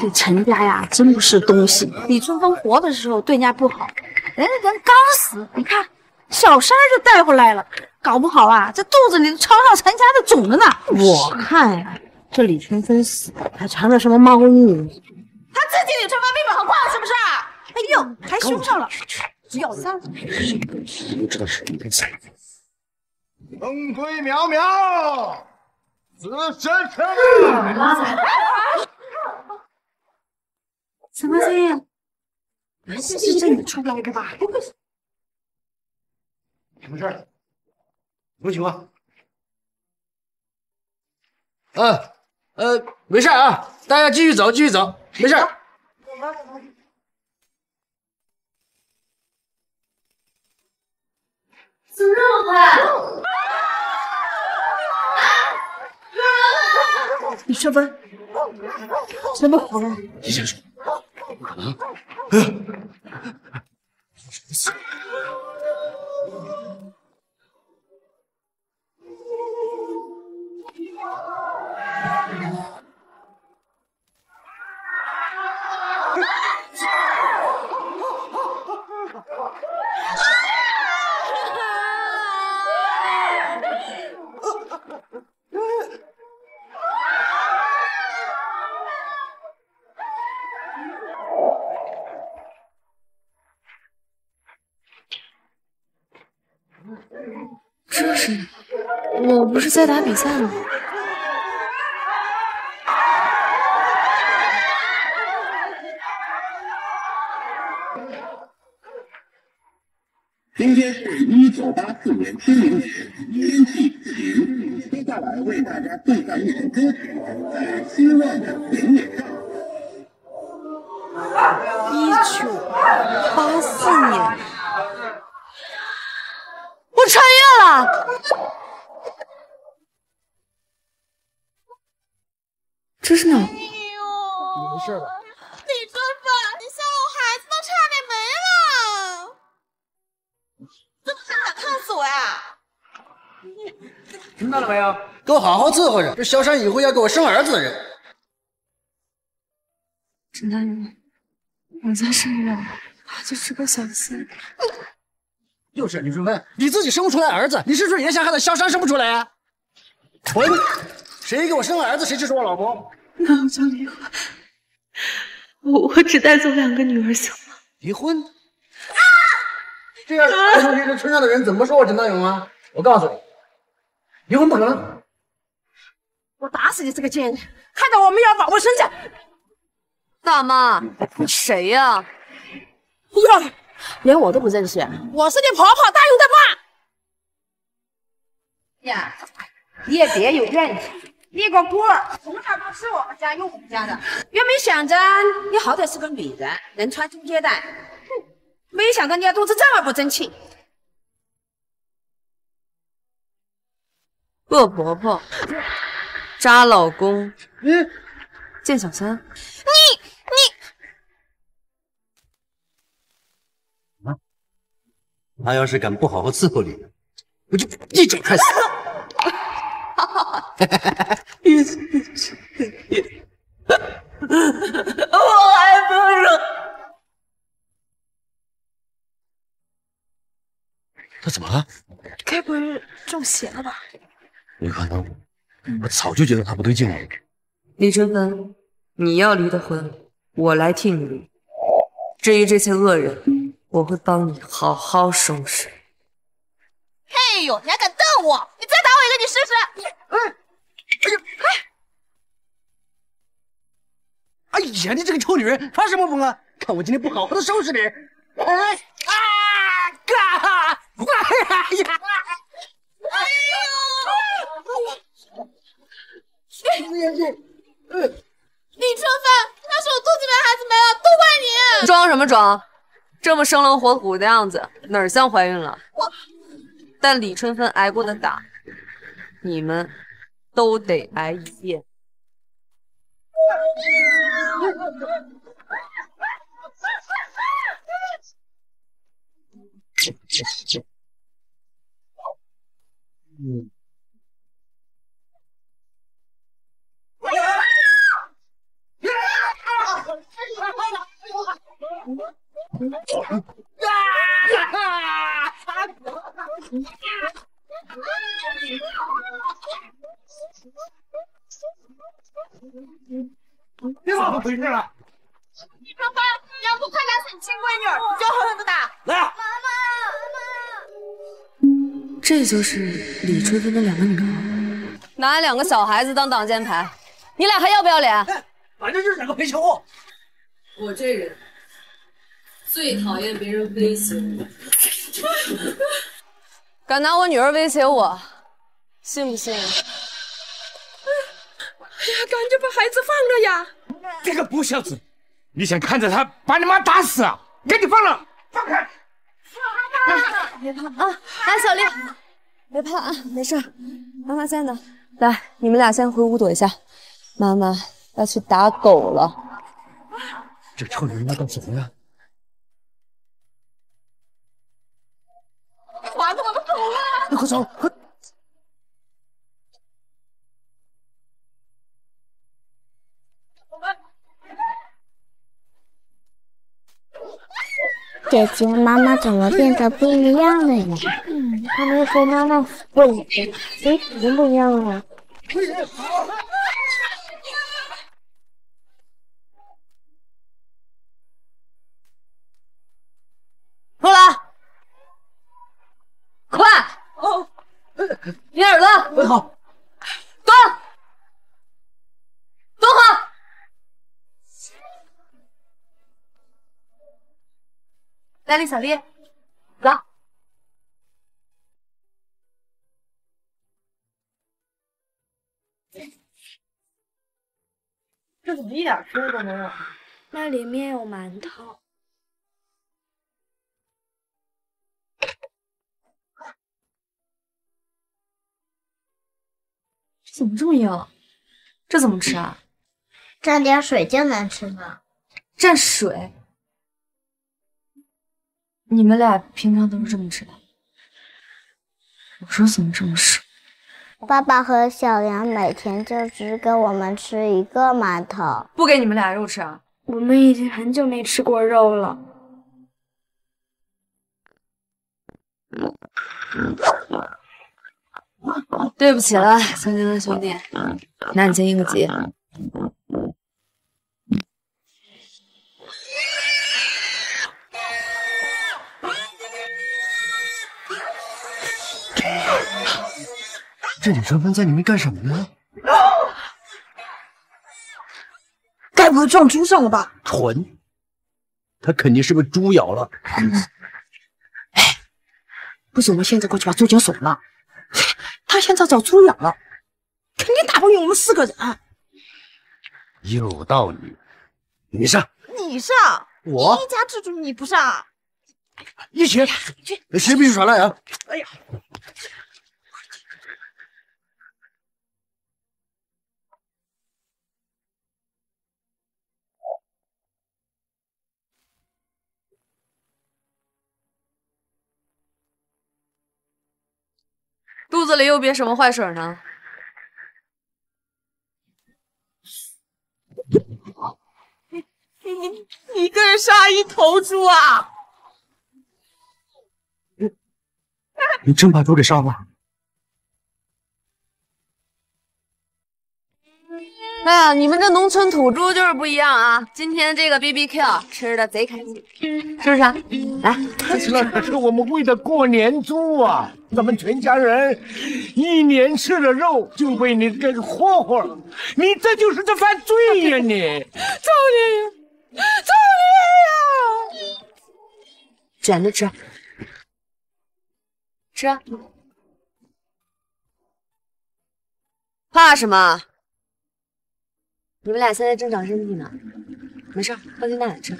这陈家呀，真不是东西。李春风活的时候对人家不好，人家人刚死，你看小三就带回来了，搞不好啊，这肚子里藏上陈家的种子呢。我看呀，这李春风死还藏着什么猫腻？他自己李春风命不好关我什么事啊？哎呦，还凶上了，只要三。不知道是你在。风归渺渺，子深深。什么声音？不是这里出来的吧？什么事儿？什么情况？呃呃，没事啊，大家继续走，继续走，没事。怎么这么快？李春风，什么回来？李先生，不可能。是，我不是在打比赛吗？今天是一九八四年清明节，天气晴。接下来为大家送上一首歌曲，在希望的田野上。一九八四年，我穿越了。这是哪？没事吧？李春风，你像我孩子都差点没了，这不是想烫死我呀？听到了没有？给我好好伺候着，这萧山以后要给我生儿子的人。陈大人，我在深圳，他就是个小三。就是李春芬，你自己生不出来儿子，你是不是也想害得萧山生不出来啊？滚！谁给我生了儿子，谁就是我老婆。那我就离婚，我我只带走两个女儿行吗？离婚？啊这样传出去，这村上的人怎么说我陈大勇啊？我告诉你，离婚不可能。我打死你这个贱人！害得我们要把我生下。大妈，你谁呀？哟，连我都不认识，我是你婆婆大勇的妈。呀，你也别有怨气，你个孤儿，从小都吃我们家用我们家的，原本想着你好歹是个女人，能传宗接代，哼，没想到你家肚子这么不争气。恶婆婆，渣老公，嗯，贱小三，你你他要是敢不好好伺候你，我就一脚踹死 我还不如他怎么了？该不会中邪了吧？有可能，我早就觉得他不对劲了。李春芬，你要离的婚，我来替你离。至于这些恶人，我会帮你好好收拾。嘿呦，你还敢瞪我？你再打我一个，你试试。哎，哎呀，哎呀，你这个臭女人，发什么疯啊？看我今天不好好的收拾你！哎啊！嘎！哎呀！哎呦！李春芬，要是我肚子里的孩子没了，都怪你！装什么装？这么生龙活虎的样子，哪儿像怀孕了？我，但李春芬挨过的打，你们都得挨一遍。你怎么回事啊？李春风，要不快打死你亲闺女，你就狠狠的打！来啊！这就是李春芬的两个女儿，拿两个小孩子当挡箭牌，你俩还要不要脸？反正就是两个赔钱货。我这人最讨厌别人威胁我，敢拿我女儿威胁我，信不信？哎呀，赶紧把孩子放了呀！这个不孝子，你想看着他把你妈打死啊？赶紧放了，放开！别怕啊！来，小丽，别怕啊，没事，妈妈在呢。来，你们俩先回屋躲一下，妈妈要去打狗了。这臭女人要干什么呀？快走！快！姐姐，妈妈怎么变得不一样了呀？嗯，他们说妈妈问你，谁怎么不一样了？出来，快！哦，捏耳朵。好。蹲，蹲好。来，李小丽，走。这怎么一点吃都没有？那里面有馒头。怎么这么硬？这怎么吃啊？蘸点水就能吃吗。蘸水？你们俩平常都是这么吃的？我说怎么这么瘦？爸爸和小梁每天就只给我们吃一个馒头，不给你们俩肉吃啊？我们已经很久没吃过肉了。对不起了，曾经的兄弟，那你先应个急。这女生分在里面干什么呢？该不会撞猪上了吧？蠢，她肯定是被猪咬了。不行，我们现在过去把猪脚锁了。他现在找猪养了，肯定打不赢我们四个人。有道理，你上，你上，我一家之主你不上，一起，谁不许耍赖啊？哎呀，肚子里又憋什么坏水呢？你你一个人杀一头猪啊！你真把猪给杀了？哎呀，你们这农村土猪就是不一样啊！今天这个 B B Q 吃的贼开心，是不是啊？来，这可是我们喂的过年猪啊！咱们全家人一年吃的肉就被你给霍霍。了，你这就是在犯罪呀！你，赵丽，赵丽呀！卷着吃，吃，啊怕什么？你们俩现在正长身体呢，没事，放心大胆吃。啊，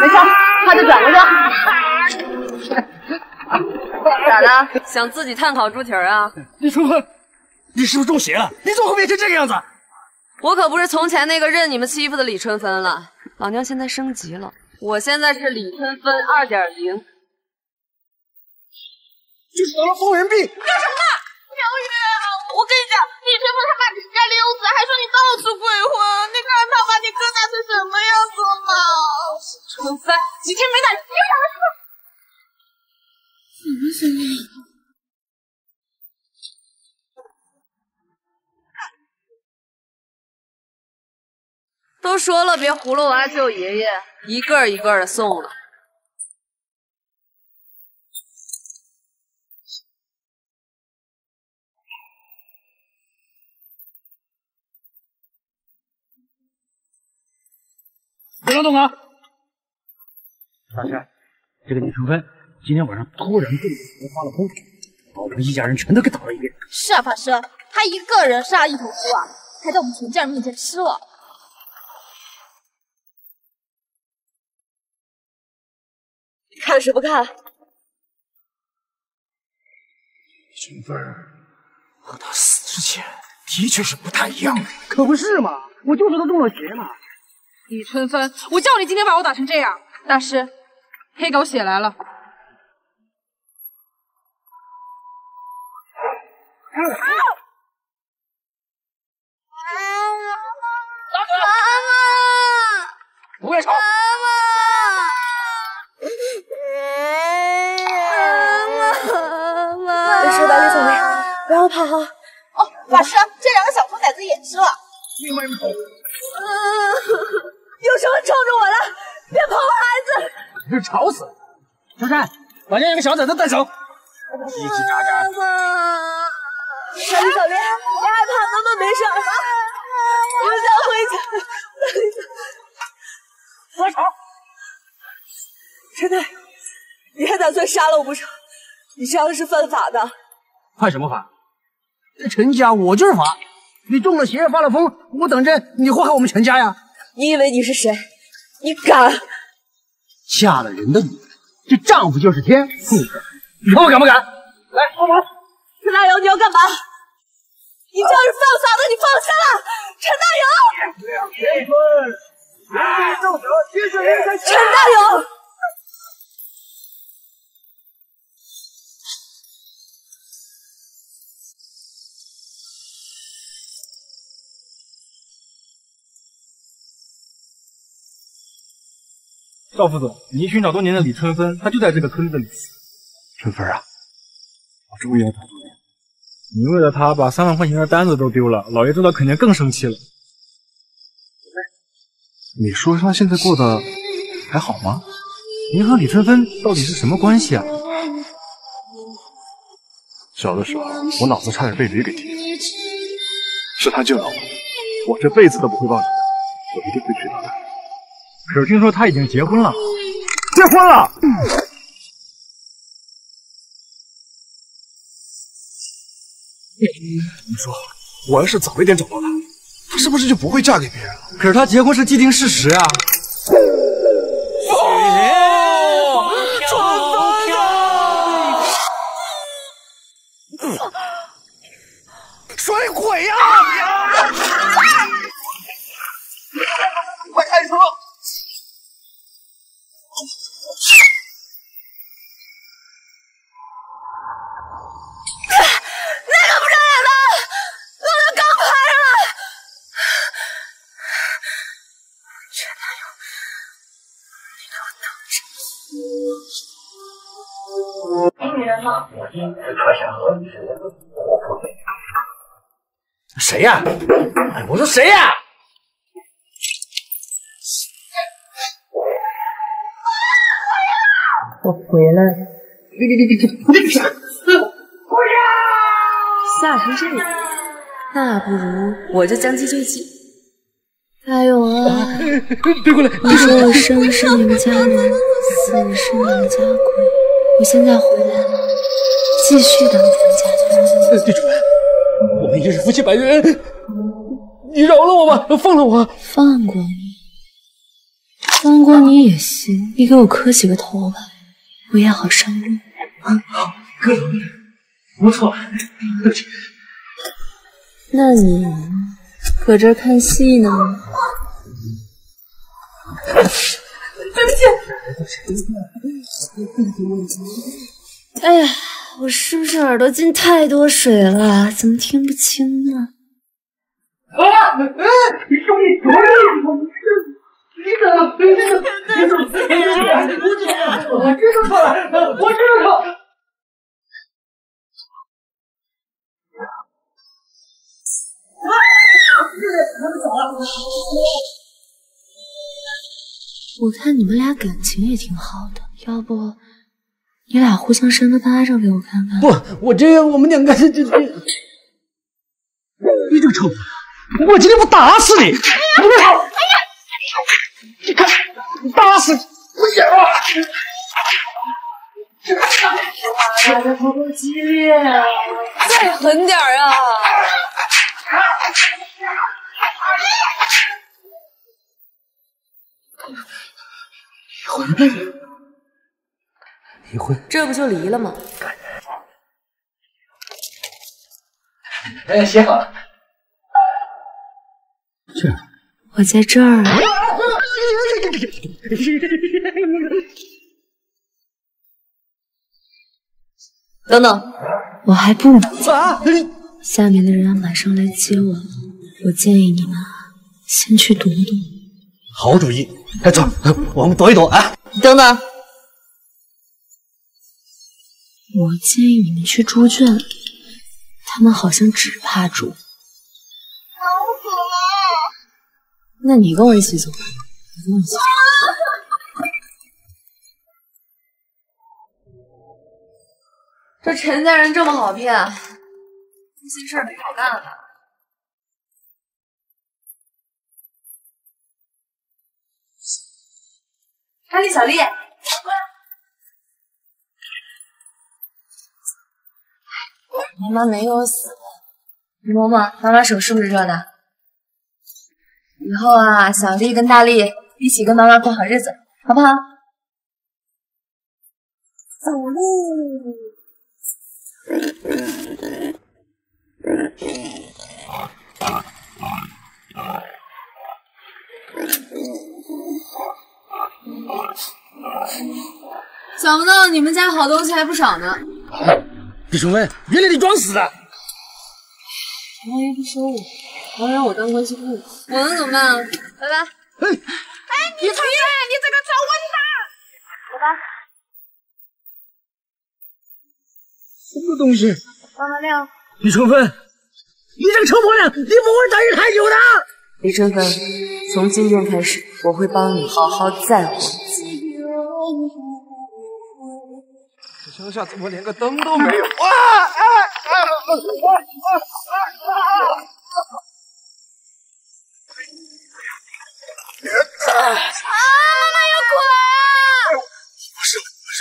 没事，怕就转过去。咋的？想自己炭烤猪蹄儿啊？李春芬，你是不是中邪了？你怎么会变成这个样子？我可不是从前那个任你们欺负的李春芬了，老娘现在升级了，我现在是李春芬二点零。就是得了疯人病。干什么？苗雨，我跟你讲，李春芬他把你家溜子，还说你到处鬼混，你看他把你哥打成什么样子了？春芬，几天没打，你又想什么？什么都说了别葫芦娃救爷爷，一个一个的送了。别动啊！大师，这个李春芬今天晚上突然中邪发了疯，把我们一家人全都给打了一遍。是啊，法师，他一个人杀了一头猪啊，还在我们全家人面前吃了。看是不看？春芬和他死之前的确是不太一样的。可不是嘛，我就说他中了邪嘛。李春芬，我叫你今天把我打成这样，大师，黑狗血来了。不会吵。没事的，李总妹，不要怕哈。哦，法师，这两个小兔崽子也吃了。你们跑！有什么冲着我的？别碰我孩子！你是吵死了！小山，把这两个小崽子带走。叽叽喳喳。小丽，小丽，别害怕，妈妈没事。我想回家。别吵！陈太，你还打算杀了我不成？你这样是犯法的。犯什么法？这陈家我就是法。你中了邪发了疯，我等着你祸害我们全家呀！你以为你是谁？你敢？嫁了人的女人，这丈夫就是天。你看我敢不敢？来帮忙！陈大勇，你要干嘛？你这样是犯法的，你放下来！陈大勇！陈大勇！赵副总，您寻找多年的李春芬，她就在这个村子里。春芬啊，我终于要找到你了。你为了她把三万块钱的单子都丢了，老爷知道肯定更生气了。你说她现在过得还好吗？您和李春芬到底是什么关系啊？小的时候，我脑子差点被驴给踢了，是他救了我，我这辈子都不会忘记的，我一定会娶到她。可是听说他已经结婚了。结婚了？你说，我要是早一点找到他，他是不是就不会嫁给别人了？可是他结婚是既定事实啊。谁呀？哎，我说谁呀？我回来了。别别别别别！我别吓成这样，那不如我就将计就计。还有啊，别过来！你说我生是你们家人，死是你们家鬼。我现在回来了，继续当咱家的人。地主任，我们已经是夫妻百日恩，你饶了我吧，放了我。放过你，放过你也行。你给我磕几个头吧，我也好上路。好，哥，不错。对不起。那你搁这看戏呢？对不起。哎呀，我是不是耳朵进太多水了？怎么听不清呢？啊！哎，你兄弟，你怎么？你怎么？你怎么？你怎么？我知道错了，我知道错。我看你们俩感情也挺好的，要不你俩互相扇个巴掌给我看看？不，我这样我们两个这这这，你这个臭货，我今天不打死你！不跑！哎呀，你看，打死你！不行啊！打的不够激烈啊！再狠点啊！离婚，离婚，这不就离了吗？哎，写好了。这，我在这儿。等等，我还不能走。下面的人要马上来接我了，我建议你们啊，先去躲躲。好主意，哎，走，我们躲一躲啊！等等，我建议你们去猪圈，他们好像只怕猪。好渴啊！那你跟我一起走，你跟我一起。这陈家人这么好骗，这些事没少干啊！阿丽，小丽，妈妈没有死，你摸摸妈妈手是不是热的？以后啊，小丽跟大力一起跟妈妈过好日子，好不好？走路。想不到你们家好东西还不少呢。李春文，原来你装死的！王爷不收我，还让我当关系户，我能怎么办啊？拜拜。哎，你你这个臭混蛋！拜拜。什么东西？王文亮。李春芬，你这个臭婆娘，你不会待遇太久的。李春芬，从今天开始，我会帮你好好再活一次。乡下怎么连个灯都没有？啊！啊啊啊啊！妈妈有鬼！不是不是，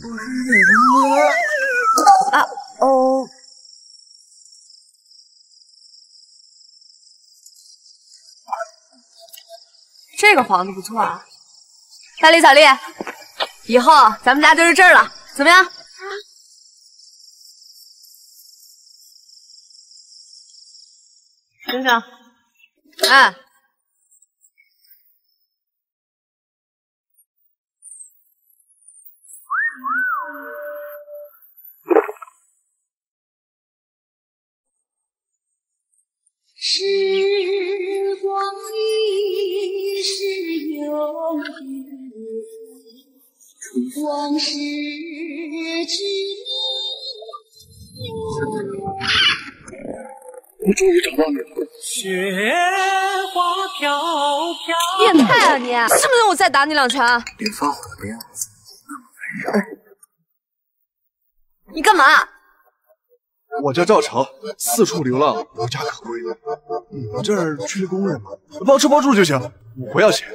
不是你的啊哦。这个房子不错啊，大力、小丽，以后咱们家就是这儿了，怎么样？醒醒！哎，雪花飘飘。变态啊你！是不是让我再打你两拳？别发火的样子那么温柔。你干嘛？我叫赵成，四处流浪，无家可归。你们这儿缺工人吗？包吃包住就行，我不要钱。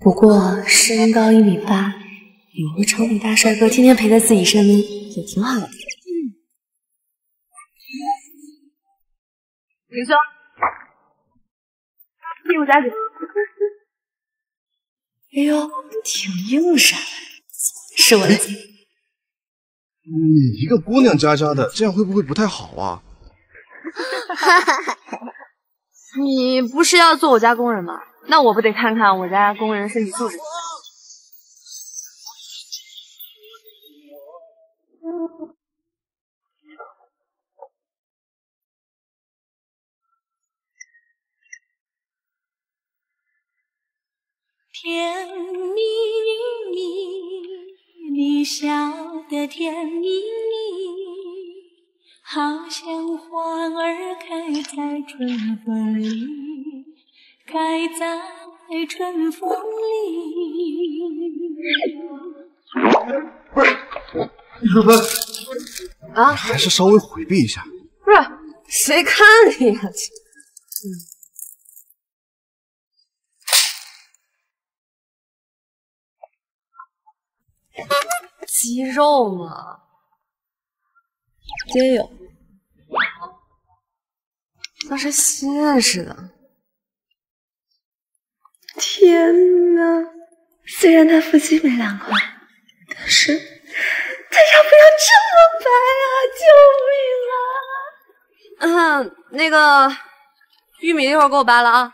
不过身高一米八，有个长腿大帅哥天天陪在自己身边，也挺好的。林兄，屁股夹紧。哎呦，挺硬实，是我的。你一个姑娘家家的，这样会不会不太好啊？你不是要做我家工人吗？那我不得看看我家工人身体素质。甜蜜蜜，你笑得甜蜜蜜，好像花儿开在春风里，开在春风里。啊，还是稍微回避一下。不是，谁看你呀、鸡肉嘛，也有，像是新似的。天哪！虽然他腹肌没两块，但是他要不要这么白啊？救命啊！嗯，那个玉米一会儿给我掰了啊。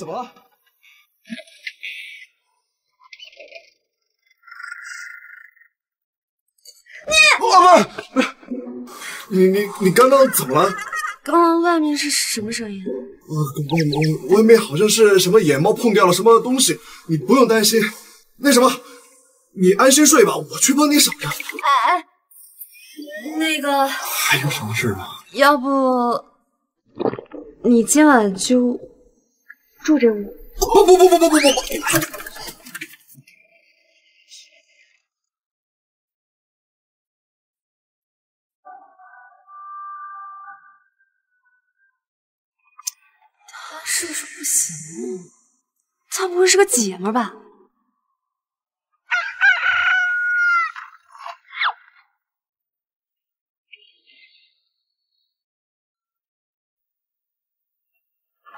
怎么了？老不是，你你你刚刚怎么了？刚刚外面是什么声音？呃，外外外面好像是什么野猫碰掉了什么东西，你不用担心。那什么，你安心睡吧，我去帮你守着。哎哎，那个，还有什么事吗？要不你今晚就住这屋？不不不不不不不！他是不是不行？他不会是个姐们吧？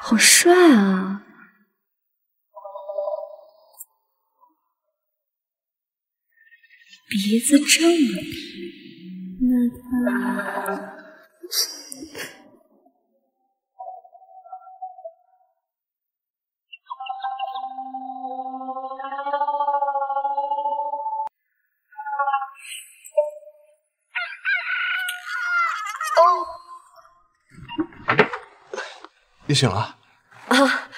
好帅啊！鼻子这么平，那他……你醒了？啊，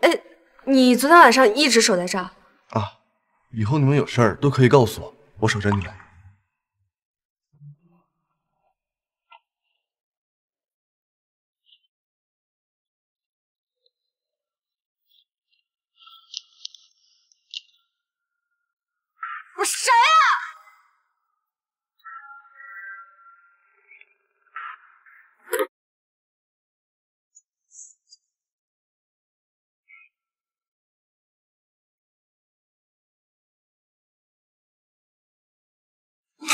哎，你昨天晚上一直守在这儿？以后你们有事儿都可以告诉我，我守着你们。我谁呀、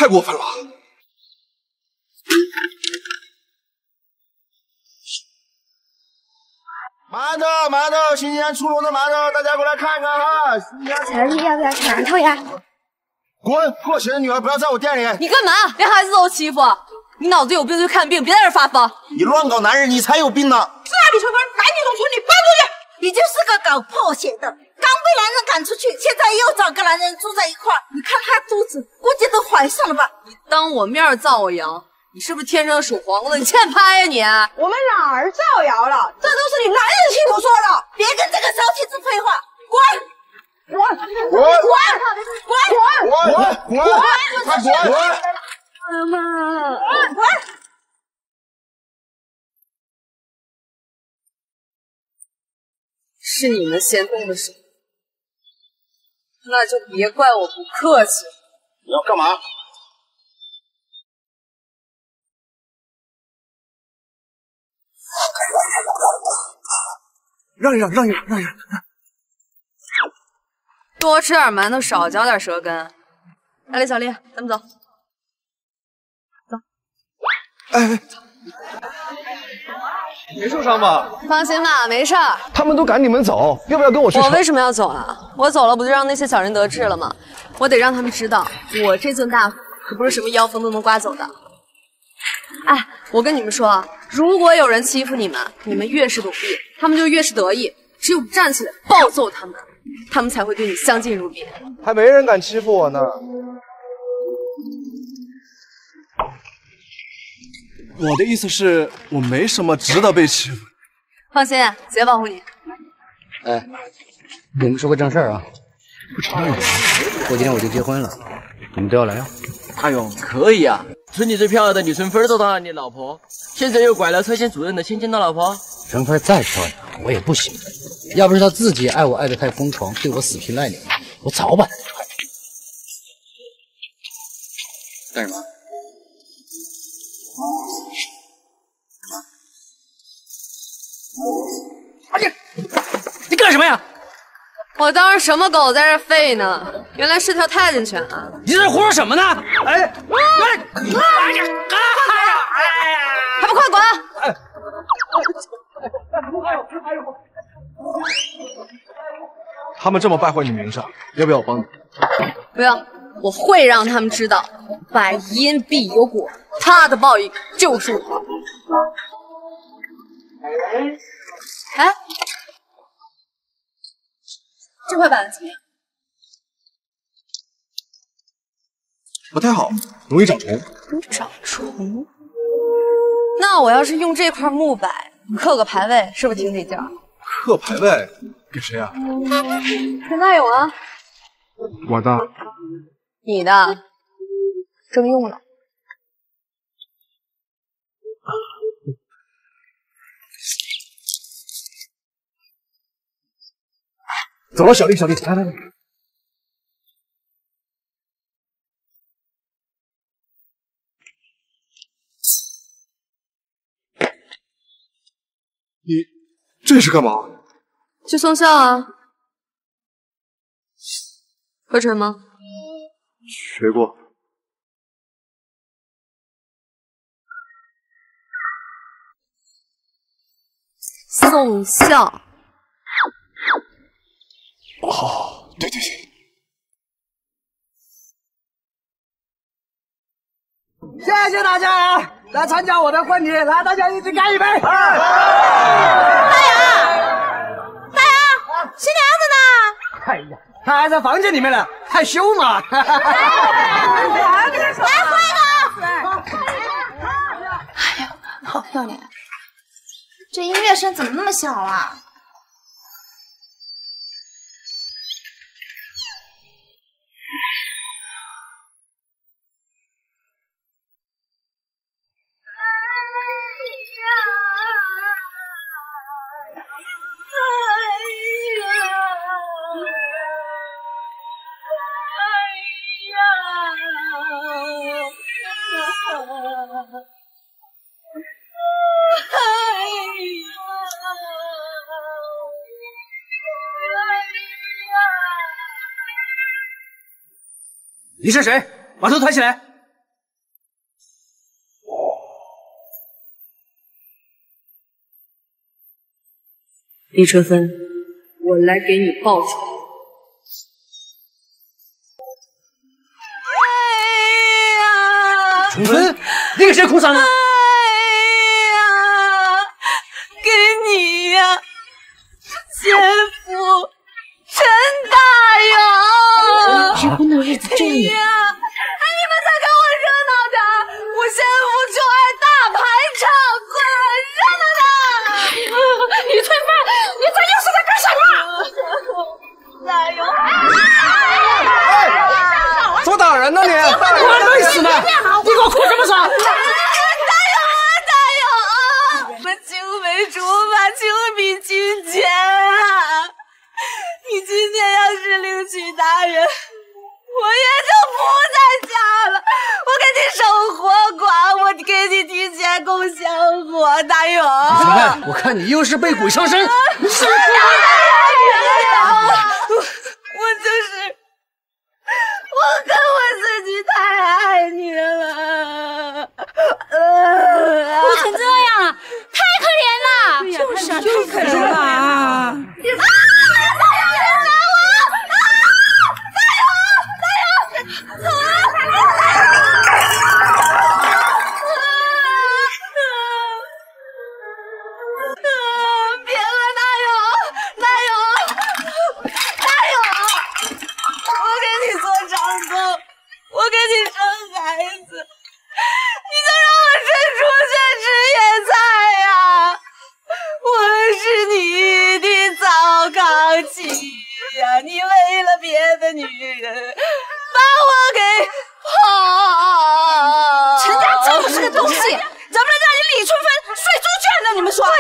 太过分了！馒头，馒头，新鲜出炉的馒头，大家过来看看哈！小丽要不要吃馒头呀？滚！破鞋的女儿不要在我店里！你干嘛？连孩子都欺负？你脑子有病就去看病，别在这发疯！你乱搞男人，你才有病呢！是啊，李春芬，赶紧从村里搬出去！你就是个搞破鞋的，刚被男人赶出去，现在又找个男人住在一块儿。你看他肚子，估计都怀上了吧？你当我面造我谣？你是不是天生属黄的？你欠拍呀、你！我们哪儿造谣了？这都是你男人亲口说的，别跟这个骚妻子废话，滚！滚！滚！滚！滚！滚！滚！滚！滚！滚！妈妈，滚！是你们先动的手，那就别怪我不客气。你要干嘛？让一让，让一让，让一让。多吃点馒头，少嚼点舌根。小丽，小丽，咱们走。走。哎哎，没受伤吧？放心吧，没事儿。他们都赶你们走，要不要跟我去？我为什么要走啊？我走了不就让那些小人得志了吗？我得让他们知道，我这尊大佛可不是什么妖风都能刮走的。哎，我跟你们说啊，如果有人欺负你们，你们越是躲避，他们就越是得意。只有站起来暴揍他们，他们才会对你相敬如宾。还没人敢欺负我呢。我的意思是，我没什么值得被欺负。放心，姐保护你。哎，你们说个正事儿啊！过几天我就结婚了，你们都要来啊！阿勇，可以啊！村里最漂亮的李春芬都当了你老婆，现在又拐了车间主任的千金当老婆。春芬再漂亮，我也不行。要不是她自己爱我爱的太疯狂，对我死皮赖脸，我早把她踹了。干什么？阿姐，你干什么呀？我当时什么狗在这吠呢？原来是条太监犬啊！你在这胡说什么呢？哎，哎，还不快滚！他们这么败坏你名声，要不要我帮你？不用，我会让他们知道，百因必有果，他的报应就是我。哎，这块板子怎么样？不太好，容易长虫。长虫？那我要是用这块木板刻个牌位，是不是挺得劲儿？刻牌位给谁啊？陈大勇啊，我的。你的，征用了。走了，小丽，小丽，来来来。你这是干嘛？去送孝啊。喝水吗？学过。送孝。哦，对对对。谢谢大家啊！来参加我的婚礼，来，大家一起干一杯！大洋，大洋，新娘子呢？哎呀，她还在房间里面呢，害羞嘛。来，来喝一个。哎呀，好漂亮！这音乐声怎么那么小啊？你是谁？把头抬起来！李春芬，我来给你报仇。春芬，你给谁哭丧呢？哎呀，给你呀，姐夫结婚的日子真哎呀，哎，你们再给我热闹点儿！我先夫就爱大排场，快热闹点儿！李翠芬，你这又是在干什么？奶 油！哎，怎么打人呢你？我累死了！你给我哭什么丧？我答应我。你，我看你又是被鬼上身。是我，我我就是我恨我自己太爱你了，哭成这样了，太可怜了。就是啊，太可怜了。孩子，你就让我伸出去吃野菜呀！我是你的糟糠妻呀！你为了别的女人把我给抛。陈家真不是个东西，怎么能让你李春芬睡猪圈呢？你们说，太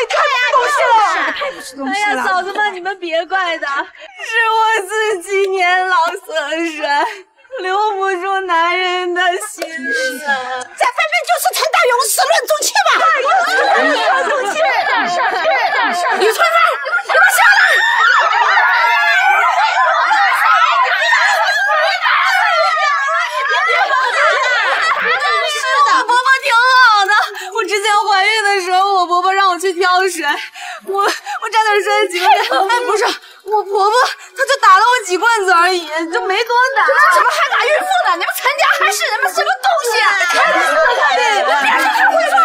不是东西了，太不是东西哎呀，嫂子们，你们别怪他，是我自己年老色衰，留不住男人的心啊。这分明就是陈大勇始乱终弃吧？始乱终弃是是是李春芬，给我下来！是的，我伯伯挺好的。我之前怀孕的时候，我婆婆让我去挑水，我我差点摔几个脸。哎，不是，我婆婆她就打了我几棍子而已，就没多打。怎么还打孕妇呢？你们陈家还是人们什么东西啊？别说这回话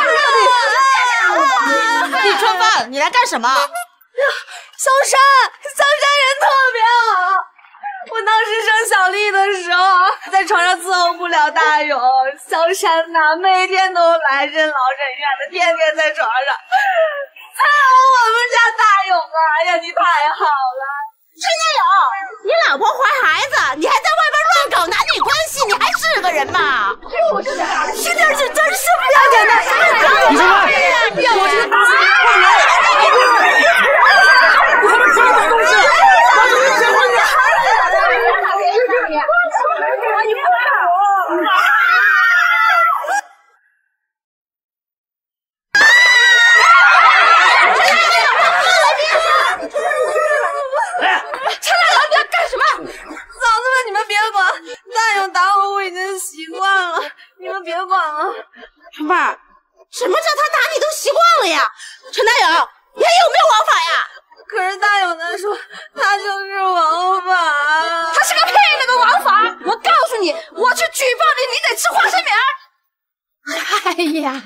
了！李春芬，你来干什么？小山，小山人特别好。我当时生小丽的时候，在床上伺候不了大勇，小山呐，每天都来任劳任怨的，天天在床上伺候我们家大勇啊！哎呀，你太好了，陈家勇，你老婆怀孩子，你还在外边乱搞男女关系，你还是个人吗？就是，现在是？真是？不要脸的，你说吧不要脸，打死你！你他妈什么东西？我怎么结婚的？你不看陈大勇，你要干什么？嫂子们，你们别管，大勇打我，我已经习惯了，你们别管了。春芬儿，什么叫他打你都习惯了呀？陈大勇，你还有没有王法呀？可是大勇他说他就是王法，他是个屁那个王法！我告诉你，我去举报你，你得吃花生米儿。哎呀，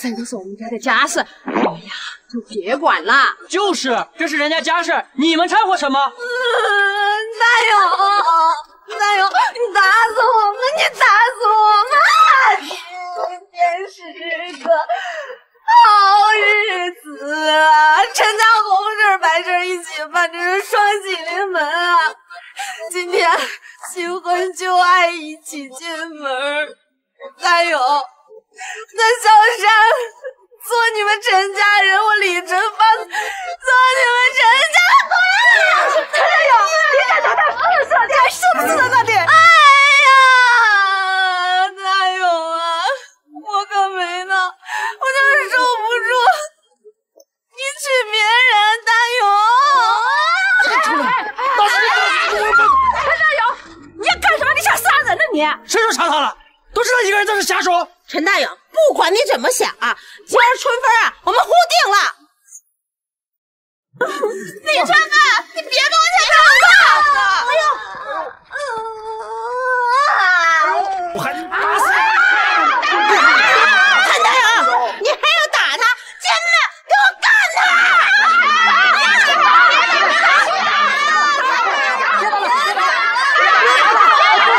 这都是我们家的家事，哎呀，就别管了。就是，这是人家家事，你们掺和什么？嗯，大勇，大勇，你打死我们！你打死我们！今天是个好日子啊，陈家红事白事一起办，这是双喜临门啊！今天新婚旧爱一起进门，大勇，那小山做你们陈家人，我李春芳做你们陈家鬼！陈大勇，你敢打他四十，你还是不是在那里？哎呀，大勇啊，我可没闹，我就是受不住，你娶别人，大勇。陈大勇，你要干什么？你想杀人呢你？谁说杀他了？都是他一个人在这瞎说。陈大勇，不管你怎么想啊，今儿春分啊，我们互定了。李春芬，你别跟我抢长子！哎呦，我还打死陈大勇，你还要打他？见面给我干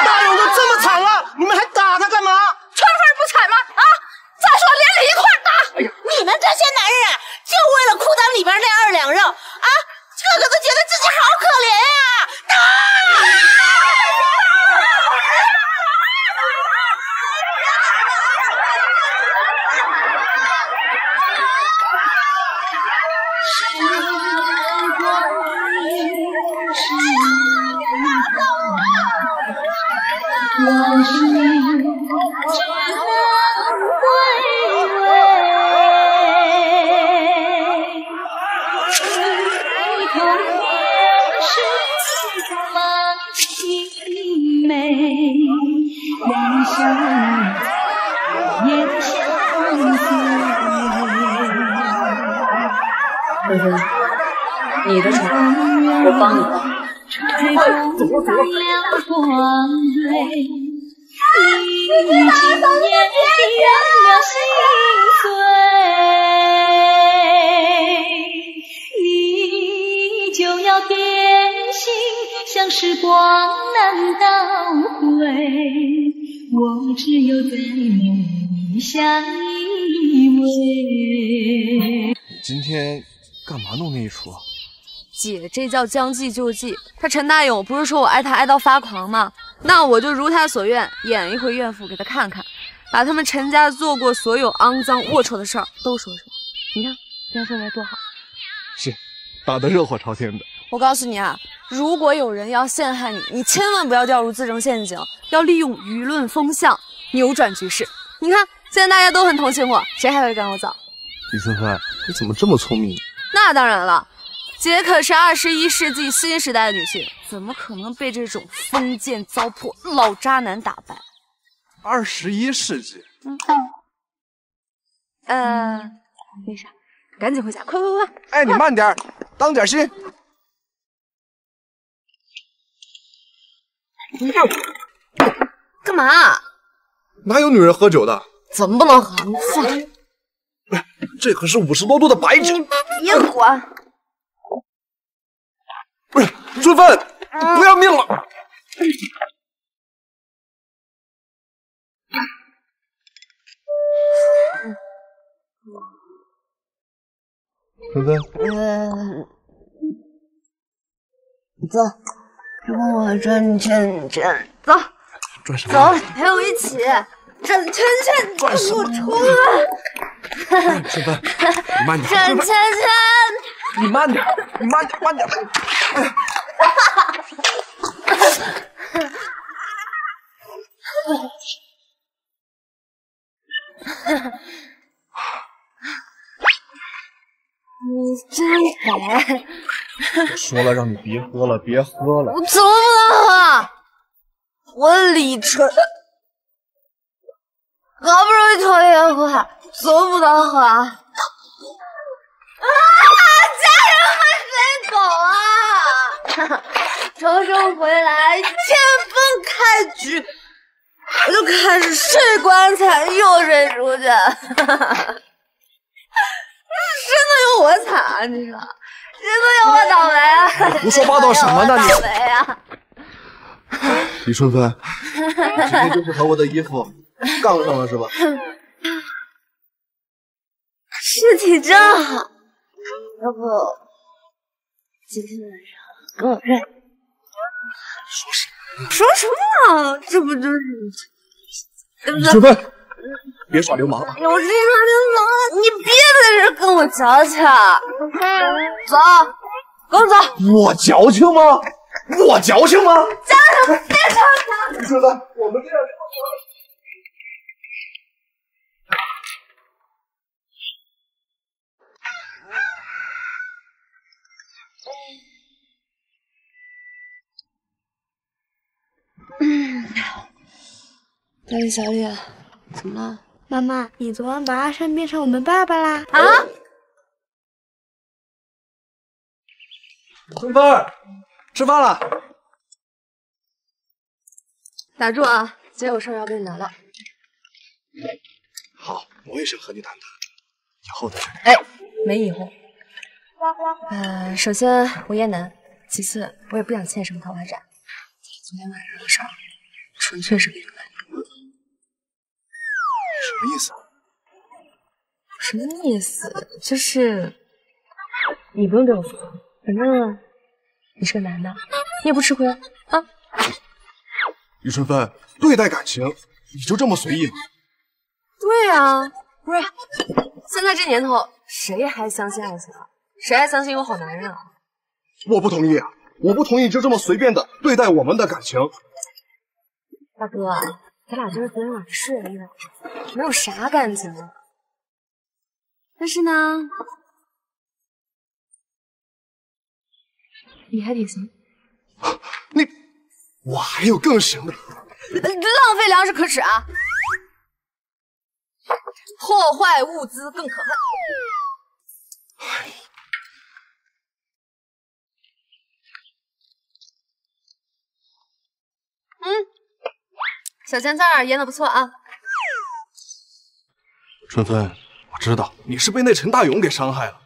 大勇都这么惨了，你们还打他干嘛？春分不惨吗？啊！再说连你一块儿打。你们这些男人啊，就为了裤裆里边那二两肉啊，个个都觉得自己好可怜呀、打！我是你。的船，我帮你。帮。吹风在了光蕊，一年体验了心碎，你。就要变心，像时光难倒回，我只有在梦里相依偎。今天干嘛弄那一出啊？姐，这叫将计就计。他陈大勇不是说我爱他爱到发狂吗？那我就如他所愿，演一回怨妇给他看看，把他们陈家做过所有肮脏龌龊的事儿都说说。你看这样氛围多好。是，打得热火朝天的。我告诉你啊，如果有人要陷害你，你千万不要掉入自证陷阱，要利用舆论风向扭转局势。你看现在大家都很同情我，谁还会赶我走？李春帆，你怎么这么聪明？那当然了。姐可是二十一世纪新时代的女性，怎么可能被这种封建糟粕老渣男打败？二十一世纪，嗯，呃，没啥，赶紧回家，快快快！哎，你慢点，当点心。干嘛？哪有女人喝酒的？怎么不能喝？你放！这可是五十多度的白酒。别管。不是春帆，不要命了！春帆，嗯，走，跟我转圈圈，走，转什么？走，陪我一起转圈圈，转什么？冲啊！春帆，你慢点。转圈圈。你慢点，你慢点，慢点。你真狠！我 说了，让你别喝了，别喝了。我怎么不能喝？我李晨好不容易脱烟火，怎么不能喝？啊！家人们谁走啊？程生回来，天崩开局，我就开始睡棺材，又睡出去。真的有我惨啊！你说，真的有我倒霉啊！胡说八道什么呢？倒霉啊！李春芬，你今天就是和我的衣服 杠上了是吧？身体真好，要不今天晚上跟我睡？说什么？说什么？这不就是对不对？李春帆，别耍流氓了！我这耍流氓，你别在这跟我矫情。走，跟我走。我矫情吗？我矫情吗？矫情，别吵吵。李春帆，我们这样。嗯，大力小丽，怎么了？妈妈，你昨晚把阿山变成我们爸爸啦？啊！春帆，吃饭了。打住啊！姐有事要跟你聊聊。好，我也想和你谈谈，以后的事。哎，没以后。呃，首先我厌男，其次我也不想欠什么桃花债。昨天晚上的事儿，纯粹是为了什么意思啊？什么意思？就是你不用对我负责，反正你是个男的，你也不吃亏啊。于春芬，对待感情你就这么随意吗？对啊，不是，现在这年头，谁还相信爱情啊？谁还相信有好男人啊？我不同意啊！我不同意就这么随便的对待我们的感情。大哥，咱俩就是昨天晚上睡了一晚上，没有啥感情。但是呢，你还挺行。你，我还有更行的。浪费粮食可耻啊！破坏物资更可恨。嗯，小姜菜儿演的不错啊。春芬，我知道你是被那陈大勇给伤害了，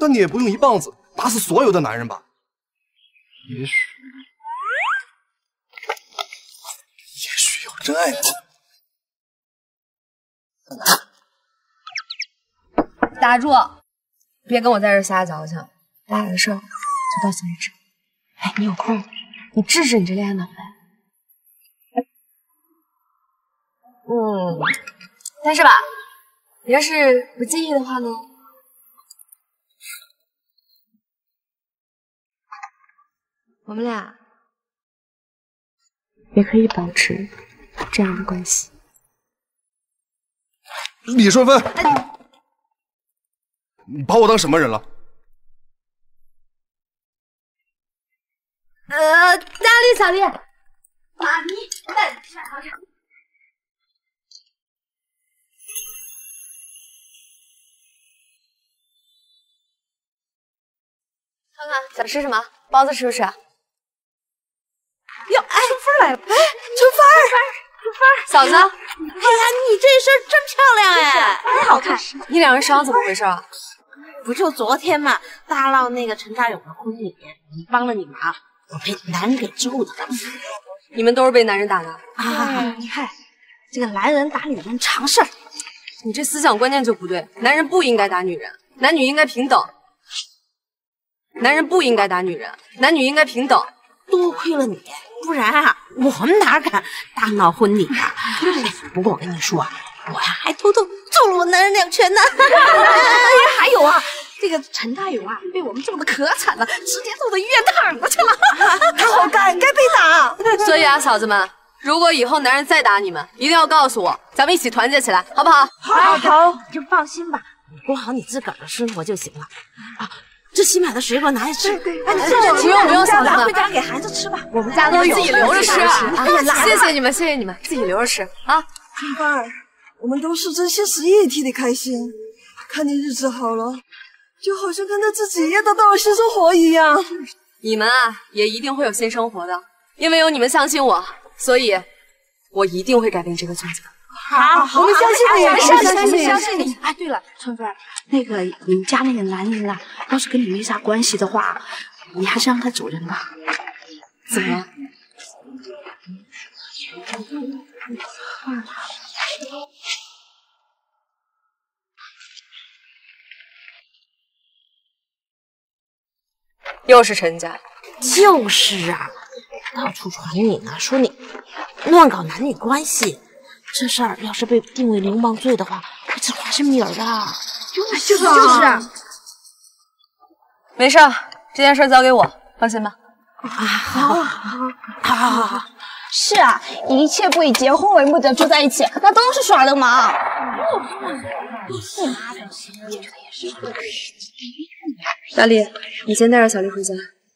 但你也不用一棒子打死所有的男人吧？也许，也许有真爱的。打住！别跟我在这瞎矫情，咱俩的事儿就到此为止。哎，你有空你治治你这恋爱脑呗。嗯，但是吧，你要是不介意的话呢，我们俩也可以保持这样的关系。李顺芬，你把我当什么人了？呃，大力小力，妈咪带你去买好吃。看看想吃什么？包子吃不吃？哟，哎，春芬来了！哎，春芬儿，春芬儿，嫂子，哎呀，你这身真漂亮哎，真好看。你两人身上怎么回事啊？不就昨天嘛，大闹那个陈大勇的婚礼，你帮了你忙，我被男人给救的。你们都是被男人打的啊！你看，这个男人打女人常事儿。你这思想观念就不对，男人不应该打女人，男女应该平等。男人不应该打女人，男女应该平等。多亏了你，不然啊，我们哪敢大闹婚礼啊？不过我跟你说啊，我呀还偷偷揍了我男人两拳呢。还有啊，这个陈大勇啊，被我们揍的可惨了，直接揍到医院躺着去了。他活该，该被打。所以啊，嫂子们，如果以后男人再打你们，一定要告诉我，咱们一起团结起来，好不好？好，好，你就放心吧，你过好你自个儿的生活就行了。啊。这新买的水果拿去吃，哎，不用不用，嫂子拿回家给孩子吃吧。我们家都有，自己留着吃。谢谢你们，谢谢你们，自己留着吃啊。春芬儿，我们都是真心实意替你开心，看你日子好了，就好像看到自己也得到了新生活一样。你们啊，也一定会有新生活的，因为有你们相信我，所以我一定会改变这个村子的。好，我们相信你，相信你，相信你。哎，对了，春芬，那个你们家那个男人啊，要是跟你没啥关系的话，你还是让他走人吧。怎么了？又是陈家，就是啊，到处传你呢，说你乱搞男女关系。这事儿要是被定为流氓罪的话，会吃花生米的。就是就是就是没事，这件事交给我，放心吧。啊，好，好，好，好，好，好。是啊，一切不以结婚为目的住在一起，那都是耍流氓。大力，你先带着小丽回家，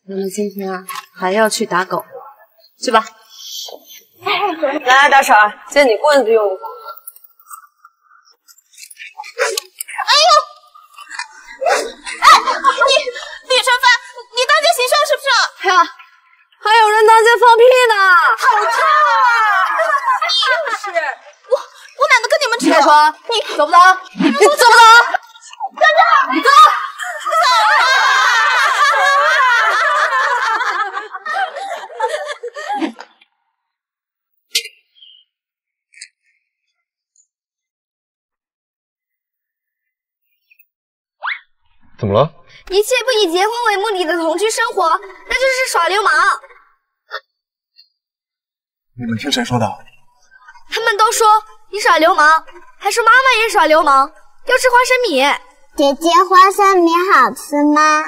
咱们今天啊还要去打狗，去吧。来，大婶，借你棍子用一下。哎呦！哎，你李春芬，你当街行凶是不是？哎呀，还有人当街放屁呢！好臭啊！就是我，我懒得跟你们扯。你别说，你走不走？你走不走？站住，你走。怎么了？一切不以结婚为目的的同居生活，那就是耍流氓。你们听谁说的？他们都说你耍流氓，还说妈妈也耍流氓，要吃花生米。姐姐，花生米好吃吗？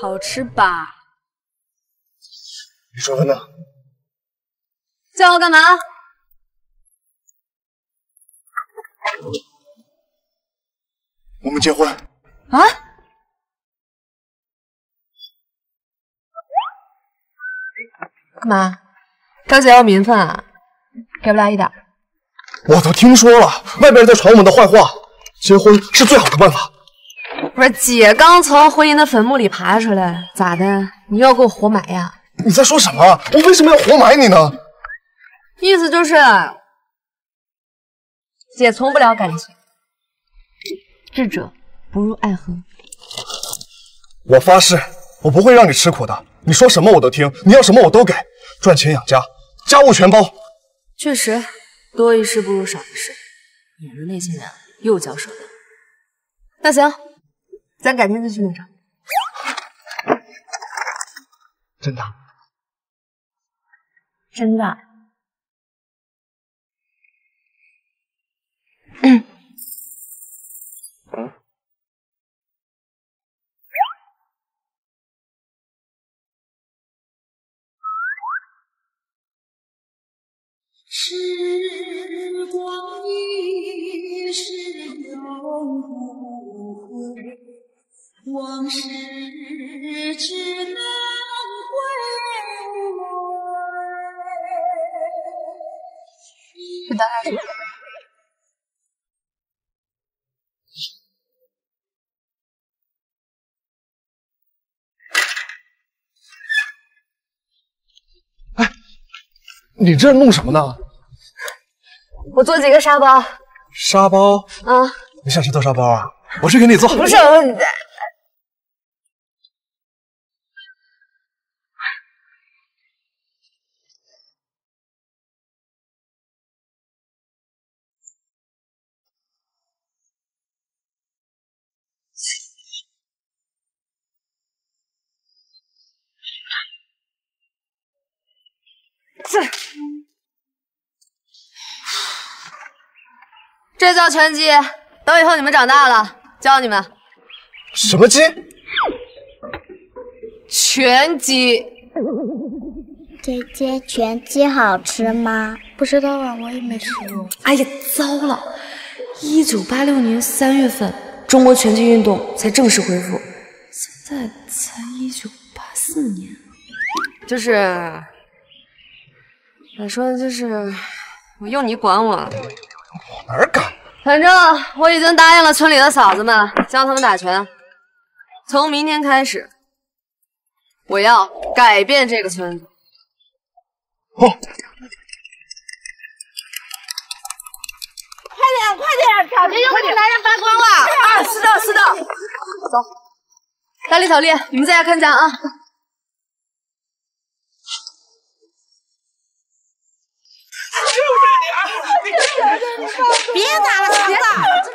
好吃吧。你说的呢？叫我干嘛？我们结婚。啊！干嘛？张姐要名分啊？给不了一点？我都听说了，外边在传我们的坏话。结婚是最好的办法。不是，姐刚从婚姻的坟墓里爬出来，咋的？你又要给我活埋呀？你在说什么？我为什么要活埋你呢？意思就是，姐从不了感情，智者不入爱河。我发誓，我不会让你吃苦的。你说什么我都听，你要什么我都给，赚钱养家，家务全包。确实，多一事不如少一事，免得那些人又交手了。那行，咱改天再去那场。真的？真的。时光一逝永不回，往事只能回味。你这弄什么呢？我做几个沙包。沙包？啊，你想吃豆沙包啊？我去给你做。不是我。这这叫拳击，等以后你们长大了，教你们什么鸡？拳击。姐姐，拳击好吃吗？不知道啊，我也没吃过。哎呀，糟了！一九八六年三月份，中国拳击运动才正式恢复，现在才一九八四年，就是咋说呢？就是我用你管我？我哪敢？反正我已经答应了村里的嫂子们，教他们打拳。从明天开始，我要改变这个村子。哦，快点，快点，小杰又给男人扒光了！啊，是的，是的。走，大力、小丽，你们在家看家啊。就是你啊别打了，孩子！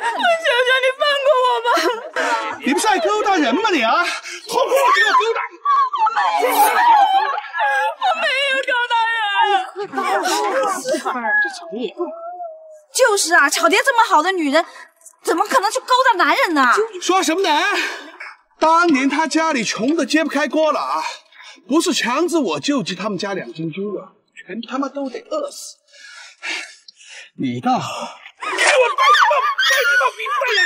我求求你放过我吧！你不是爱勾搭人吗你啊？通过我给我勾搭！我没有勾搭人。媳妇儿，这巧丽，就是啊，巧蝶这么好的女人，怎么可能去勾搭男人呢？说什么呢？当年他家里穷的揭不开锅了啊！不是强制我救济他们家两斤猪肉，全他妈都得饿死。你倒给我拜你妈名分呀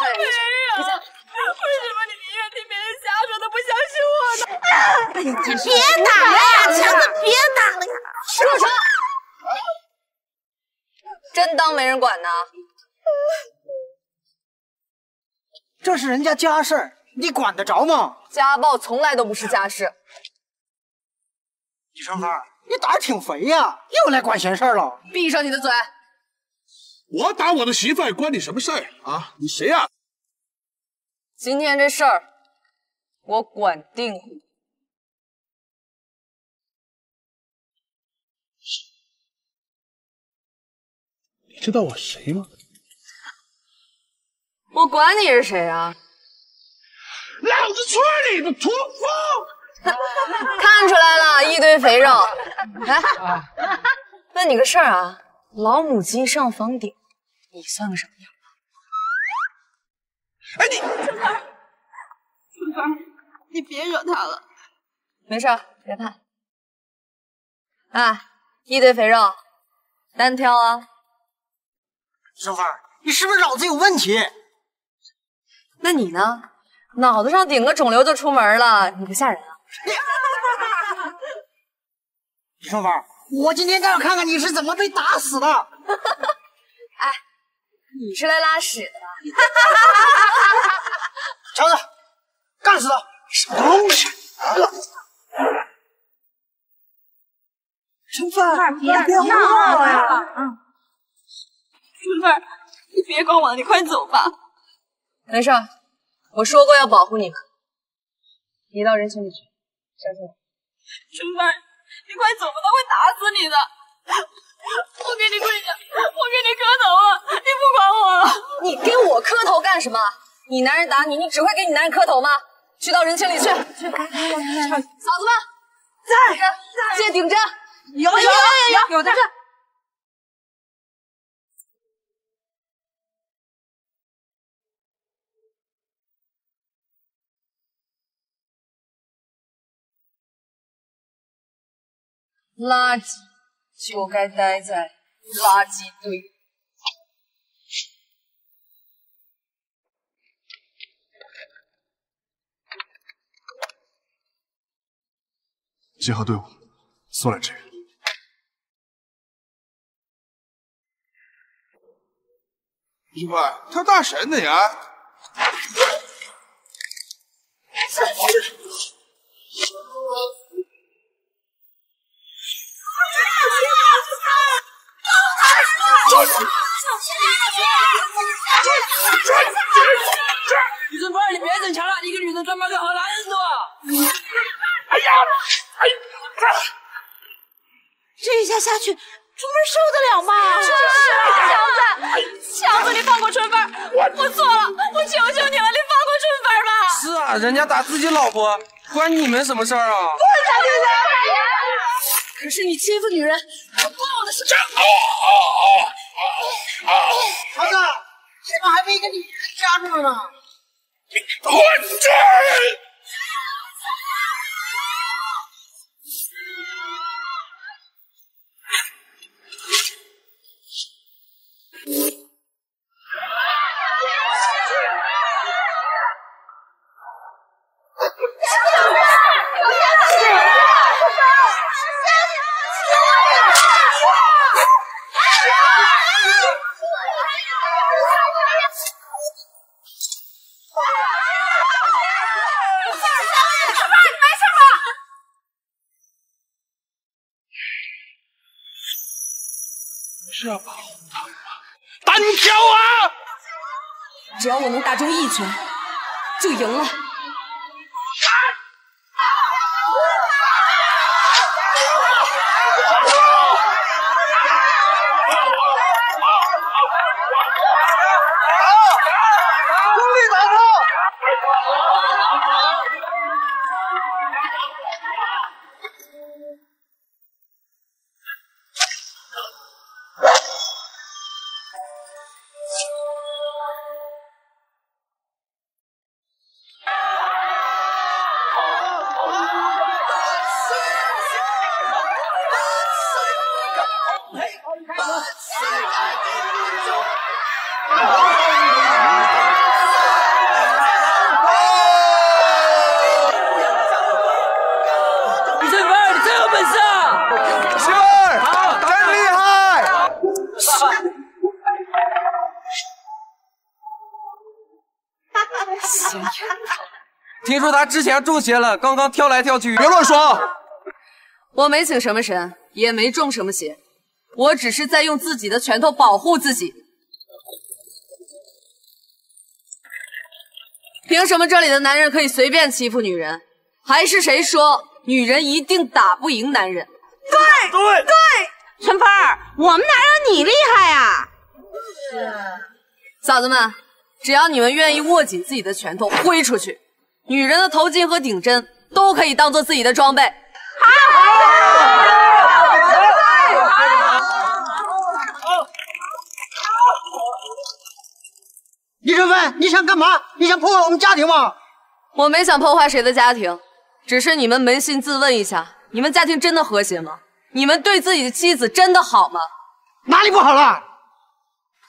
没有，为什么你宁愿听别人瞎说都不相信我呢？哎呀，你别打了呀，强子，别打了呀！住手！真当没人管呢？这是人家家事儿，你管得着吗？家暴从来都不是家事。李春芳，你胆儿挺肥呀，又来管闲事儿了。闭上你的嘴！我打我的媳妇儿关你什么事儿啊？你谁呀、今天这事儿，我管定了。你知道我谁吗？我管你是谁啊？老子村里的屠夫！看出来了，一堆肥肉。哎，问你个事儿啊，老母鸡上房顶，你算个什么样？哎你，春芳，你别惹他了。没事，别怕。哎，一堆肥肉，单挑啊！春芳，你是不是脑子有问题？那你呢？脑子上顶个肿瘤就出门了，你不吓人啊？李春芳，我今天倒要看看你是怎么被打死的。哎，你是来拉屎的吧？强子，干死他！什么东西？春芬，别别胡闹呀！嗯，春芬，你别管我了，你快走吧。没事，我说过要保护你们。你到人群里去，小心。春芬，你快走吧，他会打死你的。我给你跪下，我给你磕头啊！你不管我了。你给我磕头干什么？你男人打你，你只会给你男人磕头吗？去到人群里去。去，嫂子们，在在，借顶针。有有有有有在垃圾就该待在垃圾堆。集合队伍，速来支援。媳妇，跳大神呢呀！女生儿，你别逞强了，一个女生专门跟好男人多。哎呀，哎呀！这一下下去，春芬受得了吗？是啊，强子，强子，你放过春芬，我错了，我求求你了，你放过春芬吧。是啊，人家打自己老婆，关你们什么事儿啊？不打女人，可是你欺负女人，不关我的事。强子，这边还被一个女人夹住了呢。混蛋！只要我能打中一拳，就赢了。之前中邪了，刚刚跳来跳去。别乱说！我没请什么神，也没中什么邪，我只是在用自己的拳头保护自己。凭什么这里的男人可以随便欺负女人？还是谁说女人一定打不赢男人？对对对，春芬儿，我们哪有你厉害呀、嫂子们，只要你们愿意握紧自己的拳头挥出去，女人的头巾和顶针都可以当做自己的装备。李春芬，你想干嘛？你想破坏我们家庭吗？我没想破坏谁的家庭，只是你们扪心自问一下，你们家庭真的和谐吗？你们对自己的妻子真的好吗？哪里不好了？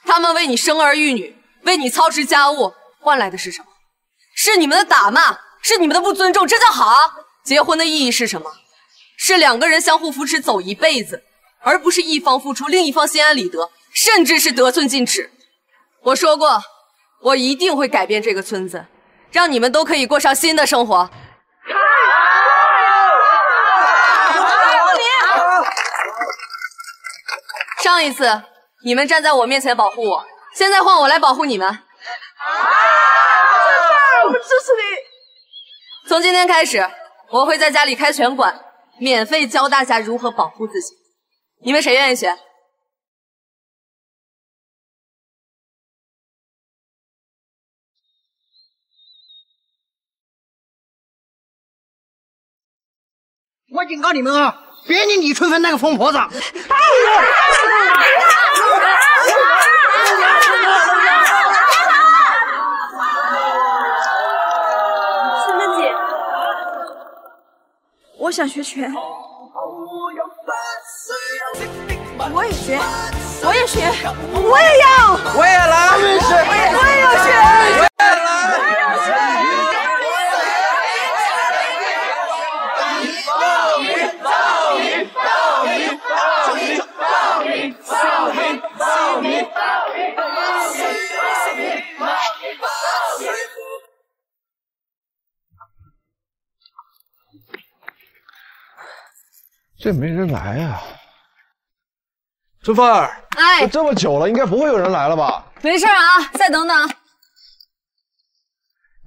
他们为你生儿育女，为你操持家务，换来的是什么？是你们的打骂，是你们的不尊重，这叫好啊？结婚的意义是什么？是两个人相互扶持走一辈子，而不是一方付出，另一方心安理得，甚至是得寸进尺。我说过，我一定会改变这个村子，让你们都可以过上新的生活。上一次你们站在我面前保护我，现在换我来保护你们。我支持你。从今天开始，我会在家里开拳馆，免费教大家如何保护自己。你们谁愿意学？我警告你们啊，别理李春芬那个疯婆子。春 芬姐，我想学拳。我也学，我也学，我也要，我也来，我也我也要学，这没人来啊、春芬儿，哎，这么久了，应该不会有人来了吧？没事啊，再等等。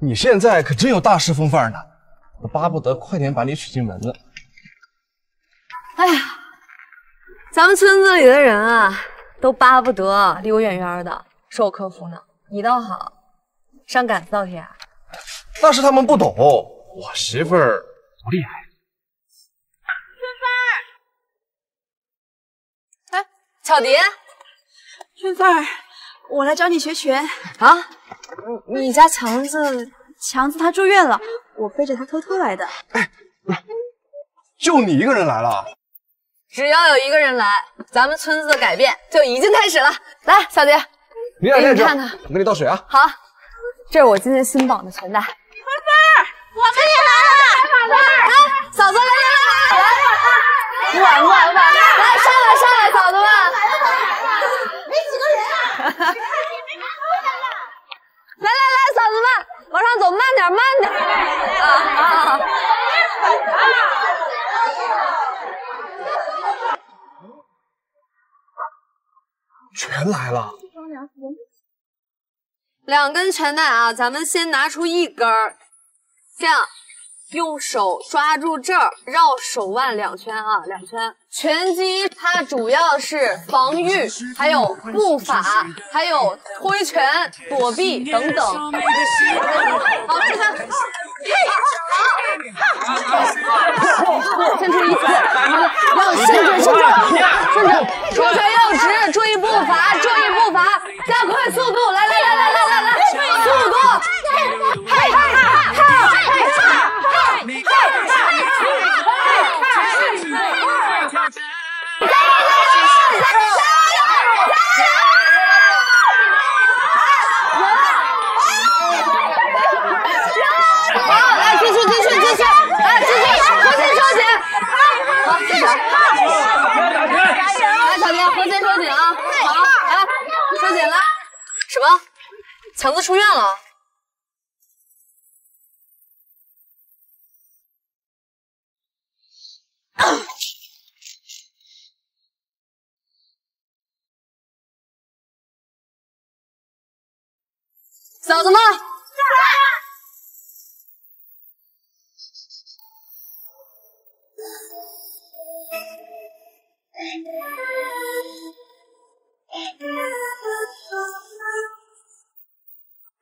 你现在可真有大师风范呢，我巴不得快点把你娶进门呢。哎呀，咱们村子里的人啊，都巴不得离我远远的，受我克服呢。你倒好，上赶子倒贴啊！那是他们不懂，我媳妇儿多厉害。巧蝶，春芬儿，我来找你学拳啊！你你家强子，强子他住院了，我背着他偷偷来的。哎就你一个人来了？只要有一个人来，咱们村子的改变就已经开始了。来，小蝶，你俩练着，给你看看。我给你倒水啊。好，这是我今天新绑的拳带。春芬，我们也来了，来，嫂子来来来来来，晚晚晚，来上来上来，嫂子。来来来，嫂子们，往上走，慢点慢点。啊啊！全来了。两根全带啊，咱们先拿出一根儿，这样用手抓住这儿，绕手腕两圈啊，两圈。拳击它主要是防御，还有步法，还有挥拳、躲避等等。好，这个。伸出一次，要伸直，伸直，伸直，出拳要直，注意步伐，注意步伐，加快速度，来来来来来来来，速度，嘿嘿哈哈嘿哈嘿好，来继续继续继续，来继续，核心收紧，好，继续，来小蝶，核心收紧啊，好，来收紧了，什么？强子出院了？嫂子们，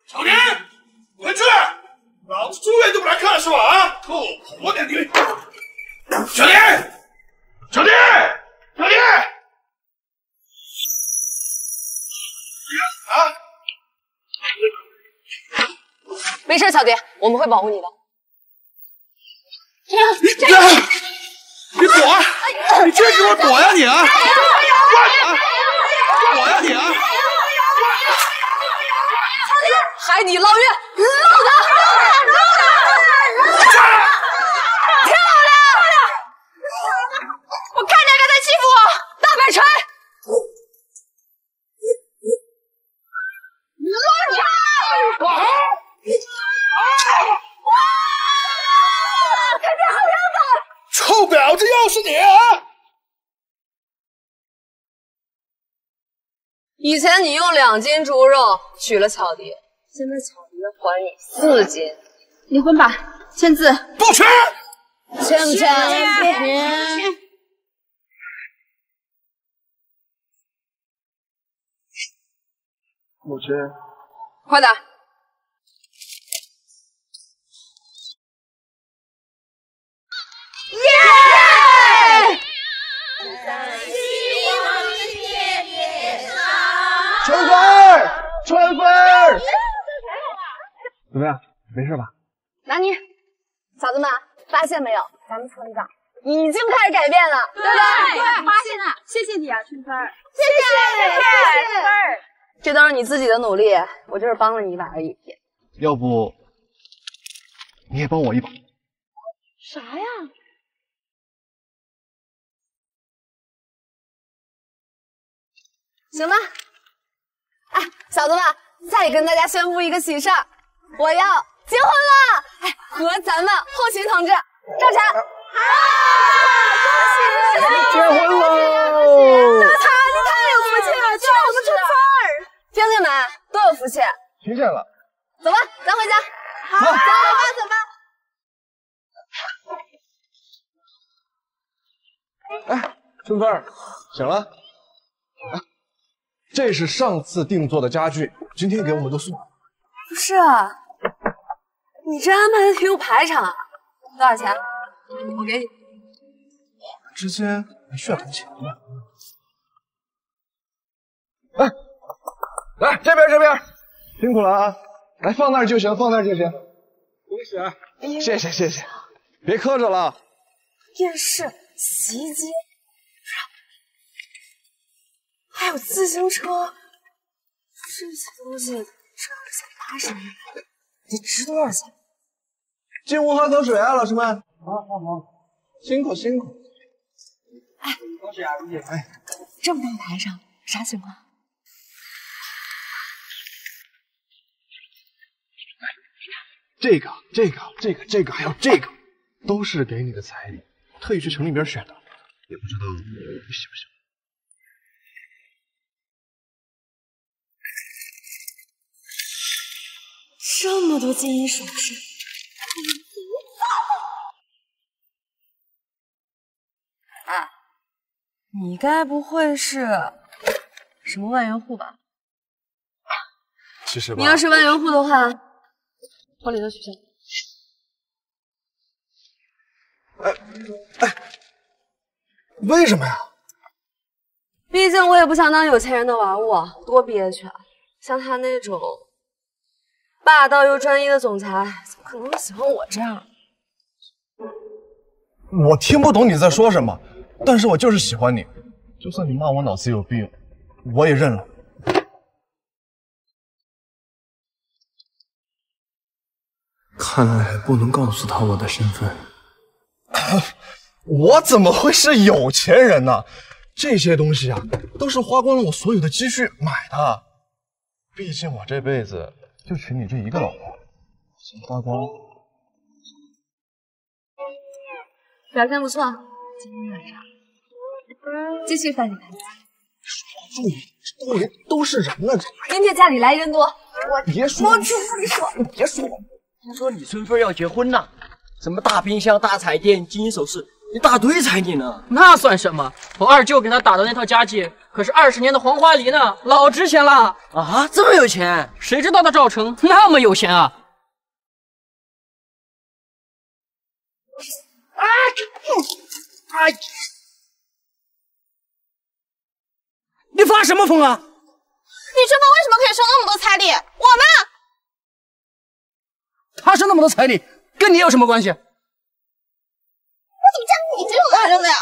小蝶，回去！老子住院都不来看是吧？啊，臭婆娘你！小蝶，小蝶，小蝶！啊！没事，小蝶，我们会保护你的。你你躲啊！你这给我躲呀你啊！我呀你啊！海底捞月，捞他！漂亮！我看见刚才欺负我，大摆锤！乱唱！哇！看见好样的！臭婊子，又是你以前你用两斤猪肉娶了巧蝶，现在巧蝶还你四斤，离婚吧，签字。不签。签不签？签。母亲，快点。怎么样？没事吧？拿你，嫂子们发现没有？咱们村长已经开始改变了，对不对？对，发现了，谢谢你啊，春芬儿，谢谢，谢谢春芬儿，这都是你自己的努力，我就是帮了你一把而已。要不你也帮我一把？啥呀？行吧。哎，嫂子们，再跟大家宣布一个喜事儿，我要结婚了！哎，和咱们后勤同志赵晨。啊！恭喜！结婚了！大才，你太有福气了，娶我们春芬儿。兄弟们多有福气。听见了。走吧，咱回家。好，走吧，走吧。哎，春芬儿，醒了。啊，这是上次定做的家具，今天给我们都送了。不是，啊，你这安排的挺有排场啊。多少钱？我给你。我们之间还需要谈钱吗？来，来这边这边，辛苦了啊！来放那儿就行，放那儿就行。恭喜啊！谢谢谢谢，别磕着了。电视、洗衣机，还有自行车，这些东西这要是在八十年代，得值多少钱？进屋喝口水啊，老师们。好，好，好，辛苦辛苦。哎，恭喜啊，恭喜！哎，这么大台上，啥情况？这个、这个、这个、这个，还有这个，都是给你的彩礼，特意去城里边选的，也不知道你喜不喜欢。这么多金银首饰，哎，你该不会是什么万元户吧？其实吧，你要是万元户的话，婚礼都取消。哎哎，为什么呀？毕竟我也不想当有钱人的玩物，多憋屈啊！像他那种霸道又专一的总裁，怎么可能会喜欢我这样？我听不懂你在说什么，但是我就是喜欢你，就算你骂我脑子有病，我也认了。看来不能告诉他我的身份。我怎么会是有钱人呢？这些东西啊，都是花光了我所有的积蓄买的。毕竟我这辈子就娶你这一个老婆，钱花光，表现不错，今天晚上继续翻你牌子。注意，周围都是人呢，明天家里来人多，我别说，我去屋里说，你别说。听说李春芬要结婚了，什么大冰箱、大彩电、金银首饰，一大堆彩礼呢。那算什么？我二舅给他打的那套家具，可是二十年的黄花梨呢，老值钱了啊！这么有钱？谁知道他赵成那么有钱啊？啊！哎！你发什么疯啊？你春风为什么可以收那么多彩礼？我呢？他收那么多彩礼，跟你有什么关系？我怎么嫁你这种男人的呀？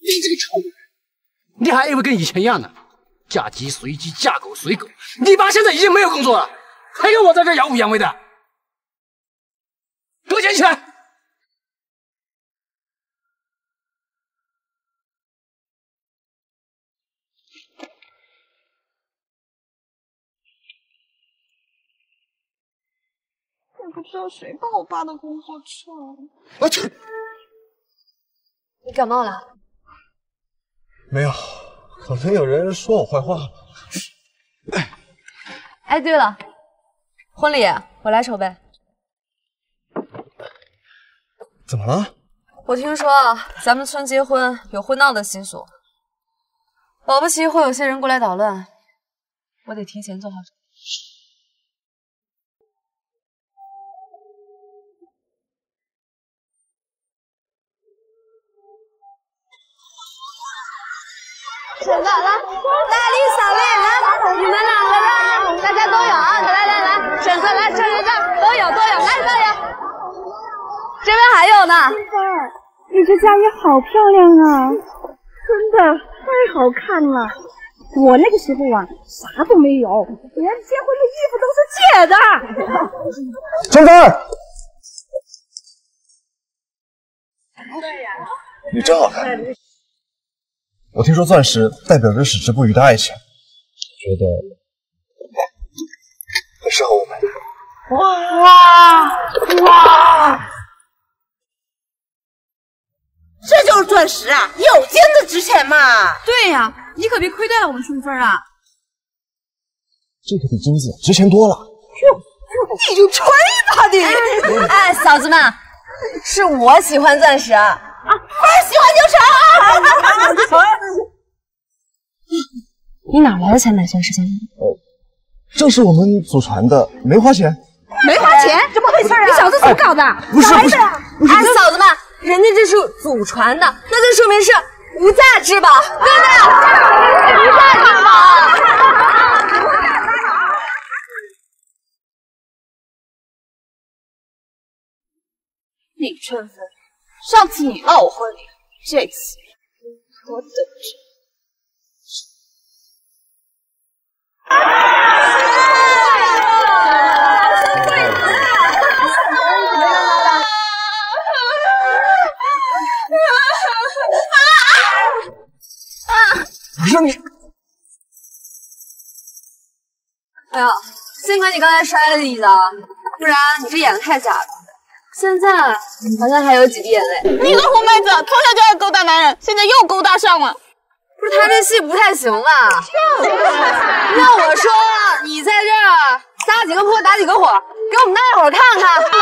你这个臭女人，你还以为跟以前一样呢？嫁鸡随鸡，嫁狗随狗。你爸现在已经没有工作了，还跟我在这耀武扬威的，给我捡起来！也不知道谁把我爸的工作撤了。我去！你感冒了？没有，可能有人说我坏话了。哎，对了，婚礼我来筹备。怎么了？我听说咱们村结婚有婚闹的习俗，保不齐会有些人过来捣乱，我得提前做好准备。婶子，来，来，Lisa，来，你们两个的，大家都有啊！来来来，婶子来，婶子这都有都有，来都有。这边还有呢。你这嫁衣好漂亮啊，真的太好看了。我那个时候啊，啥都没有，连结婚的衣服都是借的。陈芬儿，你真好看。我听说钻石代表着矢志不渝的爱情，觉得很适合我们。哇哇！这就是钻石啊，有金子值钱嘛。对呀，你可别亏待了我们春芬啊。这个比金子值钱多了。哟你就吹吧你！哎，嫂子们，是我喜欢钻石啊。啊，喜欢就成。你哪来的钱买钻石项链？这是我们祖传的，没花钱。没花钱？怎么回事啊？你小子怎么搞的？不是不是，哎，嫂子们，人家这是祖传的，那就说明是无价之宝，对不对？无价之宝。李春芬，上次你闹我婚礼，这次我等着。不是你，哎呀，幸亏你刚才摔了一跤，不然你这演的太假了。现在好像还有几滴眼泪。你个红妹子，从小就爱勾搭男人，现在又勾搭上了。不是他这戏不太行吧？要我说，你在这儿撒几个泼打几个火，给我们大家伙儿看看。把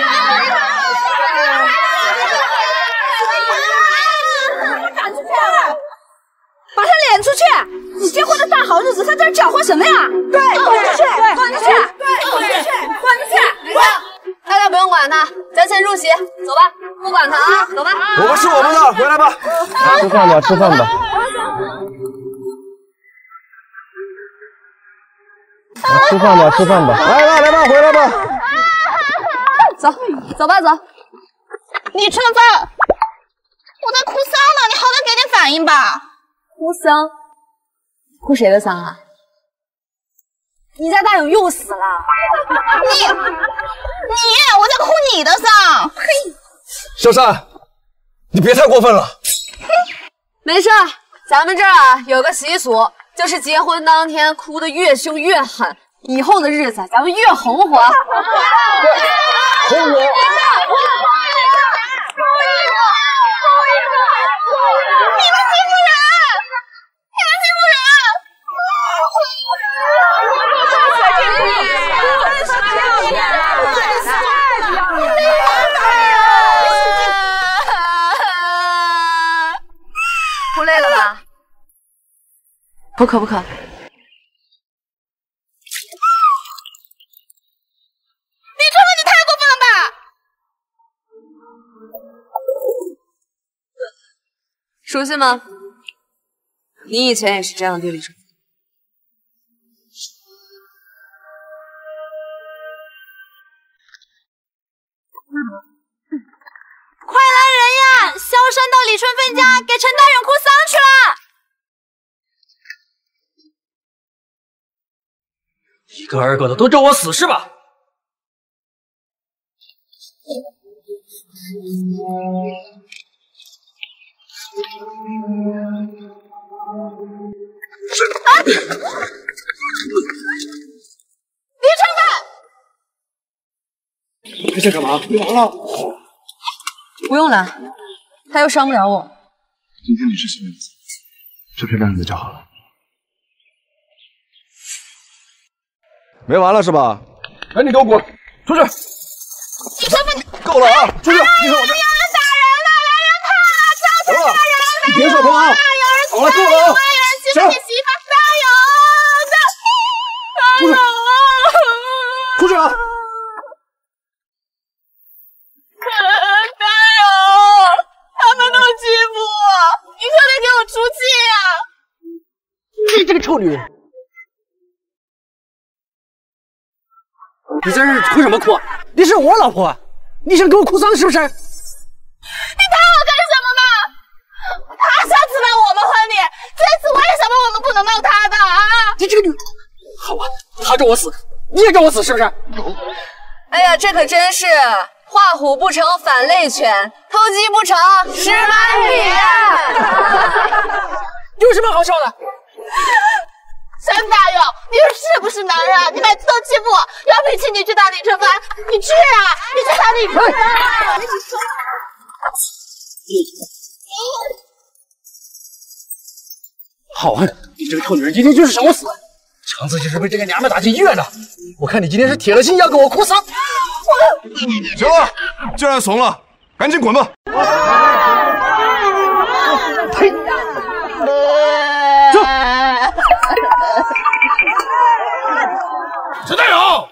他撵出去！你结婚的大好日子，他在这搅和什么呀？对，滚出去！滚出去！对，滚出去！滚出去！大家不用管他，咱先入席，走吧，不管他啊，走吧。我们是我们的，回来吧。吃饭吧，吃饭吧。吃饭吧，吃饭吧。来吧，来吧，回来吧。走，走吧，走。李春芬，我在哭丧呢，你好歹给点反应吧。哭丧？哭谁的丧啊？你家大勇又死了。你你，我在哭你的丧。嘿，小山，你别太过分了。没事，咱们这儿啊有个习俗，就是结婚当天哭得越凶越狠，以后的日子咱们越红火。红火。你们欺负人！你们欺负哭累了吧？不渴不渴。李春芬，你太过分了吧！熟悉吗？你以前也是这样对李春芬。快来人呀！萧山到李春芬家给陈大勇哭丧去了。一个二个的都找我死是吧？李春芬，你在干嘛？你完了。不用了，他又伤不了我。今天你是什么样子？这篇单子交好了。没完了是吧？赶紧给我滚出去！你身份够了啊！出去！你看我这。有人打人了，来人看啊！超市行了打人了，你别说话啊有人好了够了啊有人欺负你媳妇，加油！加油！出去啊！加油！他们都欺负我，你可得给我出气啊！你这个臭女人！你在这哭什么哭？你是我老婆，你想给我哭丧是不是？你打我干什么嘛？他上次闹我们婚礼，这次为什么我们不能闹他的啊？你这个女，好啊，他找我死，你也找我死是不是？哎呀，这可真是画虎不成反类犬，偷鸡不成蚀把米。有什么好笑的？陈大勇，你是不是男人啊？你每次都欺负我，要不请你去打李春帆，你去啊，你去打李春帆。你说好啊，你这个臭女人今天就是想我死！强子就是被这个娘们打进医院的，我看你今天是铁了心要跟我哭丧。行了，既然怂了，赶紧滚吧！呸！陈大勇，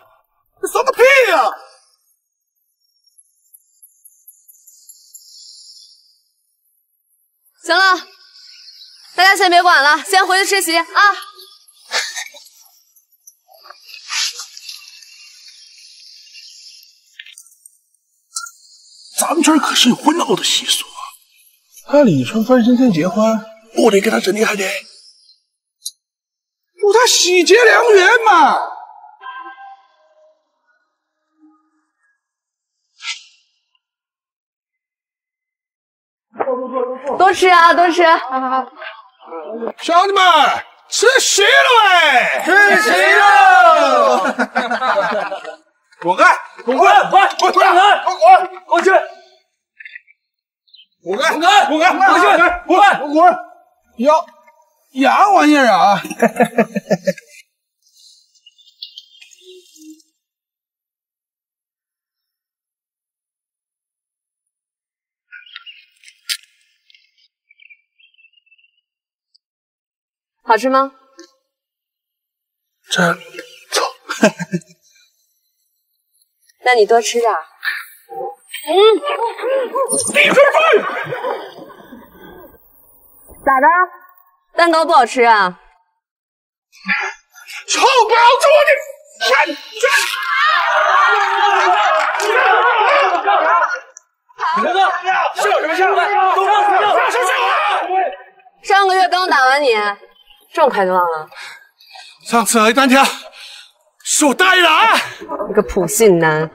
你怂个屁呀、行了，大家先别管了，先回去吃席啊！咱们这儿可是有婚后的习俗啊。他李春芬今天结婚，不得给他整厉害点，祝他喜结良缘嘛。多吃啊，多吃！好，好，好兄弟们，吃席了喂！吃席喽！滚开！滚开！滚滚滚滚滚去！滚开！滚开！滚开！滚去！滚滚滚！呀，啥玩意儿啊？好吃吗？真 那你多吃点儿。李春芬，咋的？蛋糕不好吃啊？臭婊子，我的天！你们笑什么笑？都让死掉！上个月刚打完你，这么快就忘了？上次那单挑是我大意了啊！你个普信男，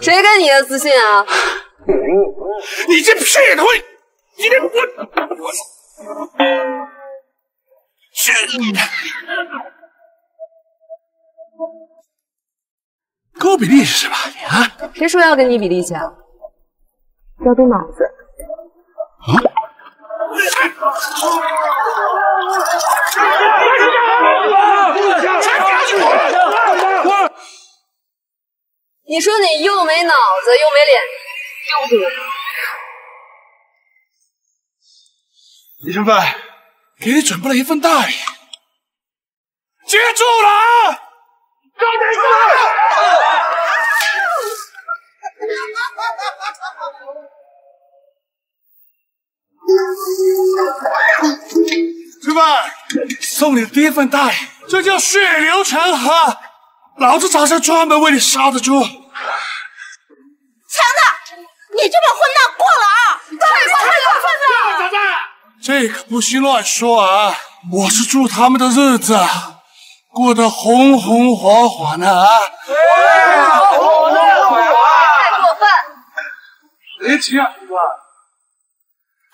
谁给你的自信啊？你这屁腿！你这我我去你的！跟我比力气是吧？你啊？谁说要跟你比力气啊？要动脑子。你说你又没脑子又没脸，丢不丢？李春芬，给你准备了一份大礼，接住了啊！张天 春芬，送你的第一份大礼，这叫血流成河，老子早上专门为你杀的猪。强子，你这把混蛋过了啊！太过分了！这可不许乱说啊！我是祝他们的日子过得红红火火呢啊！红红火火太过分！别急啊，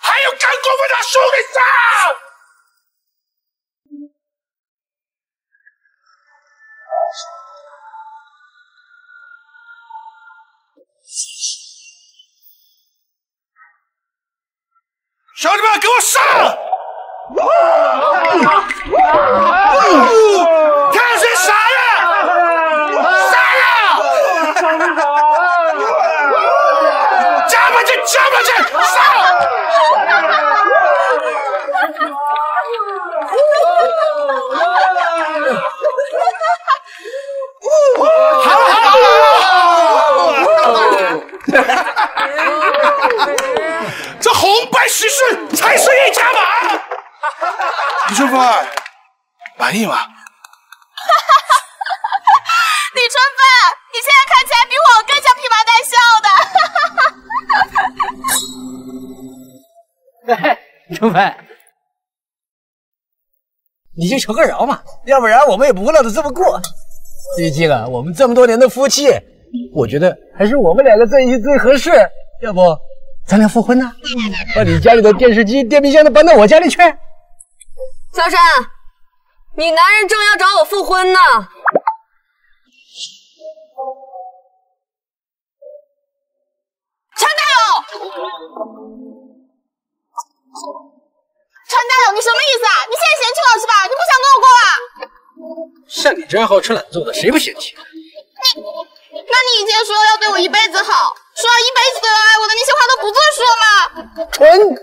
还有更过分的兄弟上！兄弟们，给我上！看谁杀呀！杀呀！加把劲，加把劲，上！好了好了，这红白喜事才是一家嘛！李春风，满意吗？李春风，你现在看起来比我更像披麻戴孝的。春飞，你就求个饶嘛，要不然我们也不会闹得这么过。毕竟啊，我们这么多年的夫妻，我觉得还是我们两个在一起最合适。要不，咱俩复婚呢？把你家里的电视机、电冰箱都搬到我家里去。小沈，你男人正要找我复婚呢。陈大勇，陈大勇，你什么意思啊？你现在嫌弃我是吧？你不想跟我过了？像你这样好吃懒做的，谁不嫌弃？你，那你以前说要对我一辈子好，说要一辈子都要爱我的那些话都不做说吗？蠢！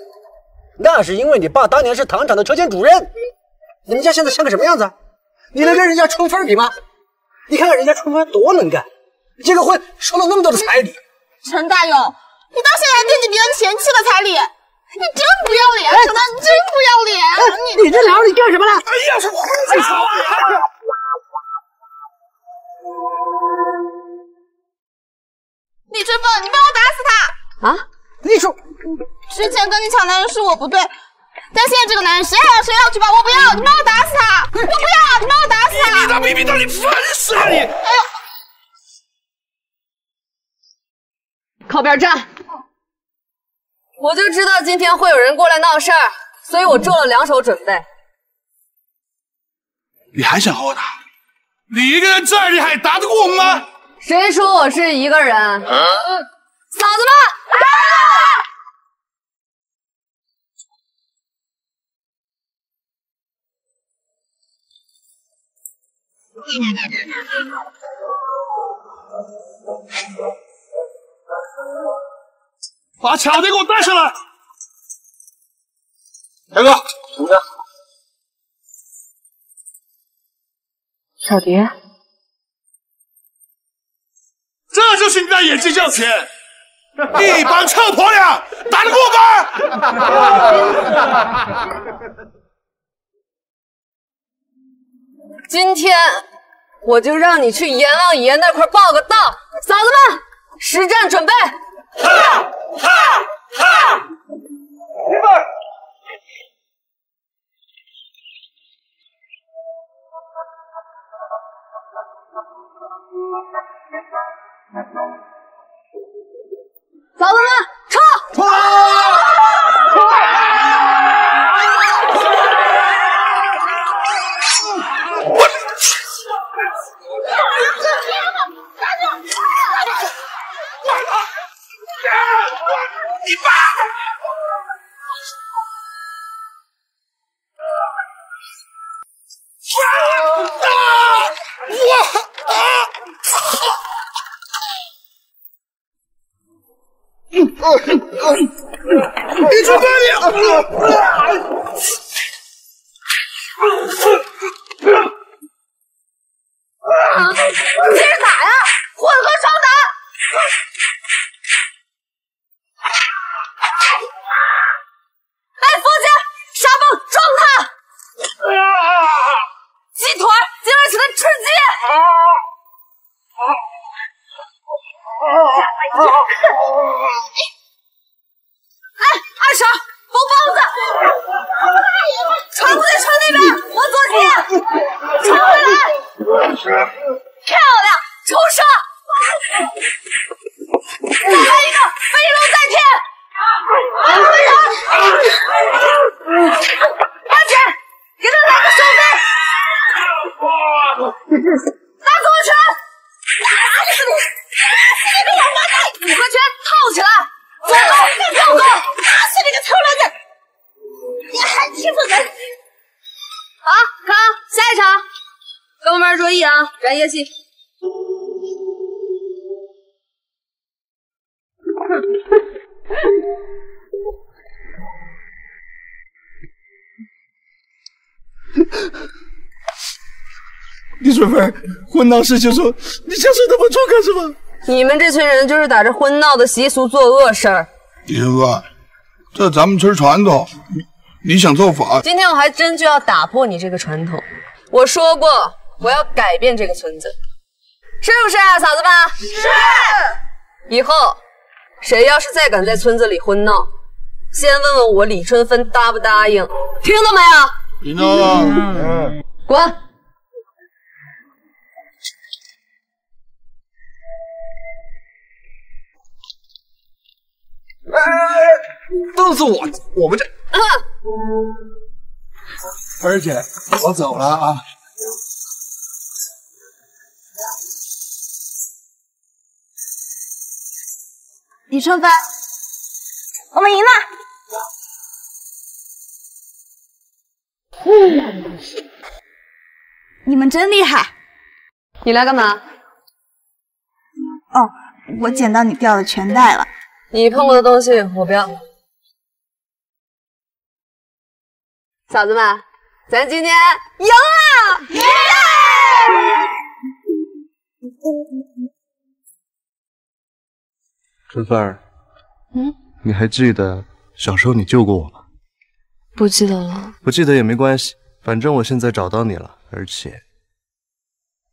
那是因为你爸当年是糖厂的车间主任。你们家现在像个什么样子？你能跟人家春芬比吗？你看看人家春芬多能干，结个婚收了那么多的彩礼。陈大勇，你到现在还惦记别人前妻的彩礼，你真不要脸！陈大，你真不要脸！你你这聊你干什么了？哎呀，是混草啊！李春风，你帮我打死他！啊？你说，之前跟你抢男人是我不对，但现在这个男人谁还要谁要去吧，我不要！你帮我打死他！我不要！你帮我打死他！你大逼逼到你烦死了你！哎呦！靠边站！我就知道今天会有人过来闹事儿，所以我做了两手准备。你还想和我打？你一个人这么厉害，打得过我们吗？谁说我是一个人？嫂子们，来把巧蝶给我带上来。大哥，怎么着？小蝶，这就是你的演技较钱，一帮臭婆娘，打得过吗？今天我就让你去阎王爷那块报个到。嫂子们，实战准备！哈哈哈！媳妇儿，嫂子们，撤！你爸！啊！我啊！你出这里！你这是打呀？混合双打！哎，冯姐，沙蹦撞他！鸡腿，今晚请他吃鸡！哎，二婶，包包子，床在床那边，我左肩，传回来，漂亮，抽射，再来一个，飞龙在天，八姐，给他来个手背，打左拳，打死你，打死你个王八蛋，五个拳套起来，左勾右勾，打死你个臭男人！啊，燃液气。李春芬，婚闹事情说，你想说那么重干什么？你们这群人就是打着婚闹的习俗做恶事儿。李春芬，这咱们村传统，你你想造反？今天我还真就要打破你这个传统。我说过，我要改变这个村子，是不是啊，嫂子们？是。以后谁要是再敢在村子里婚闹，先问问我李春芬答不答应，听到没有？听到了。嗯。滚！哎，都是我，我们这。芬儿姐，我走了啊。李春芬，我们赢了。嗯，你们真厉害。你来干嘛？哦，我捡到你掉的全带了。你碰过的东西我不要。嫂子们，咱今天赢了！耶！春芬儿，嗯，你还记得小时候你救过我吗？不记得了。不记得也没关系，反正我现在找到你了，而且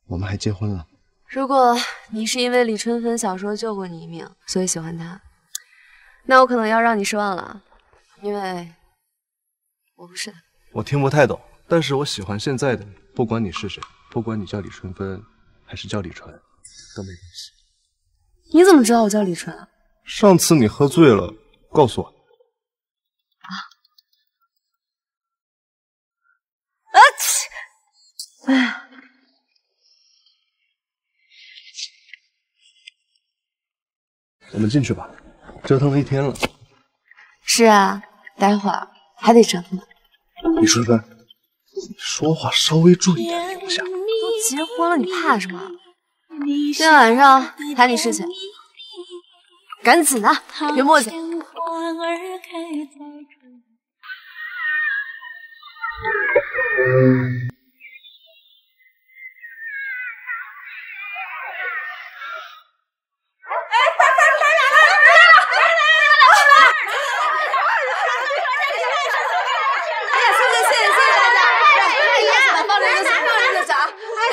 我们还结婚了。如果你是因为李春芬小时候救过你一命，所以喜欢她，那我可能要让你失望了，因为我不是的。我听不太懂，但是我喜欢现在的你，不管你是谁，不管你叫李春芬还是叫李纯，都没关系。你怎么知道我叫李纯啊？上次你喝醉了，告诉我。啊！哎呀，我们进去吧，折腾了一天了。是啊，待会儿还得折腾呢。李春芬，你说话稍微注意点，行不行？都结婚了，你怕什么？今天晚上谈你事情，赶紧的，别磨叽。哎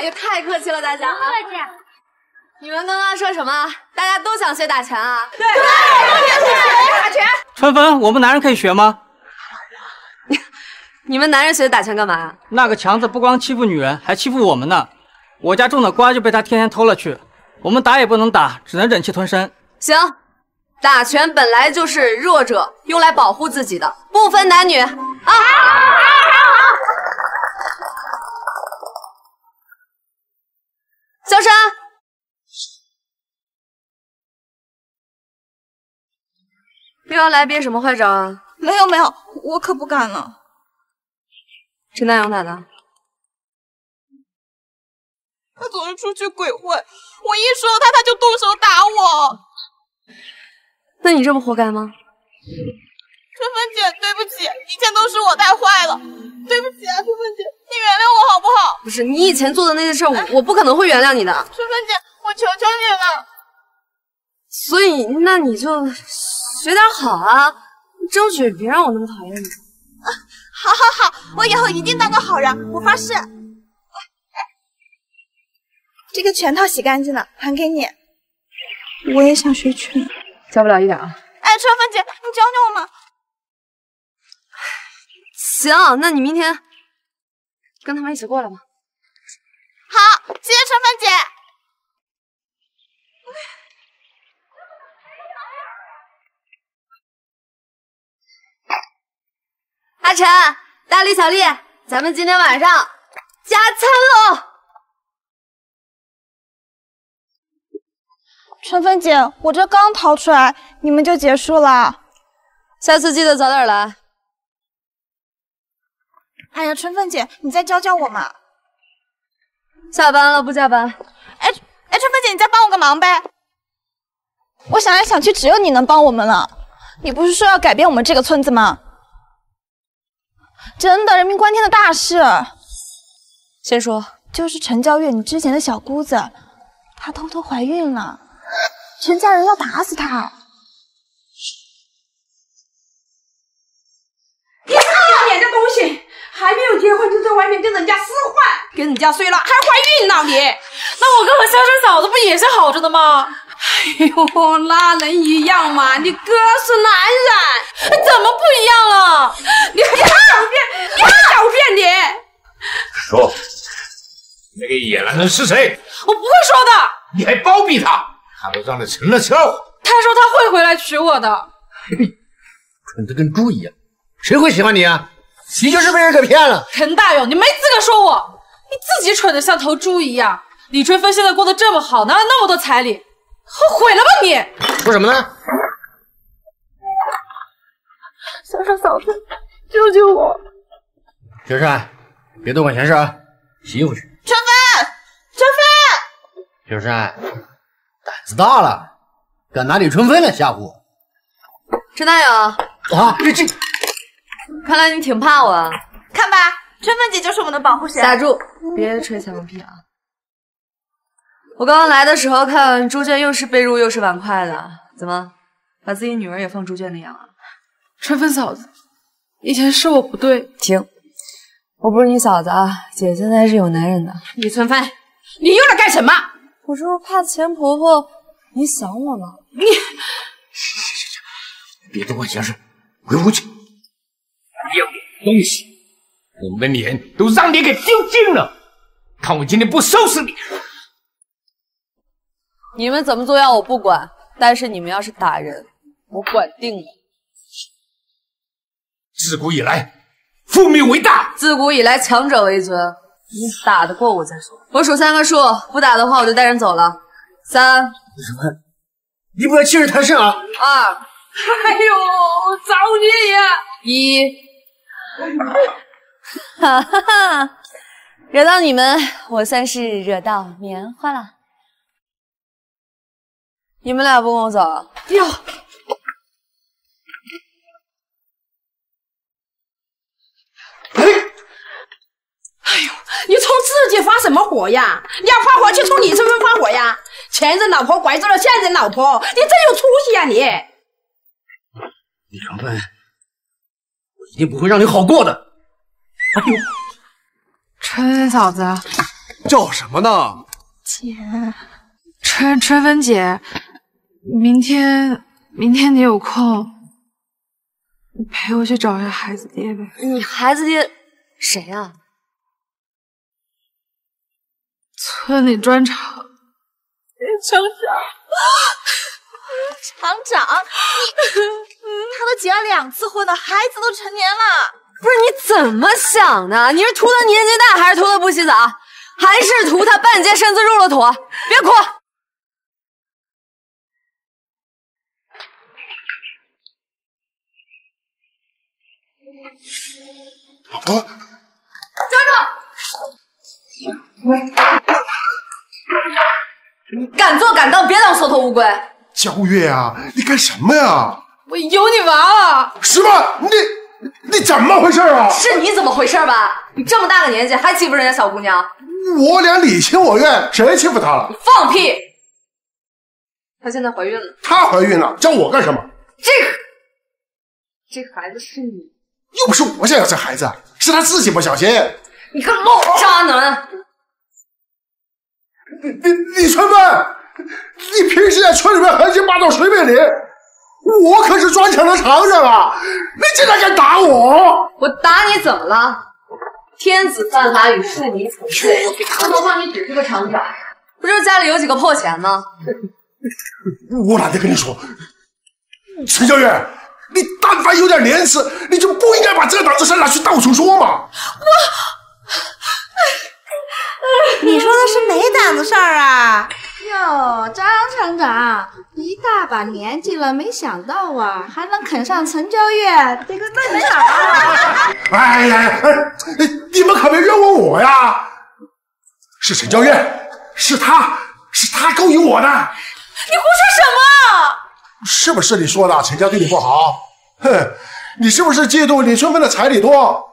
呀，太客气了，大家啊！客气。你们刚刚说什么？大家都想学打拳啊？对，对，打拳。春芬，我们男人可以学吗？你们男人学打拳干嘛呀？那个强子不光欺负女人，还欺负我们呢。我家种的瓜就被他天天偷了去，我们打也不能打，只能忍气吞声。行，打拳本来就是弱者用来保护自己的，不分男女啊！小声。又要来憋什么坏招啊？没有没有，我可不敢了。陈大勇打的？他总是出去鬼混，我一说他，他就动手打我。那你这不活该吗？春芬姐，对不起，以前都是我太坏了，对不起啊，春芬姐，你原谅我好不好？不是你以前做的那些事儿，我我不可能会原谅你的。春芬姐，我求求你了。所以，那你就学点好啊，争取别让我那么讨厌你。啊好好好，我以后一定当个好人，我发誓。这个拳套洗干净了，还给你。我也想学拳，教不了一点啊。哎，春芬姐，你教教我嘛。行，那你明天跟他们一起过来吧。好，谢谢春芬姐。阿晨、大力、小丽，咱们今天晚上加餐喽！春芬姐，我这刚逃出来，你们就结束了。下次记得早点来。哎呀，春芬姐，你再教教我嘛。下班了不加班？哎哎，春芬姐，你再帮我个忙呗！我想来想去，只有你能帮我们了。你不是说要改变我们这个村子吗？真的，人命关天的大事。先说，就是陈娇月，你之前的小姑子，她偷偷怀孕了，全家人要打死她。你这个要脸的东西，还没有结婚就在外面跟人家私换，跟人家睡了还怀孕呢你？那我跟我萧生嫂子不也是好着的吗？哎呦，那能一样吗？你哥是男人，怎么不一样了？你还狡辩，你还狡辩你！说，那个野男人是谁？我不会说的。你还包庇他，他都让你成了笑话。他说他会回来娶我的。蠢的跟猪一样，谁会喜欢你啊？你就是被人给骗了。陈大勇，你没资格说我，你自己蠢的像头猪一样。李春芬现在过得这么好，拿了那么多彩礼。后悔了吧你？说什么呢？小帅嫂子，救救我！雪山，别多管闲事啊，洗衣服去。春芬，春芬，雪山，胆子大了，敢拿李春芬来吓唬我。陈大勇啊，这这，看来你挺怕我啊。看吧，春芬姐就是我们的保护神。打住，别吹彩虹屁啊！我刚刚来的时候看猪圈又是被褥又是碗筷的，怎么把自己女儿也放猪圈里养啊？春芬嫂子，以前是我不对。停，我不是你嫂子啊，姐现在是有男人的。李春芬，你又来干什么？我这不怕钱婆婆你想我了？你，别多管闲事，回屋去。不要脸的东西，我们的脸都让你给丢尽了，看我今天不收拾你！你们怎么做药我不管，但是你们要是打人，我管定了。自古以来，父命为大。自古以来，强者为尊。你打得过我再说。我数三个数，不打的话我就带人走了。三。李什么？你不要欺人太甚啊！二。哎呦，造孽呀！一。哈哈哈！惹到你们，我算是惹到棉花了。你们俩不跟我走？哟。哎呦，你冲自己发什么火呀？你要发火就冲李春芬发火呀？前任老婆拐走了现任老婆，你真有出息呀你！李春芬，我一定不会让你好过的。哎呦，春嫂子，叫什么呢？姐，春春芬姐。明天，明天你有空，你陪我去找一下孩子爹呗。你孩子爹谁啊？村里砖厂厂长。厂长，结了两次婚了，孩子都成年了。不是你怎么想的？你是图他年纪大，还是图他不洗澡，还是图他半截身子入了土？别哭。老婆，站住！敢做敢当，别当缩头乌龟。焦月啊，你干什么呀？我有你娃了。什么？你你怎么回事啊？是你怎么回事吧？你这么大个年纪还欺负人家小姑娘？我俩你情我愿，谁欺负她了？你放屁！她现在怀孕了。她怀孕了，叫我干什么？这个，这孩子是你。又不是我想要这孩子，是她自己不小心。你个老渣男！李李李春芬，你平时在村里面横行霸道，随便你，我可是砖厂的厂长啊！你竟然敢打我！我打你怎么了？天子犯法与庶民同罪，更何况你只是个厂长，不就是家里有几个破钱吗？我懒得跟你说，陈小月。你但凡有点廉耻，你就不应该把这档子事拿去到处说嘛！我，你说的是哪档子事儿啊？哟，张厂长，一大把年纪了，没想到啊，还能啃上陈娇月这个嫩草。哎呀，哎，你们可别冤枉我呀！是陈娇月，是他，是他勾引我的，你胡说什么？是不是你说的？陈家对你不好？哼，你是不是嫉妒李春芬的彩礼多？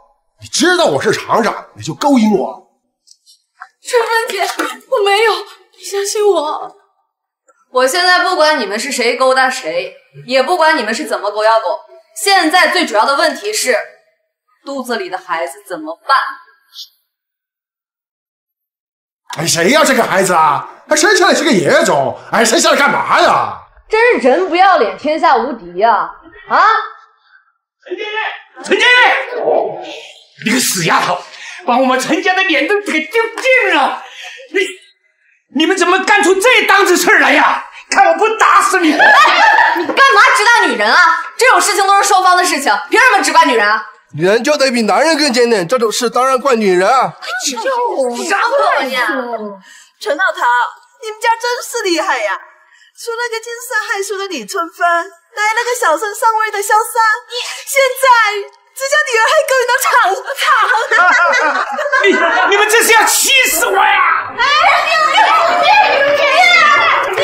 你知道我是厂长，你就勾引我？春芬姐，我没有，你相信我。我现在不管你们是谁勾搭谁，也不管你们是怎么勾搭狗，现在最主要的问题是，肚子里的孩子怎么办？哎，谁要？这个孩子啊，还生下来是个野种，哎，生下来干嘛呀？真是人不要脸，天下无敌呀！啊！陈建业，陈建业，你个死丫头，把我们陈家的脸都给丢尽了！你你们怎么干出这档子事儿来呀？看我不打死你！哎，你干嘛只打女人啊？这种事情都是双方的事情，凭什么只怪女人啊？女人就得比男人更坚定，这种事当然怪女人。就啥破你？陈老头，你们家真是厉害呀！除了个惊世骇俗的李春芬，来了个小生上位的萧三，现在自家女儿还勾引到厂长。你你们这是要气死我呀！哎，你你你你你，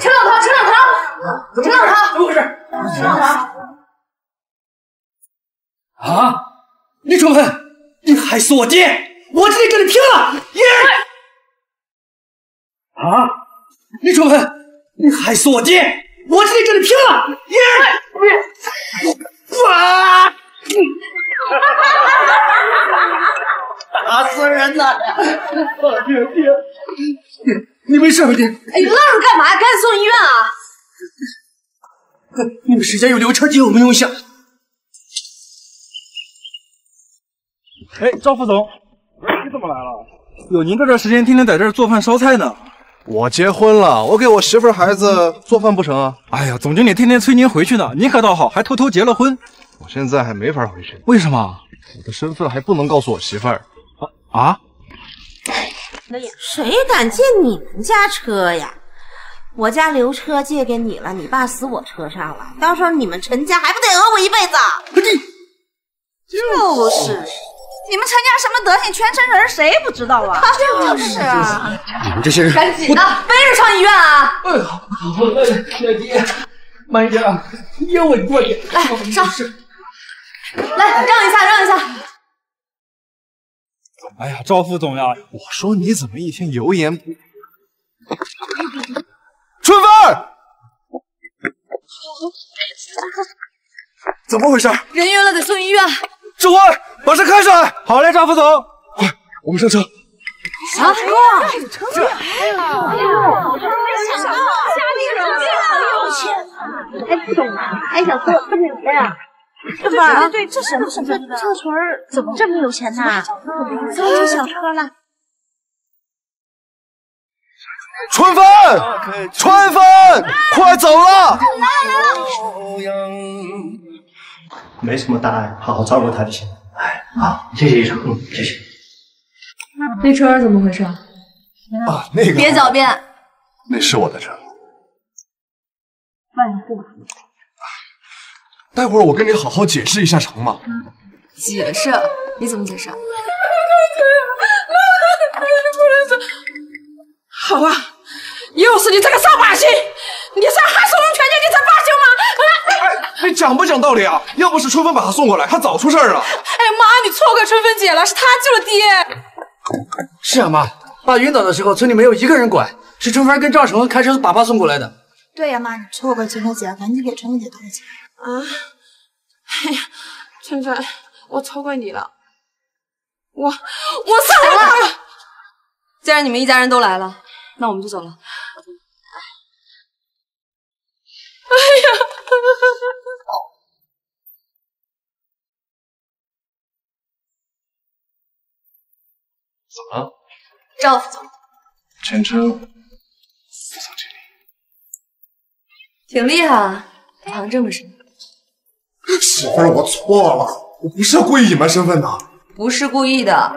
陈老头，陈老头，陈老头，怎么回事？陈老头。啊！李春芬，你害死我爹，我今天跟你拼了！耶！啊！李春芬，你害死我爹，我今天跟你拼了！耶！啊！打死人了！爹爹，你没事吧爹？哎，你愣着干嘛？赶紧送医院啊！你们谁家有流车借我们用一下？哎，赵副总，你怎么来了？有，您这段时间天天在这儿做饭烧菜呢？我结婚了，我给我媳妇儿孩子做饭不成啊？哎呀，总经理天天催您回去呢，您可倒好，还偷偷结了婚。我现在还没法回去，为什么？我的身份还不能告诉我媳妇儿。啊啊？谁敢借你们家车呀？我家刘车借给你了，你爸死我车上了，到时候你们陈家还不得讹我一辈子？就是，你们陈家什么德行，全城人谁不知道啊？就是啊，你们这些人，赶紧的，背着上医院啊！哎，好，好，小爹，慢一点啊，要稳住点。来，上，来，让一下，让一下。哎呀，赵副总呀，我说你怎么一天油盐不 春芬，怎么回事？人晕了，得送医院。志辉，把车开上来。好嘞，赵副总。快，我们上车。啥车啊？车来了！家里人有钱，还不懂啊？还想说我这么有钱啊？对吧？对，这什么什么？这这群儿怎么这么有钱呢？怎么有小车了？春芬，春芬，快走了！来了来了没什么大碍，好好照顾他就行。哎，好，谢谢医生，嗯，谢谢。那车怎么回事？啊，那个别狡辩。那是我的车。万户。待会儿我跟你好好解释一下，成吗？解释？你怎么解释？好啊，又是你这个扫把星！你是害死我们全家，你才罢休吗？哎，你讲不讲道理啊？要不是春芬把他送过来，他早出事儿了。哎妈，你错怪春芬姐了，是她救了爹。是啊，妈，爸晕倒的时候，村里没有一个人管，是春芬跟赵成开车把爸送过来的。对呀，妈，你错怪春芬姐了，赶紧给春芬姐道个歉。啊，哎呀，春芬，我错怪你了，我我错了。既然你们一家人都来了，那我们就走了。哎呀！怎么了？赵副总，全称副总经理，挺厉害啊，藏这么深。媳妇儿，我错了，我不是故意隐瞒身份的。不是故意的，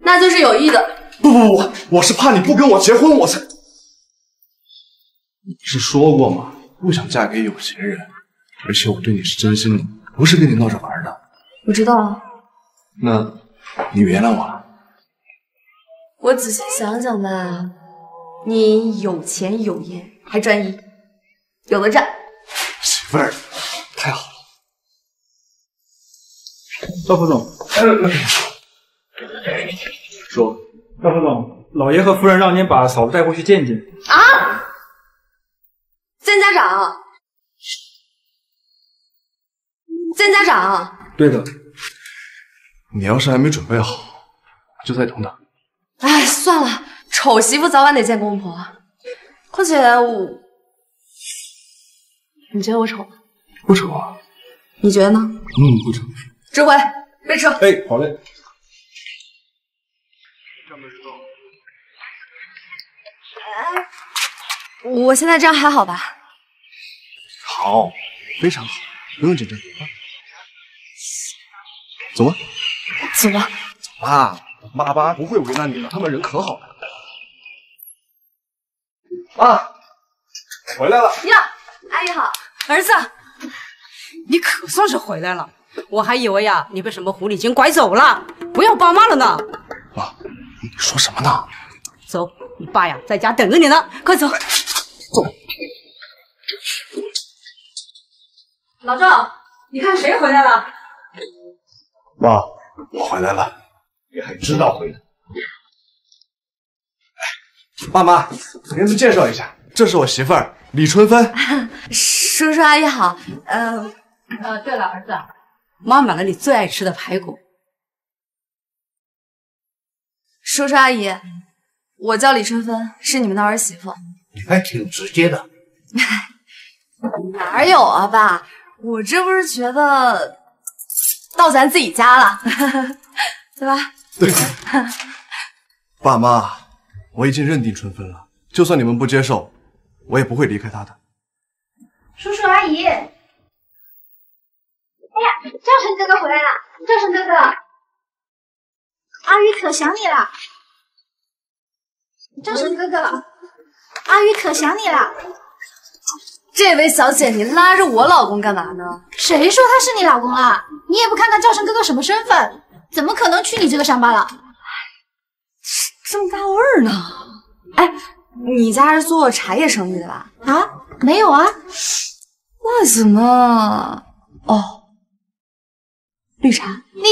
那就是有意的。不不不，我是怕你不跟我结婚，我才。你不是说过吗？不想嫁给有钱人，而且我对你是真心的，不是跟你闹着玩的。我知道啊，那，你原谅我了？我仔细想想吧，你有钱有颜还专一，有的占。媳妇儿，赵副总，说，赵副总，老爷和夫人让您把嫂子带过去见见。啊！见家长，见家长。对的，你要是还没准备好，就再等等。哎，算了，丑媳妇早晚得见公婆。况且我，你觉得我丑吗？不丑啊。你觉得呢？嗯，不丑。指挥，备车。哎，好嘞。我现在这样还好吧？好，非常好，不用紧张啊。走吧，走吧。走吧，爸爸不会为难你的，他们人可好了。啊，回来了。呀，阿姨好，儿子，你可算是回来了，我还以为呀你被什么狐狸精拐走了，不要爸妈了呢。妈你说什么呢？走，你爸呀在家等着你呢，快走。走。老赵，你看谁回来了？妈，我回来了，你还知道回来？爸妈，给你们介绍一下，这是我媳妇儿李春芬。叔叔阿姨好。呃呃，对了，儿子，妈买了你最爱吃的排骨。叔叔阿姨，我叫李春芬，是你们的儿媳妇。你还挺直接的。哪有啊，爸？我这不是觉得到咱自己家了，对吧？对。爸妈，我已经认定春芬了，就算你们不接受，我也不会离开她的。叔叔阿姨，哎呀，赵晨哥哥回来了，赵晨哥哥，阿宇可想你了。赵晨哥哥，阿宇可想你了。这位小姐，你拉着我老公干嘛呢？谁说他是你老公了？你也不看看赵晨哥哥什么身份，怎么可能去你这个乡巴了？这么大味儿呢？哎，你家是做茶叶生意的吧？啊，没有啊。那怎么？哦，绿茶。你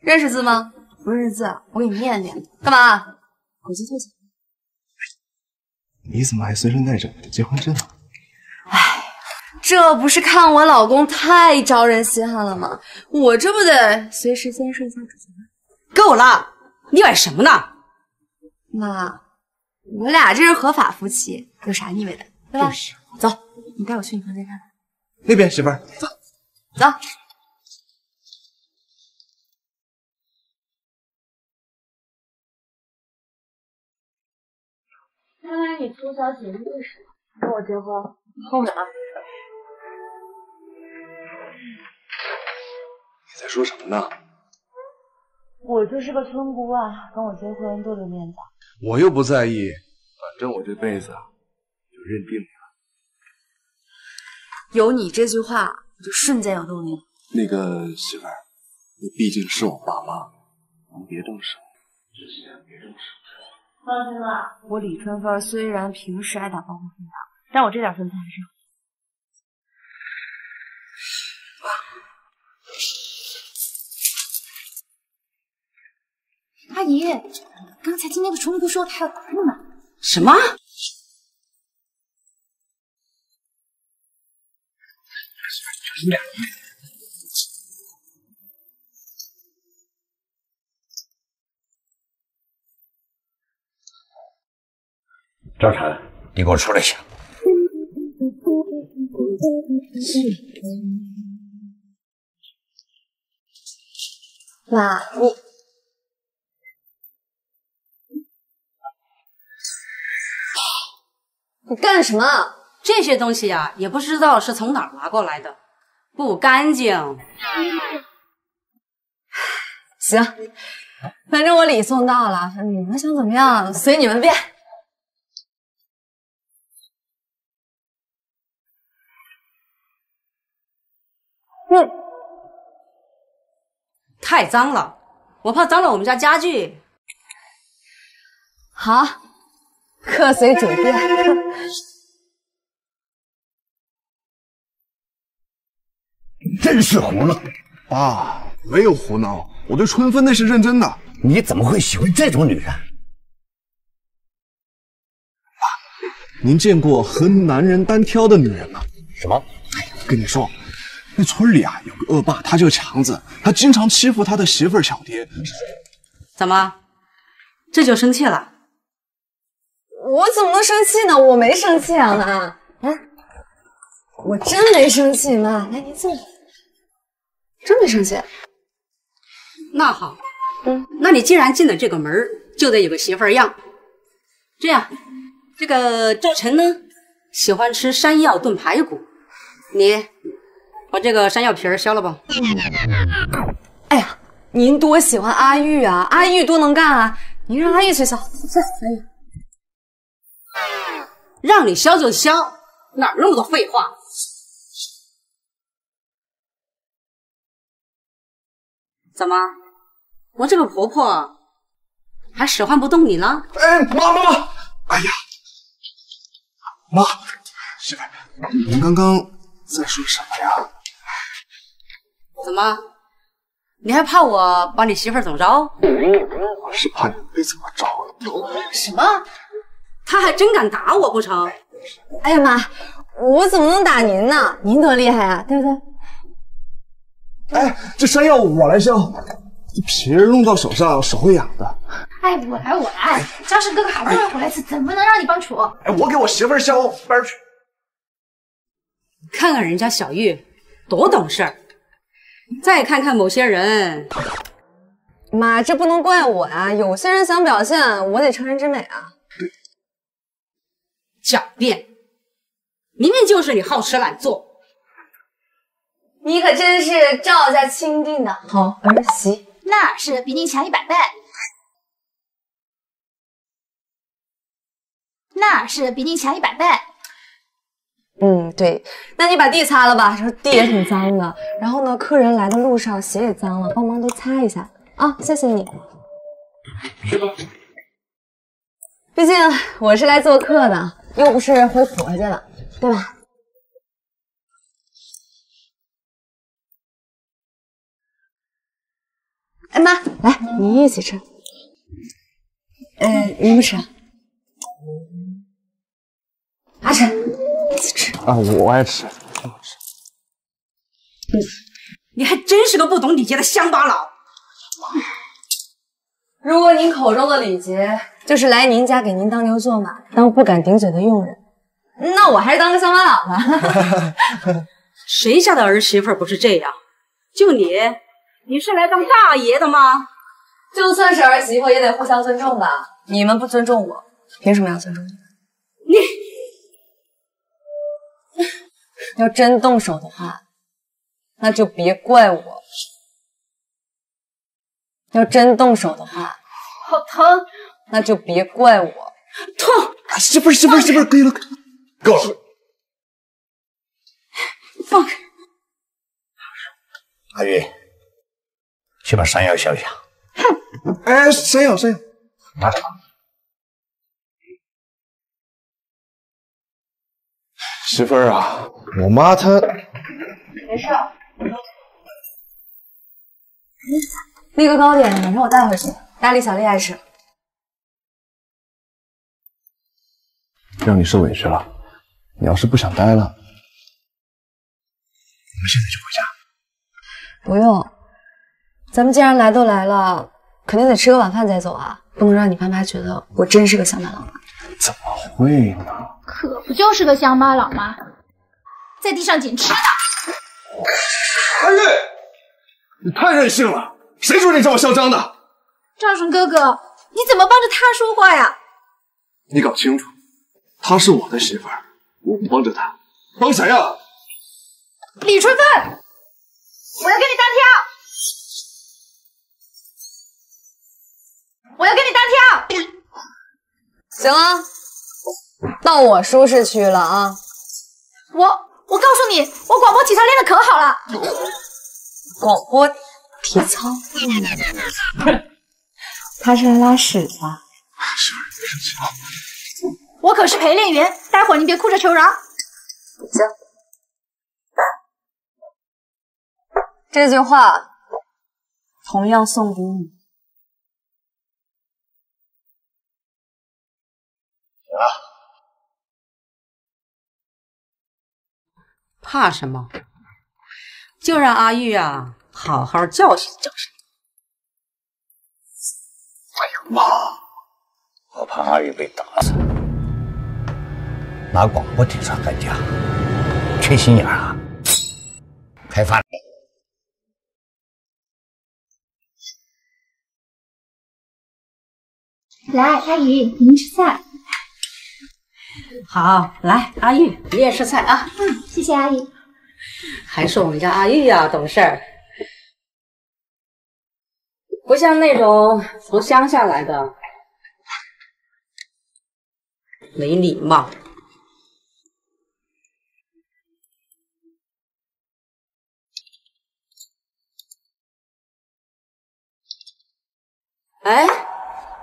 认识字吗？不认识字，我给你念念。干嘛？手机偷钱。你怎么还随身带着我的结婚证啊？这不是看我老公太招人稀罕了吗？我这不得随时监视一下主角吗？够了，你玩什么呢？妈，我俩这是合法夫妻，有啥腻味的，对吧？走，你带我去你房间看看。那边，媳妇儿，走。走。看来你从小姐意识跟我结婚后悔了。你在说什么呢？我就是个村姑啊，跟我结婚多丢面子。我又不在意，反正我这辈子就认定你了。有你这句话，我就瞬间有动力了。那个媳妇儿，你毕竟是我爸妈，能别动手，之前别动手。放心吧，我李春芬虽然平时爱打抱不平的，但我这点身材还是有。阿姨，刚才听那个村姑说她要打你呢。什么？赵晨，你给我出来一下。爸，你你干什么？这些东西呀、也不知道是从哪儿拿过来的，不干净。行，反正我礼送到了，你们想怎么样随你们便。嗯，太脏了，我怕脏了我们家家具。好，客随主便。真是胡闹！爸，没有胡闹，我对春芬那是认真的。你怎么会喜欢这种女人？爸您见过和男人单挑的女人吗？什么？哎呀，跟你说，那村里啊有个恶霸，他叫强子，他经常欺负他的媳妇儿小蝶。怎么，这就生气了？我怎么能生气呢？我没生气啊，妈。啊，我真没生气，妈。来，您坐。真没生气。那好，嗯，那你既然进了这个门就得有个媳妇儿样。这样，这个赵晨呢，喜欢吃山药炖排骨，你把这个山药皮儿削了吧。哎呀，您多喜欢阿玉啊！阿玉多能干啊！您让阿玉去削，去，阿玉。让你削就削，哪那么多废话？怎么，我这个婆婆还使唤不动你了？哎，妈妈妈！哎呀，妈，媳妇儿，您刚刚在说什么呀？怎么，你还怕我把你媳妇儿怎么着？我是怕你被怎么着？什么？他还真敢打我不成？哎呀妈，我怎么能打您呢？您多厉害啊，对不对？哎，这山药我来削，这皮儿弄到手上手会痒的。哎，我来，我来。张氏哥哥好不容易回来一次，怎么能让你帮厨？哎，我给我媳妇儿削，边去。看看人家小玉多懂事儿，再看看某些人，妈，这不能怪我呀。有些人想表现，我得成人之美啊。狡辩，明明就是你好吃懒做。你可真是赵家钦定的好儿媳，那是比你强一百倍，那是比你强一百倍。嗯，对，那你把地擦了吧，说地也挺脏的。然后呢，客人来的路上鞋也脏了，帮忙都擦一下啊，谢谢你。去吧。毕竟我是来做客的，又不是回婆家了，对吧？哎妈，来，你一起吃。呃，你不吃？阿晨，一起吃。啊，我爱吃。你还真是个不懂礼节的乡巴佬。如果您口中的礼节就是来您家给您当牛做马，当不敢顶嘴的佣人，那我还是当个乡巴佬吧。谁家的儿媳妇不是这样？就你。你是来当大爷的吗？就算是儿媳妇，也得互相尊重吧。你们不尊重我，凭什么要尊重你？你要真动手的话，那就别怪我。要真动手的话，好疼，那就别怪我。痛！媳妇儿，媳妇儿，媳妇儿，可以了，够了。放开！阿玉。去把山药削一下。哼！哎，山药，山药，拿着。媳妇儿啊，我妈她没事。那个糕点晚上我带回去。大力、小丽爱吃。让你受委屈了。你要是不想待了，我们现在就回家。不用。咱们既然来都来了，肯定得吃个晚饭再走啊！不能让你爸妈觉得我真是个乡巴佬。怎么会呢？可不就是个乡巴佬吗？在地上捡吃的。阿玉，你太任性了！谁说你这么嚣张的？赵顺哥哥，你怎么帮着他说话呀？你搞清楚，她是我的媳妇儿，我不帮着她，帮谁啊？李春芬，我要跟你单挑。我要跟你单挑，行了，到我舒适区了啊！我我告诉你，我广播体操练的可好了。广播体操？他是来拉屎的。我可是陪练员，待会儿你别哭着求饶。行，这句话同样送给你。行了，怕什么？就让阿玉啊好好教训教训。哎呀妈，我怕阿玉被打死。拿广播体上干架，缺心眼啊！开饭。来，阿姨，您吃菜。好，来，阿玉，你也吃菜啊。嗯，谢谢阿姨。还是我们家阿玉呀、懂事儿，不像那种从乡下来的没礼貌。哎，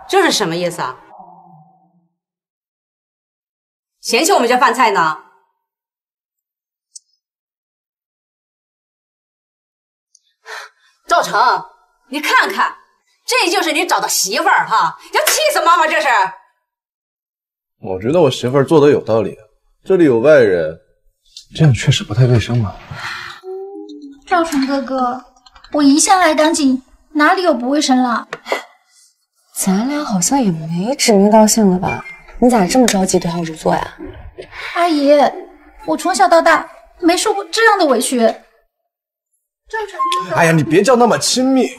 这是什么意思啊？嫌弃我们家饭菜呢？赵成，你看看，这就是你找的媳妇儿哈，要气死妈妈这是。我觉得我媳妇儿做的有道理，这里有外人，这样确实不太卫生嘛。赵成哥哥，我一向爱干净，哪里有不卫生了？咱俩好像也没指名道姓的吧？你咋这么着急对号入座呀？阿姨，我从小到大没受过这样的委屈。赵成哎呀，你别叫那么亲密，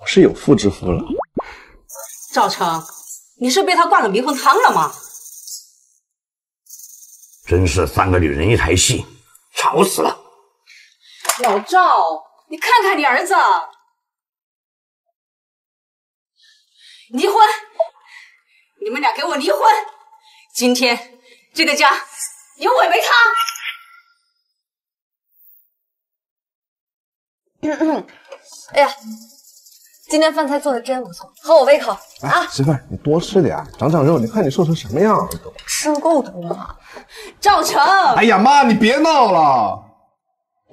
我是有妇之夫了。赵成，你是被他灌了迷魂汤了吗？真是三个女人一台戏，吵死了！老赵，你看看你儿子，离婚！你们俩给我离婚！今天这个家有我没他。哎呀，今天饭菜做的真不错，合我胃口啊！媳妇儿，你多吃点，长长肉。你看你瘦成什么样了都。吃够多了。赵成，哎呀妈，你别闹了！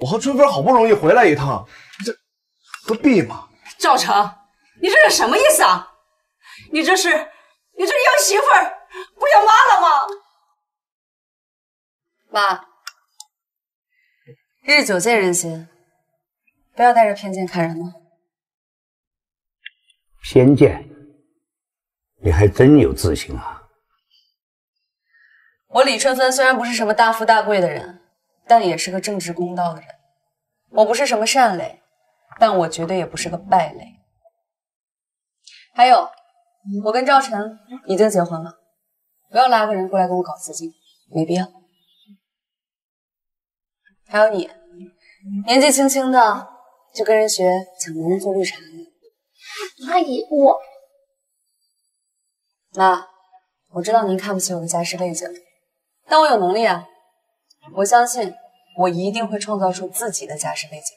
我和春芬好不容易回来一趟，这何必嘛？赵成，你这是什么意思啊？你这是你这是要媳妇儿不要妈了吗？妈，日久见人心，不要带着偏见看人了。偏见，你还真有自信啊！我李春芬虽然不是什么大富大贵的人，但也是个正直公道的人。我不是什么善类，但我绝对也不是个败类。还有，我跟赵晨已经结婚了，不要拉个人过来跟我搞刺激，没必要。还有你，年纪轻轻的就跟人学抢男人做绿茶了。阿姨，我妈，我知道您看不起我的家世背景，但我有能力啊！我相信我一定会创造出自己的家世背景。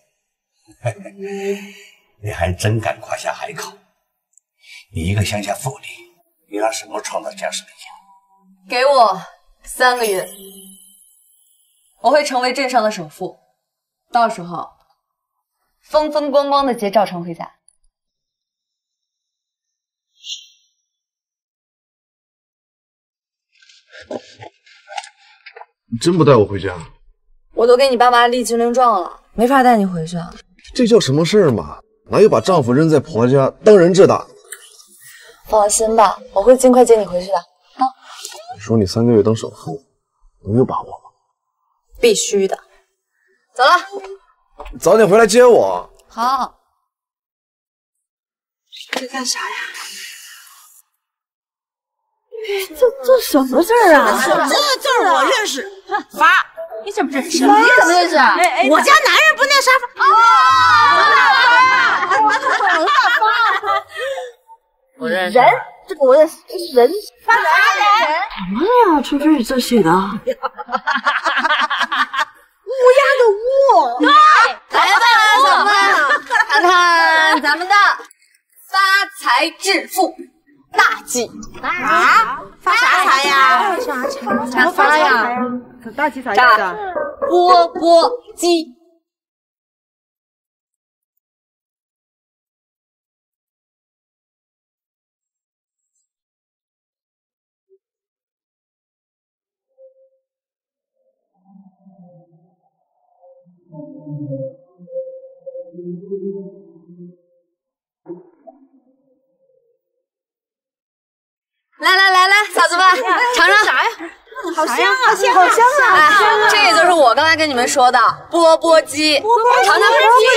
你还真敢夸下海口！你一个乡下妇女，你拿什么创造家世背景？给我三个月，我会成为镇上的首富，到时候风风光光的接赵成回家。你真不带我回家？我都给你爸妈立军令状了，没法带你回去啊。这叫什么事儿嘛？哪有把丈夫扔在婆家当人质的？放心吧，我会尽快接你回去的。啊你说你三个月当首富，能有把握吗？必须的。走了，早点回来接我。好。这干啥呀？这这什么字儿啊？这字儿我认识，发。你怎么认识？你怎么认识啊？哎我家男人不念沙发。啊，我懂了，发。我认识人，这个我认识，这是人发人。什么呀？春芬，你这写的？乌鸦的乌。对，来吧，小妹，看看咱们的发财致富大鸡。啊？发啥财呀？怎么发呀？大吉啥炸钵钵鸡。来来来来，嫂子们尝尝啥呀？好香啊！好香好香啊！哎，这也就是我刚才跟你们说的钵钵鸡，尝尝钵钵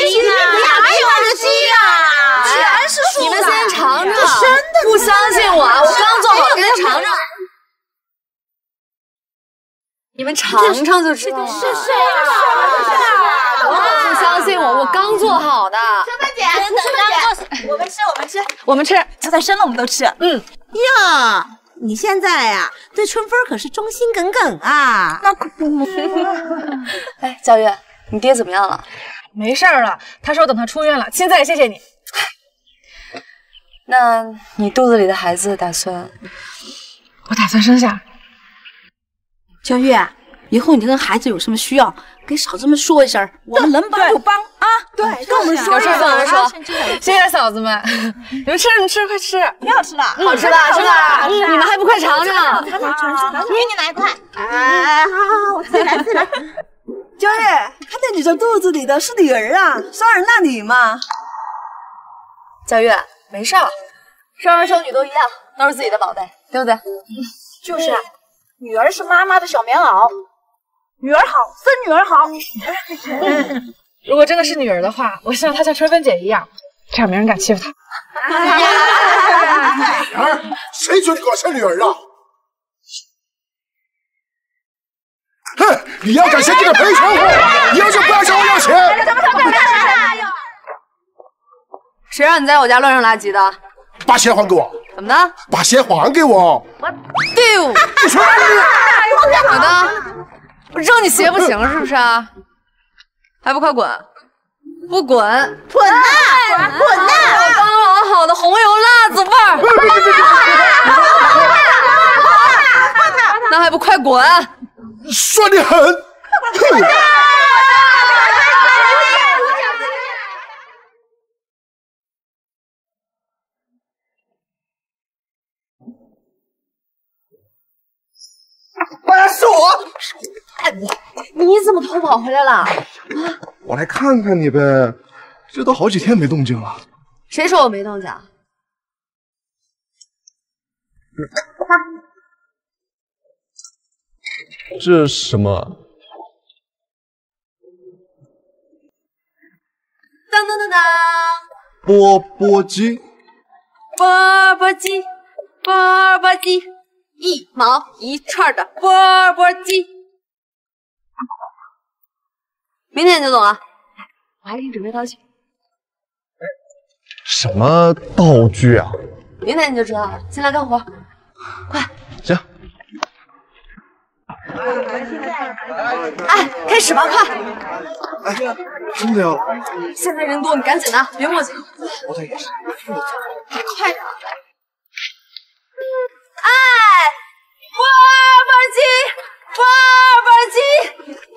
鸡哪有这鸡呀？全是素的你们先尝尝，不相信我啊？我刚做好，给你们尝尝。你们尝尝就知道了。是是是，我！不相信我，我刚做好的。春芬姐，春芬姐，我们吃，我们吃，我们吃，就算生了我们都吃。嗯哟，你现在呀、对春芬可是忠心耿耿啊。那可不嘛。哎，佳悦，你爹怎么样了？没事儿了，他说等他出院了。现在谢谢你。那你肚子里的孩子打算？我打算生下。佳悦，以后你跟孩子有什么需要，给嫂子们说一声，我们能帮就帮啊。对，跟我们说有事跟我们说。谢谢嫂子们，你们吃，你们吃，快吃，挺好吃的，好吃的？是吧？你们还不快尝尝？尝尝尝尝，给你拿一块。哎，好好好，我自己来，自己来。佳悦，看在你这肚子里的是女儿啊，双儿那女嘛。佳悦，没事儿，生儿生女都一样，都是自己的宝贝，对不对？就是啊，女儿是妈妈的小棉袄，女儿好，生女儿好。如果真的是女儿的话，我希望她像春芬姐一样，这样没人敢欺负她。女儿，谁准你给我生女儿啊？哼，你要敢嫌这个赔钱货，你要就不要向我要钱。谁让你在我家乱扔垃圾的？把钱还给我！怎么的？把鞋还给我！丢！你说怎么的？我扔你鞋不行是不是啊？还不快滚！不滚！滚呐！滚呐！刚熬好的红油辣子味儿！那还不快滚！说你狠！哼！哎，是我，是我哎，你怎么偷跑回来了？啊我来看看你呗，这都好几天没动静了。谁说我没动静？这是什么？当当当当！钵钵鸡？钵钵鸡，钵钵鸡，一毛一串的钵钵鸡。明天就走了，我还给你准备道具，什么道具啊？明天你就知道了。先来干活，快！行。哎，开始吧，快！哎，真的要？现在人多，你赶紧的，别磨叽。我的也是。快点！哎，钵钵鸡，钵钵鸡，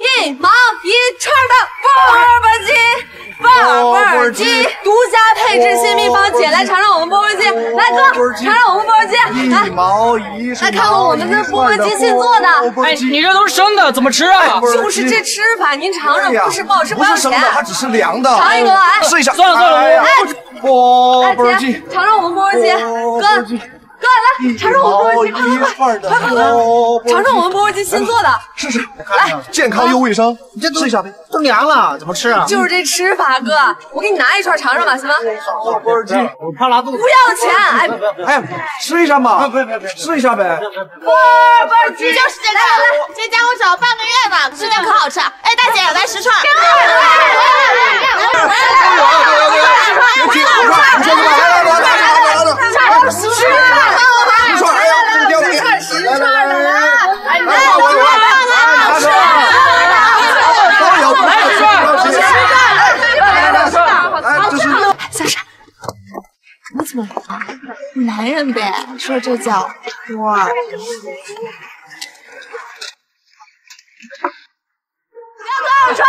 一毛一串的钵钵鸡，钵钵鸡，独家配置新秘方，姐来尝尝我们钵钵鸡。来哥，尝尝我们钵钵鸡。来，一毛一来看看我们这钵钵鸡新做的。哎，你这都是生的，怎么吃啊？就是这吃法，您尝尝，不吃不好吃不要钱。它只是凉的。尝一个，哎，试一下。算了算了，哎，钵钵鸡，尝尝我们钵钵鸡，哥。哥，来尝尝我们钵钵鸡，快快快，快快快，尝尝我们钵钵鸡新做的，试试，来，健康又卫生，你这试一下呗。都凉了，怎么吃啊？就是这吃法，哥，我给你拿一串尝尝吧，行吗？钵钵鸡，我怕拉肚子。不要钱，哎，哎，吃一下嘛，试一下呗。钵钵鸡就是这个，来，这家我找了半个月呢，质量可好吃。哎，大姐，来十串。十串，十串，哎呀，这个掉地，十串的来，来，我我我，十串，都有，十串，十串，哎，这是。小闪，你怎么了？男人呗，说这叫托儿。两串，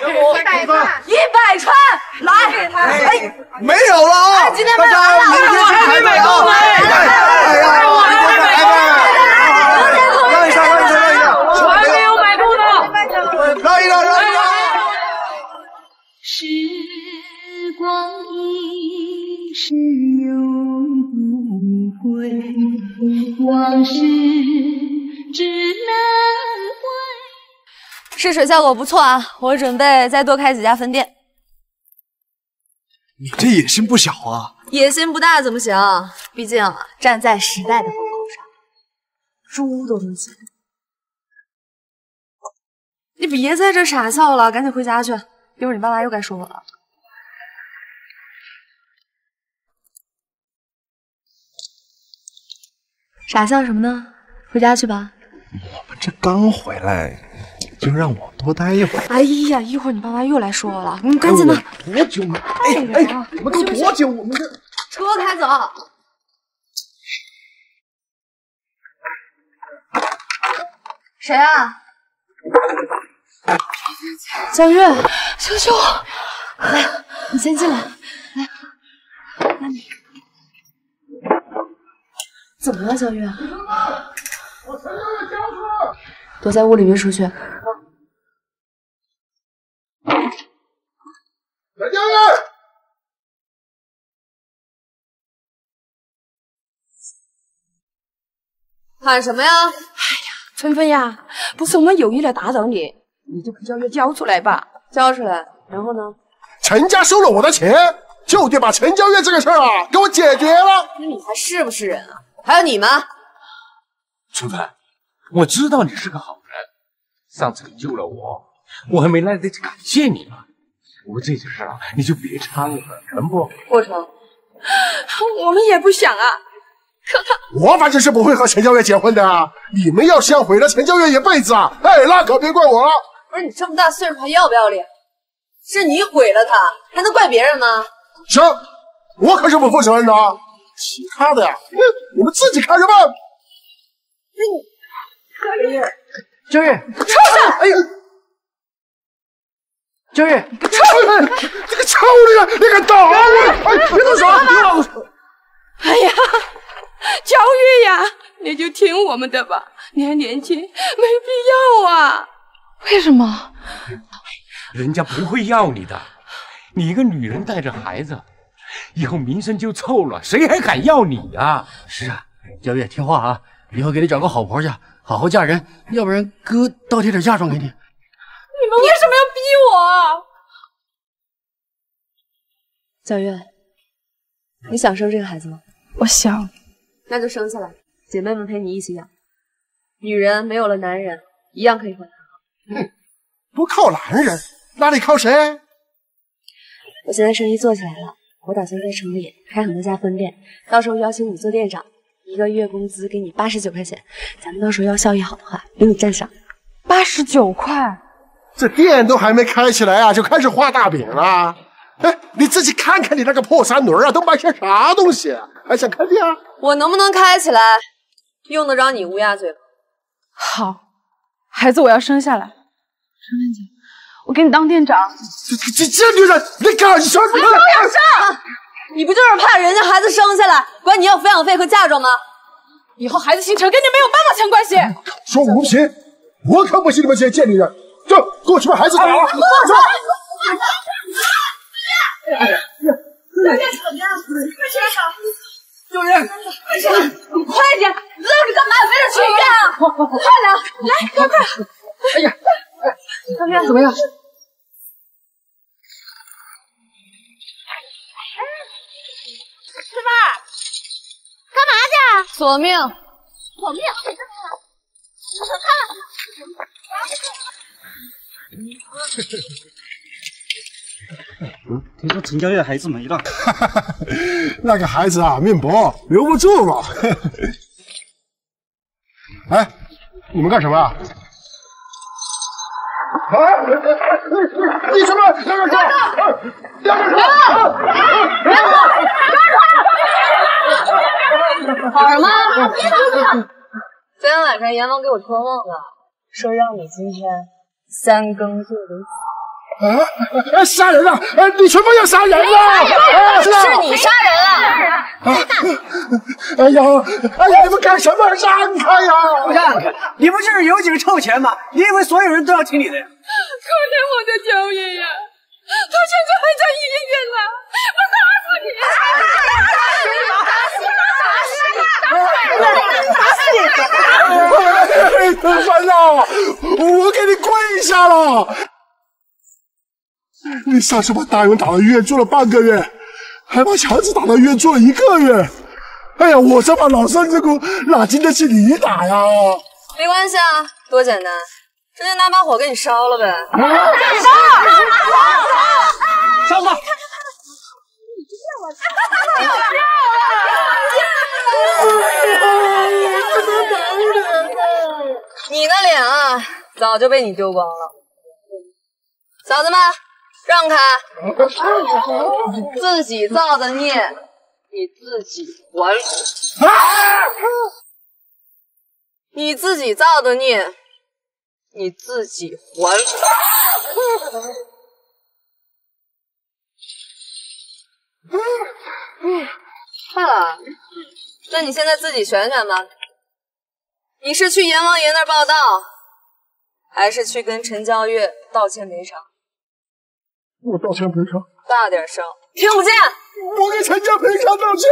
一百串，一百串，来，哎，没有了啊！今天没有了，明天还买啊！哎呀，让一下，让一下，让一下，还没有买够的，让一让，让一让。时光一逝永不回，往事只能试水效果不错啊，我准备再多开几家分店。你这野心不小啊！野心不大怎么行？毕竟啊，站在时代的风口上，猪都能行。你别在这傻笑了，赶紧回家去，一会儿你爸妈又该说我了。傻笑什么呢？回家去吧。我们这刚回来，就让我多待一会儿。哎呀，一会儿你爸妈又来说我了，你赶紧的。多久没？哎哎，我们都多久？我们这车开走。谁啊？小月，求求我！来，你先进来。来，那你怎么了，小月？我陈教练交出。躲在屋里别出去。陈教练，喊什么呀？春芬呀，不是我们有意来打扰你，你就把交月交出来吧。交出来，然后呢？陈家收了我的钱，就得把陈家院这个事儿啊给我解决了。那你还是不是人啊？还有你们，春芬，我知道你是个好人，上次你救了我，我还没来得及感谢你呢。不过这件事啊，你就别掺和了，成不？不成。我们也不想啊，可他我反正是不会和陈娇月结婚的啊！你们要先毁了陈娇月一辈子啊，哎，那可别怪我了。不是你这么大岁数还要不要脸？是你毁了他，还能怪别人吗？行，我可是不负责任的啊。其他的呀，哼你们自己看着办。焦月，臭的！哎呀，焦月，臭的！这个臭的，你敢打我？哎，别动手！别动手！哎呀，焦月呀，你就听我们的吧，你还年轻，没必要啊。为什么？人家不会要你的，你一个女人带着孩子，以后名声就臭了，谁还敢要你啊、是啊，焦月听话啊，以后给你找个好婆家，好好嫁人，要不然哥倒贴点嫁妆给你。你们为什么要逼我？小月，你想生这个孩子吗？我想。那就生下来，姐妹们陪你一起养。女人没有了男人，一样可以活得很好。不靠男人，那得靠谁？我现在生意做起来了，我打算在城里开很多家分店，到时候邀请你做店长，一个月工资给你八十九块钱，咱们到时候要效益好的话，给你赞赏。八十九块，这店都还没开起来啊，就开始画大饼了。哎，你自己看看你那个破三轮啊，都卖些啥东西？还想开店？我能不能开起来，用得着你乌鸦嘴吗？好，孩子我要生下来。陈文姐，我给你当店长。这这这女人，你敢说？我都要生！你不就是怕人家孩子生下来，管你要抚养费和嫁妆吗？以后孩子姓陈，跟你没有半毛钱关系。说无凭，我可不信你们这些贱女人！走，给我去把孩子打了。走。哎呀，快点吵架，快起来吵！救人！快点，愣着干嘛？没人去医院啊！快点，来，快快！哎呀，小月怎么样？吃饭，干嘛去？索命！索命！你看嗯，听说陈家院孩子没了。那个孩子啊，命薄，留不住了。哎，你们干什么啊？哎，你什么？两个手！两个手！跑什么？昨天晚上阎王给我托梦了，说让你今天三更就得死。啊！杀人了！呃，李春风要杀人了！啊是你杀人了！哎呀，哎呀，你们干什么？让开呀！让开！你不就是有几个臭钱吗？你以为所有人都要听你的呀？可怜我的焦爷爷，他现在还在医院呢，我打死你！春风啊，我给你跪下了！你上次把大勇打到医院住了半个月，还把强子打到医院住了一个月。哎呀，我这把老身子骨哪经得起你打呀？没关系啊，多简单，直接拿把火给你烧了呗。烧吧！你的脸啊，早就被你丢光了。嫂子们，让开！自己造的孽，你自己还。你自己造的孽，你自己还。快了，那你现在自己选选吧。你是去阎王爷那儿报道，还是去跟陈娇月道歉赔偿？我道歉赔偿。大点声，听不见。我给陈家赔偿道歉。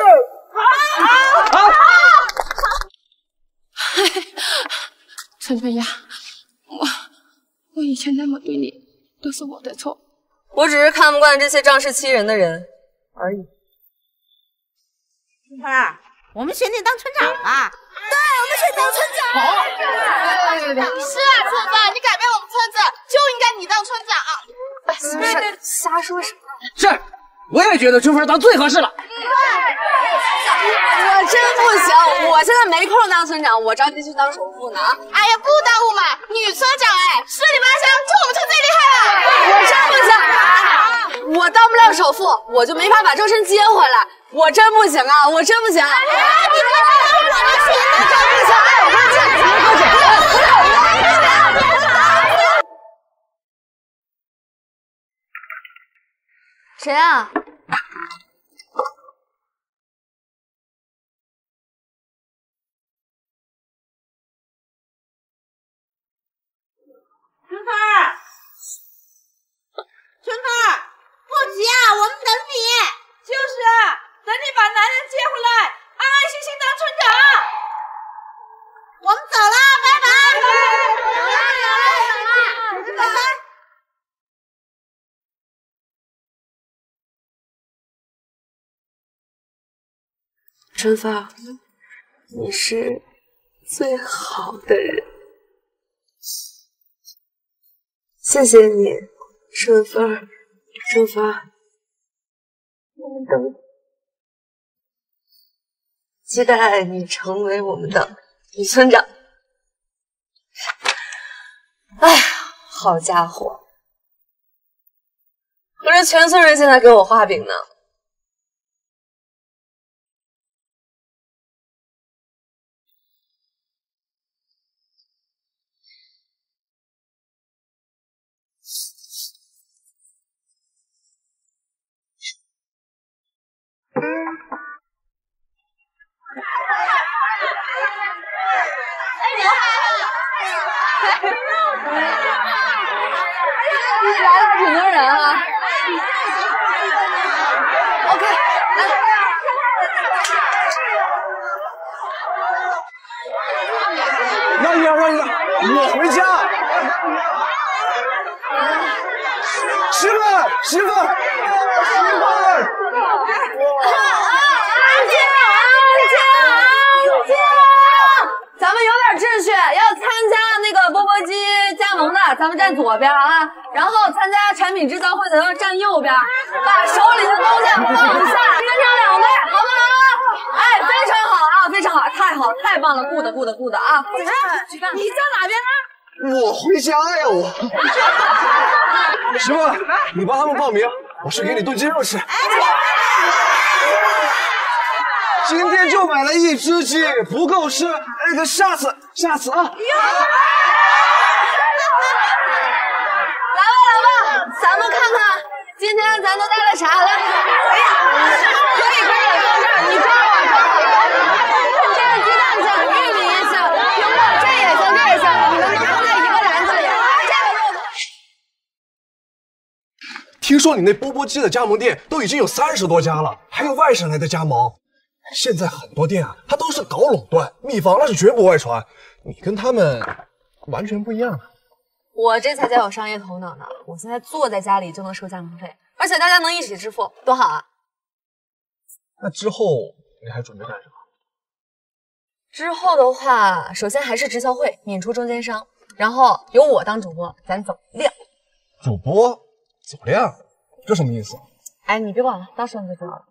陈飞呀，我我以前那么对你，都是我的错。我只是看不惯这些仗势欺人的人而已。春风儿，我们选你当村长吧。对，我们选当村长。好。是啊，春风，你改变我们村子，就应该你当村长。啊不是？瞎说什么？是，我也觉得春芬当最合适了。我真不行，我现在没空当村长，我着急去当首富呢。哎呀，不耽误嘛，女村长哎，十里八乡就我们村最厉害了。我真不行，我当不了首富，我就没法把周深接回来。我真不行啊，我真不行。哎呀，你别说我不行，我真不行。哎，我跟你谁啊？春风儿，春风儿，不急啊，我们等你。就是啊，等你把男人接回来，安安心心当村长。我们走了，拜拜。拜拜。春风，你是最好的人，谢谢你，春风，春风，我们等，期待你成为我们的女村长。哎呀，好家伙，可是全村人现在给我画饼呢。来了挺多人啊。OK，让一让，让一让，我回家。媳妇儿，媳妇儿，媳妇儿。安静，安静，安静！咱们有点秩序，要参加那个钵钵鸡加盟的，咱们站左边啊。然后参加产品制造会的要站右边，把手里的东西放下，分成两队，好不好？哎，非常好啊，非常好，太好，太棒了，good good good 啊！你站哪边呢？我回家呀，我。媳妇，你帮他们报名，我去给你炖鸡肉吃。今天就买了一只鸡，不够吃，那个下次下次啊。来吧来吧，咱们看看今天咱都带了啥来。哎呀，可以可以，到这儿你抓我抓我。这个鸡蛋行，玉米也行，苹果这也行这也行，你们都放在一个篮子里。这个肉听说你那钵钵鸡的加盟店都已经有三十多家了，还有外省来的加盟。现在很多店啊，它都是搞垄断，秘方那是绝不外传。你跟他们完全不一样啊。我这才叫有商业头脑呢！我现在坐在家里就能收加盟费，而且大家能一起支付，多好啊！那之后你还准备干什么？之后的话，首先还是直销会，免除中间商，然后由我当主播，咱走量。主播走量，这什么意思？哎，你别管了，到时候你就知道了。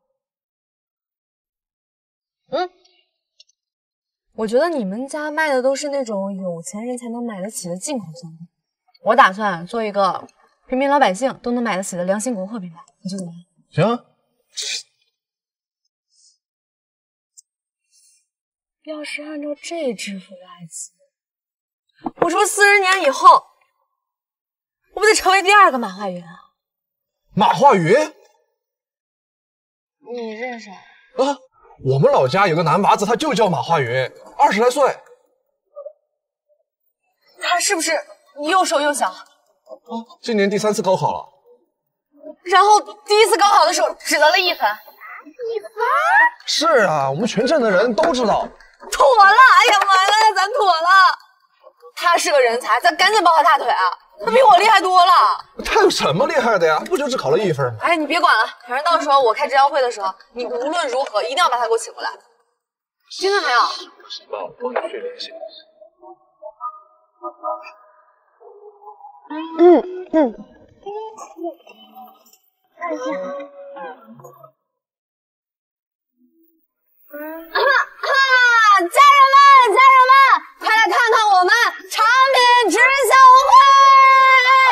嗯，我觉得你们家卖的都是那种有钱人才能买得起的进口商品，我打算做一个平民老百姓都能买得起的良心国货品牌，你觉得怎么样？行，要是按照这支付来计，我说四十年以后，我不得成为第二个马化云啊？马化云你认识？啊，我们老家有个男娃子，他就叫马化云，二十来岁。他是不是又瘦又小？今年第三次高考了，然后第一次高考的时候只得了一分，一分？是啊，我们全镇的人都知道。妥了！哎呀妈呀，咱妥了。他是个人才，咱赶紧抱他大腿啊！他比我厉害多了。他有什么厉害的呀？不就只考了一分吗？哎，你别管了，反正到时候我开直销会的时候，你无论如何一定要把他给我请过来。听到没有？我帮你去联系。嗯嗯。啊哈！家人们，家人们，快来看看我们产品直销会！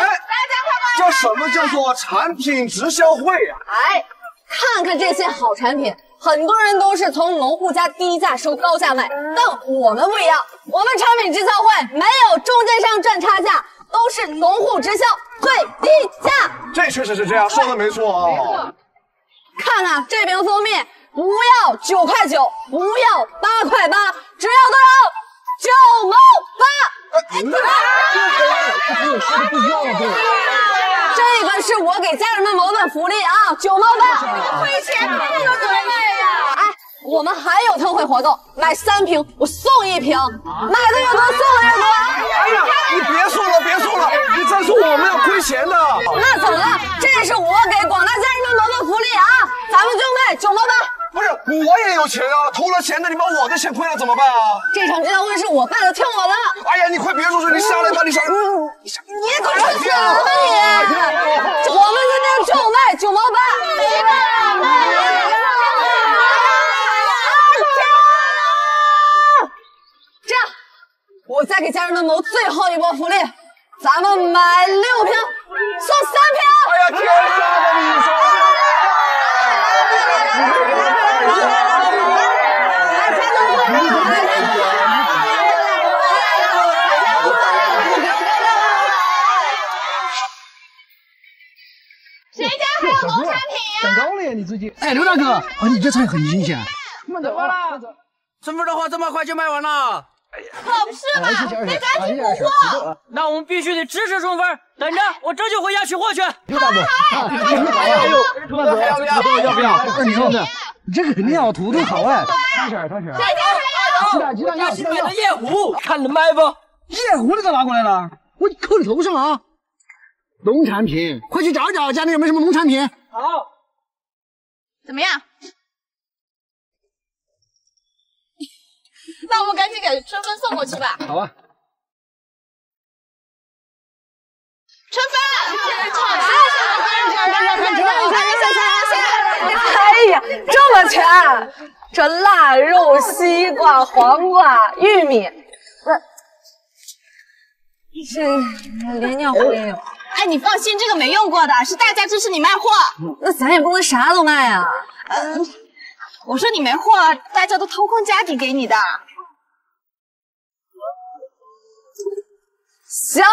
大家快看！这什么叫做产品直销会呀、哎，看看这些好产品，很多人都是从农户家低价收高价卖，但我们不一样，我们产品直销会没有中间商赚差价，都是农户直销最低价。这确实是这样，说的没错啊。看看这瓶蜂蜜，不要九块九，不要八块八，只要多少？九毛八。这个是我给家人们谋的福利啊，九毛八。亏钱这个怎么卖呀？哎，我们还有特惠活动，买三瓶我送一瓶，买的越多送的越多。你别送了，别送了，你再送我们要亏钱的。那怎么了？这是我给广大家人们谋的福利啊，咱们就卖九毛八。不是，我也有钱啊，偷了钱的，你把我的钱亏了怎么办啊？这场直销会是我办的，听我的。哎呀，你快别说说，你下来吧，你下来。你可是死了你！我们今天就卖九毛八。这样，我再给家人们谋最后一波福利，咱们买六瓶送三瓶。哎呀，天杀的你说！谁家还有农产品呀？长高了呀，你最近。哎，刘大哥，啊，你这菜很新鲜。慢走啊！春分的话这么快就卖完了？可不是嘛，得赶紧补货。那我们必须得支持春分，等着，我这就回家取货去。刘大哥，哎呦，慢走，要不要？要不要？二你说你这个肯定要图图好哎。汤婶，汤婶。谁家还有？鸡蛋，鸡蛋，要去买的夜壶，看能卖不？夜壶你咋拿过来了？我扣你头上啊！农产品，快去找一找家里有没有什么农产品。好，怎么样？那我们赶紧给春分送过去吧。好啊。春分，哎呀，这么全！这腊肉、西瓜、黄瓜、玉米，这这连尿壶也有。哎，你放心，这个没用过的，是大家支持你卖货。那咱也不能啥都卖啊。我说你没货，大家都掏空家底给你的。行，来，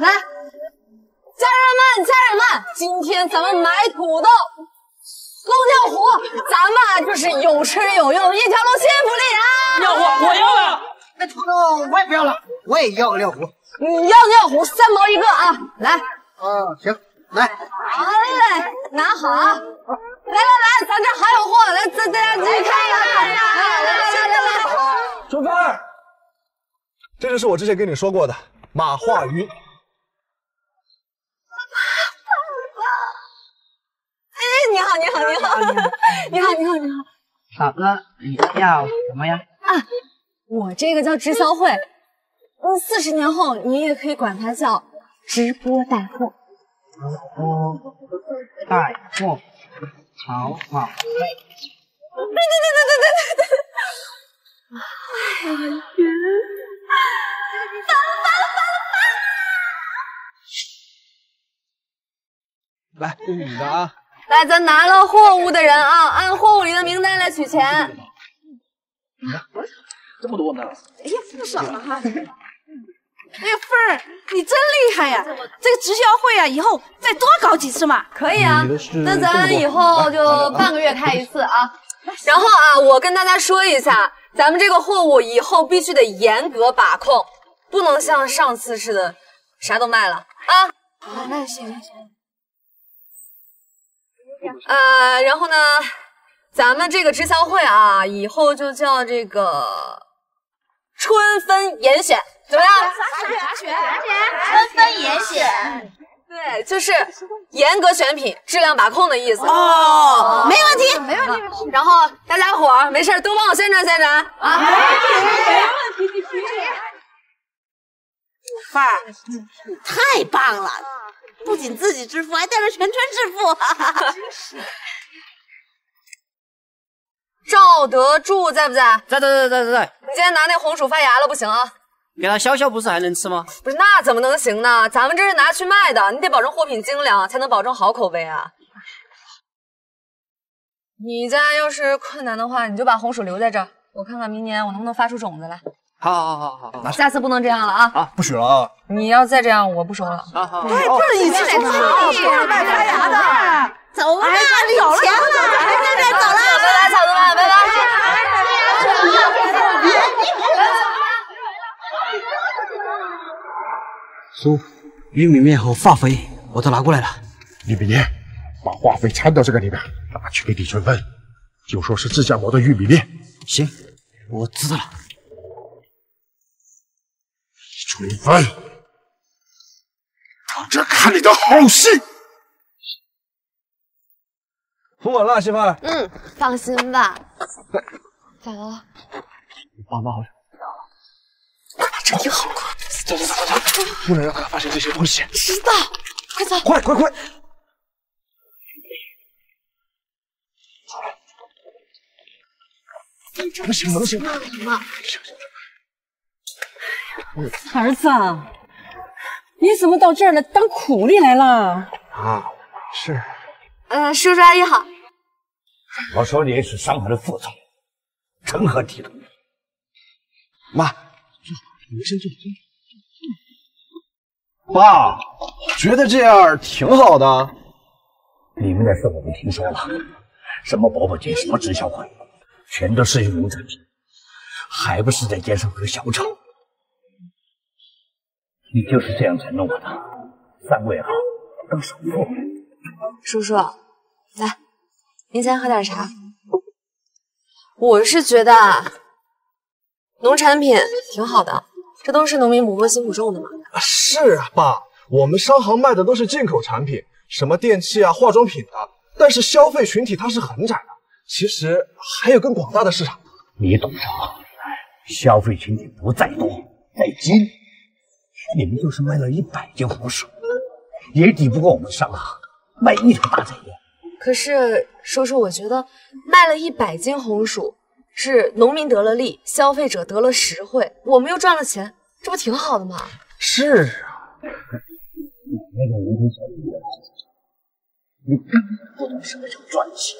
家人们，家人们，今天咱们买土豆、龙江虎，咱们啊就是有吃有用，一条龙幸福利啊！尿壶我要了，那土豆我也不要了，我也要个尿壶。你要尿壶三毛一个啊！来，嗯，行，来，好嘞，拿好啊！来来来，咱这还有货，来，咱大家继续看一看。来来来来来，春芬，这就是我之前跟你说过的马化鱼。哎，你好，你好，你好，你好，你好，你好。嫂子，你要什么呀？啊，我这个叫直销会，嗯，四十年后你也可以管它叫直播带货。直播带货，好好。对对对对对对对对。哎呀，云，来，这是你的啊。来，咱拿了货物的人啊，按货物里的名单来取钱。这么多呢？哎呀，不少了哈。哎呀，凤儿，你真厉害呀！这个直销会啊，以后再多搞几次嘛。可以啊，那咱以后就半个月开一次啊。然后啊，我跟大家说一下，咱们这个货物以后必须得严格把控，不能像上次似的啥都卖了啊。好，那行行。呃，然后呢，咱们这个直销会啊，以后就叫这个春分严选，怎么样？啥选？啥选？啥选？春分严选。对，就是严格选品、质量把控的意思。哦没问题没问题。然后大家伙儿没事多帮我宣传宣传啊！没问题，必须。范儿，太棒了！不仅自己致富，还带着全村致富。赵德柱在不在？在在在在在在。你今天拿那红薯发芽了不行啊！给他削削不是还能吃吗？不是，那怎么能行呢？咱们这是拿去卖的，你得保证货品精良，才能保证好口碑啊。你家要是困难的话，你就把红薯留在这儿，我看看明年我能不能发出种子来。好好好好好，下次不能这样了啊！啊，不许了啊！你要再这样，我不收了。好好，哎，不是你是什么卖发芽的？走吧，领钱了，别别别，走了，拜拜，嫂子们，拜拜。叔，玉米面和化肥我都拿过来了。玉米面，把化肥掺到这个里面，拿去给李春芬，就说是自家磨的玉米面。行，我知道了。春芬，等着看你的好戏。扶稳了，媳妇儿。嗯，放心吧。咋了？你爸妈好像来了。快把这衣好快，走走走走走，不能让他发现这些东西。知道，快走。快快快！能行能行。妈，儿子，你怎么到这儿来当苦力来了？啊，是。呃，叔叔阿姨好。我说你是商海的副总，成何体统？妈，坐你们先坐。爸，觉得这样挺好的。你们的事我们听说了，什么保保金，什么直销会，全都是用农产品，还不是在街上和小炒？你就是这样才弄我的，三位好，当首富。叔叔，来，您先喝点茶。我是觉得农产品挺好的，这都是农民伯伯辛苦种的嘛。是啊，爸，我们商行卖的都是进口产品，什么电器啊、化妆品的，但是消费群体它是很窄的，其实还有更广大的市场。你懂什么？消费群体不在多，在精。你们就是卖了一百斤红薯，也抵不过我们商行卖一条大菜叶。可是叔叔，我觉得卖了一百斤红薯，是农民得了利，消费者得了实惠，我们又赚了钱，这不挺好的吗？是啊，你那个农村小子，你根本不懂什么叫赚钱。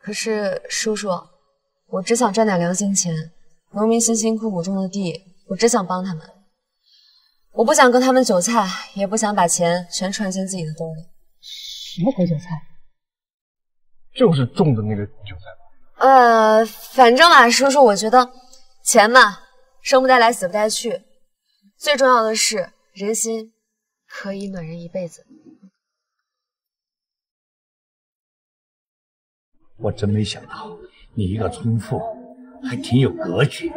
可是叔叔，我只想赚点良心钱。农民辛辛苦苦种的地，我只想帮他们。我不想割他们韭菜，也不想把钱全揣进自己的兜里。什么鬼韭菜？就是种的那个韭菜。呃，反正吧，叔叔，我觉得钱嘛，生不带来，死不带去。最重要的是人心，可以暖人一辈子。我真没想到，你一个村妇还挺有格局。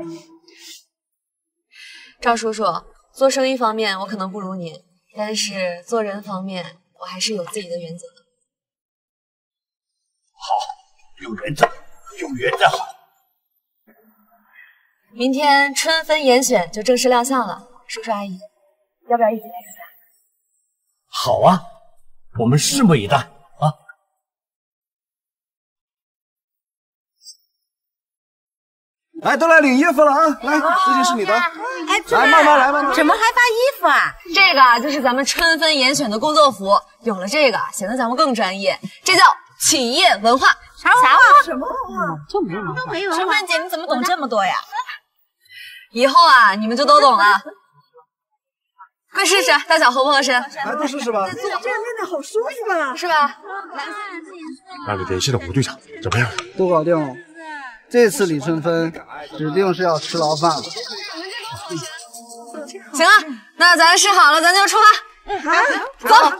赵叔叔，做生意方面我可能不如您，但是做人方面我还是有自己的原则的。好，有原则，有原则好。明天春分严选就正式亮相了，叔叔阿姨，要不要一起来看看？好啊，我们拭目以待啊！来，都来领衣服了啊！来，这件是你的。哎，来，慢慢来，慢慢。怎么还发衣服啊？这个就是咱们春分严选的工作服，有了这个，显得咱们更专业。这叫企业文化。啥文化？什么文化？就没有，都没有。春芬姐，你怎么懂这么多呀？以后啊，你们就都懂了。快试试，大小合不合身？来，都试试吧。这个面的好舒服啊，是吧？那个联系的胡队长，怎么样？都搞定了。这次李春芬指定是要吃牢饭了。行了，那咱试好了，咱就出发。嗯，好，走。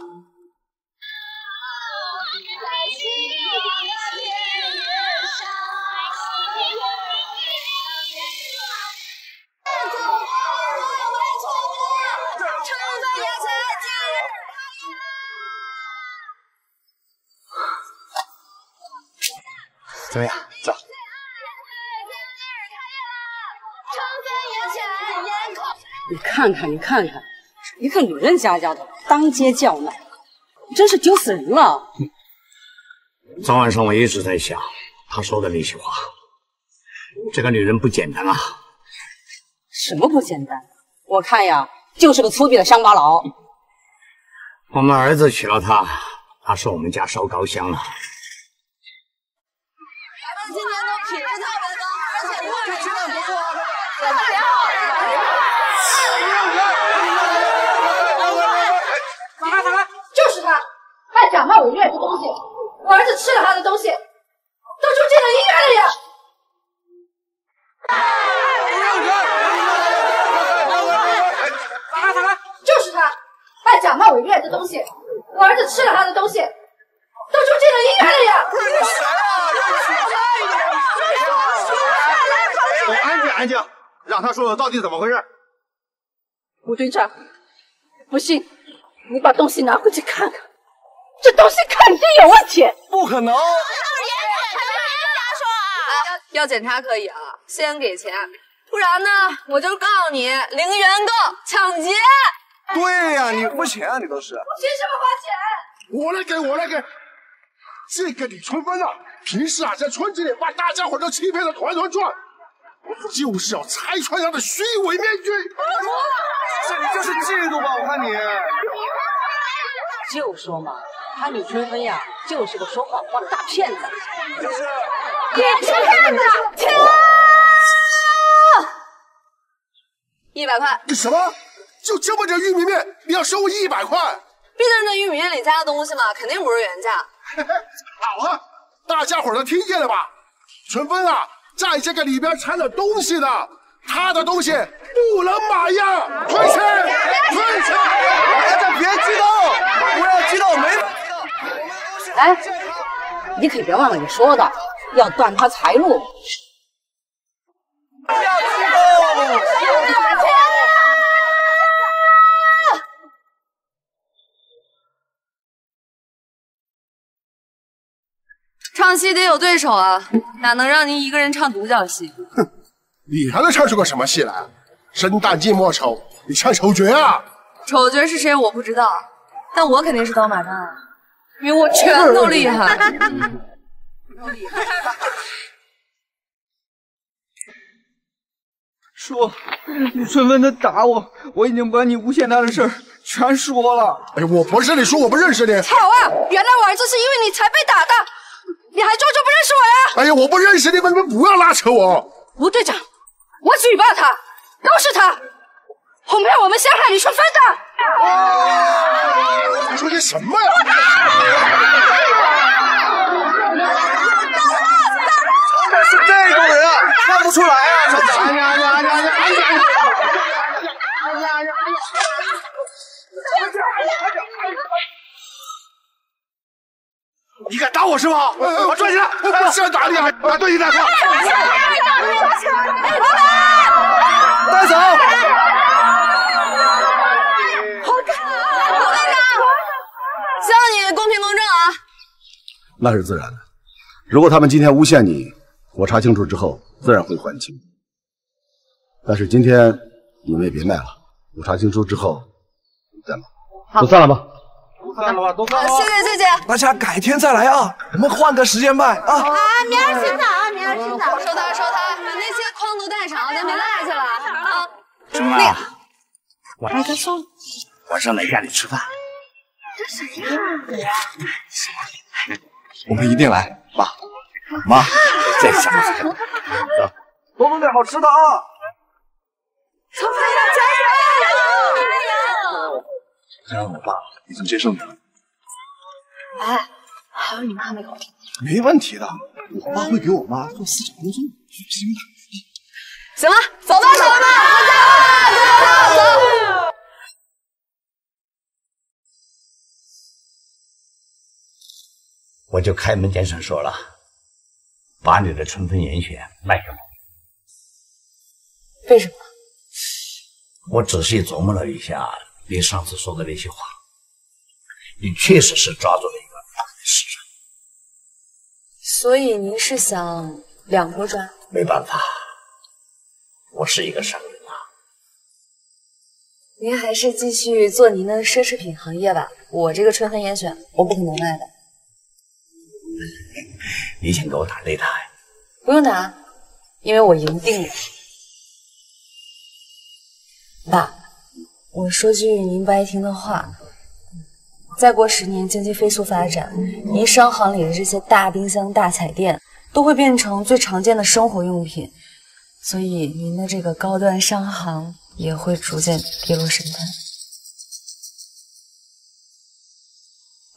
怎么样？你看看，你看看，一个女人家家的当街叫卖，真是丢死人了。昨晚上我一直在想他说的那些话，这个女人不简单啊。什么不简单？我看呀，就是个粗鄙的乡巴佬。我们儿子娶了她，她是我们家烧高香了。今年都品质特别高，而且这质量不错啊，特别好。咋了咋了？就是他，还假冒伪劣的东西！我儿子吃了他的东西，都住进了医院了呀！咋了咋了？就是他，还假冒伪劣的东西！我儿子吃了他的东西，都住进了医院了呀！都安静安静，让他说说到底怎么回事。吴队长，不信你把东西拿回去看看，这东西肯定有问题。不可能！要检查可以啊，先给钱，不然呢，我就告你零元购抢劫。对呀、你付钱啊，你都是。我凭什么花钱？我来给，我来给。这个李春芬啊，平时啊在村子里把大家伙都欺骗的团团转，就是要拆穿他的虚伪面具。这你就是嫉妒吧？我看你。就说嘛，他李春芬呀，就是个说谎话的大骗子。就是。你是骗子！停！一百块。你什么？就这么点玉米面，你要收我一百块？毕竟这玉米面里加的东西嘛，肯定不是原价。好啊，大家伙都听见了吧？春芬啊，在这个里边掺了东西的，他的东西不能买呀！退钱，退钱！大家别激动，不要激动，没。哎，你可别忘了你说的，要断他财路。唱戏得有对手啊，哪能让您一个人唱独角戏？哼你还能唱出个什么戏来？生旦净末丑，你唱丑角啊？丑角是谁我不知道，但我肯定是刀马旦啊，因为我全都厉害。说，李春芬她打我，我已经把你诬陷她的事儿全说了。哎，我不是你说我不认识你。好啊，原来我儿子是因为你才被打的。你还装作不认识我呀？哎呀，我不认识你们，你们不要拉扯我。吴队长，我举报他，都是他，哄骗我们陷害李春芬的。你说些什么呀？是这种人啊，看不出来啊！真的。哎呀呀呀呀呀呀！你敢打我是吧？我抓起来！不是打你，还还对你打话。带走。好看，吴队长，希望你公平公正啊。那是自然的。如果他们今天诬陷你，我查清楚之后自然会还清。但是今天你们也别卖了，我查清楚之后再卖。都散了吧。都散了吧，都散了。谢谢谢谢。大家改天再来啊，我们换个时间卖啊。啊，明儿清早啊，明儿清早。收摊收摊，把那些筐都带上，咱别赖去了啊。什么？晚上说，晚上来家里吃饭。这谁呀？我们一定来，爸妈，再想想。走，多弄点好吃的啊！春芬要加油！加油！虽然我爸已经接受你了，哎，还有你妈没搞定。没问题的，我爸会给我妈做思想工作，放心吧。行了，走吧，走吧，回家吧，走走走。我就开门见山说了，把你的春分严选卖给我。为什么？我仔细琢磨了一下你上次说的那些话，你确实是抓住了一个大的市场。所以您是想两头抓？没办法，我是一个商人啊。您还是继续做您的奢侈品行业吧。我这个春分严选，我不可能卖的。你想跟我打擂台？不用打，因为我赢定了。爸，我说句您不爱听的话，再过十年经济飞速发展，您商行里的这些大冰箱、大彩电都会变成最常见的生活用品，所以您的这个高端商行也会逐渐跌落神坛。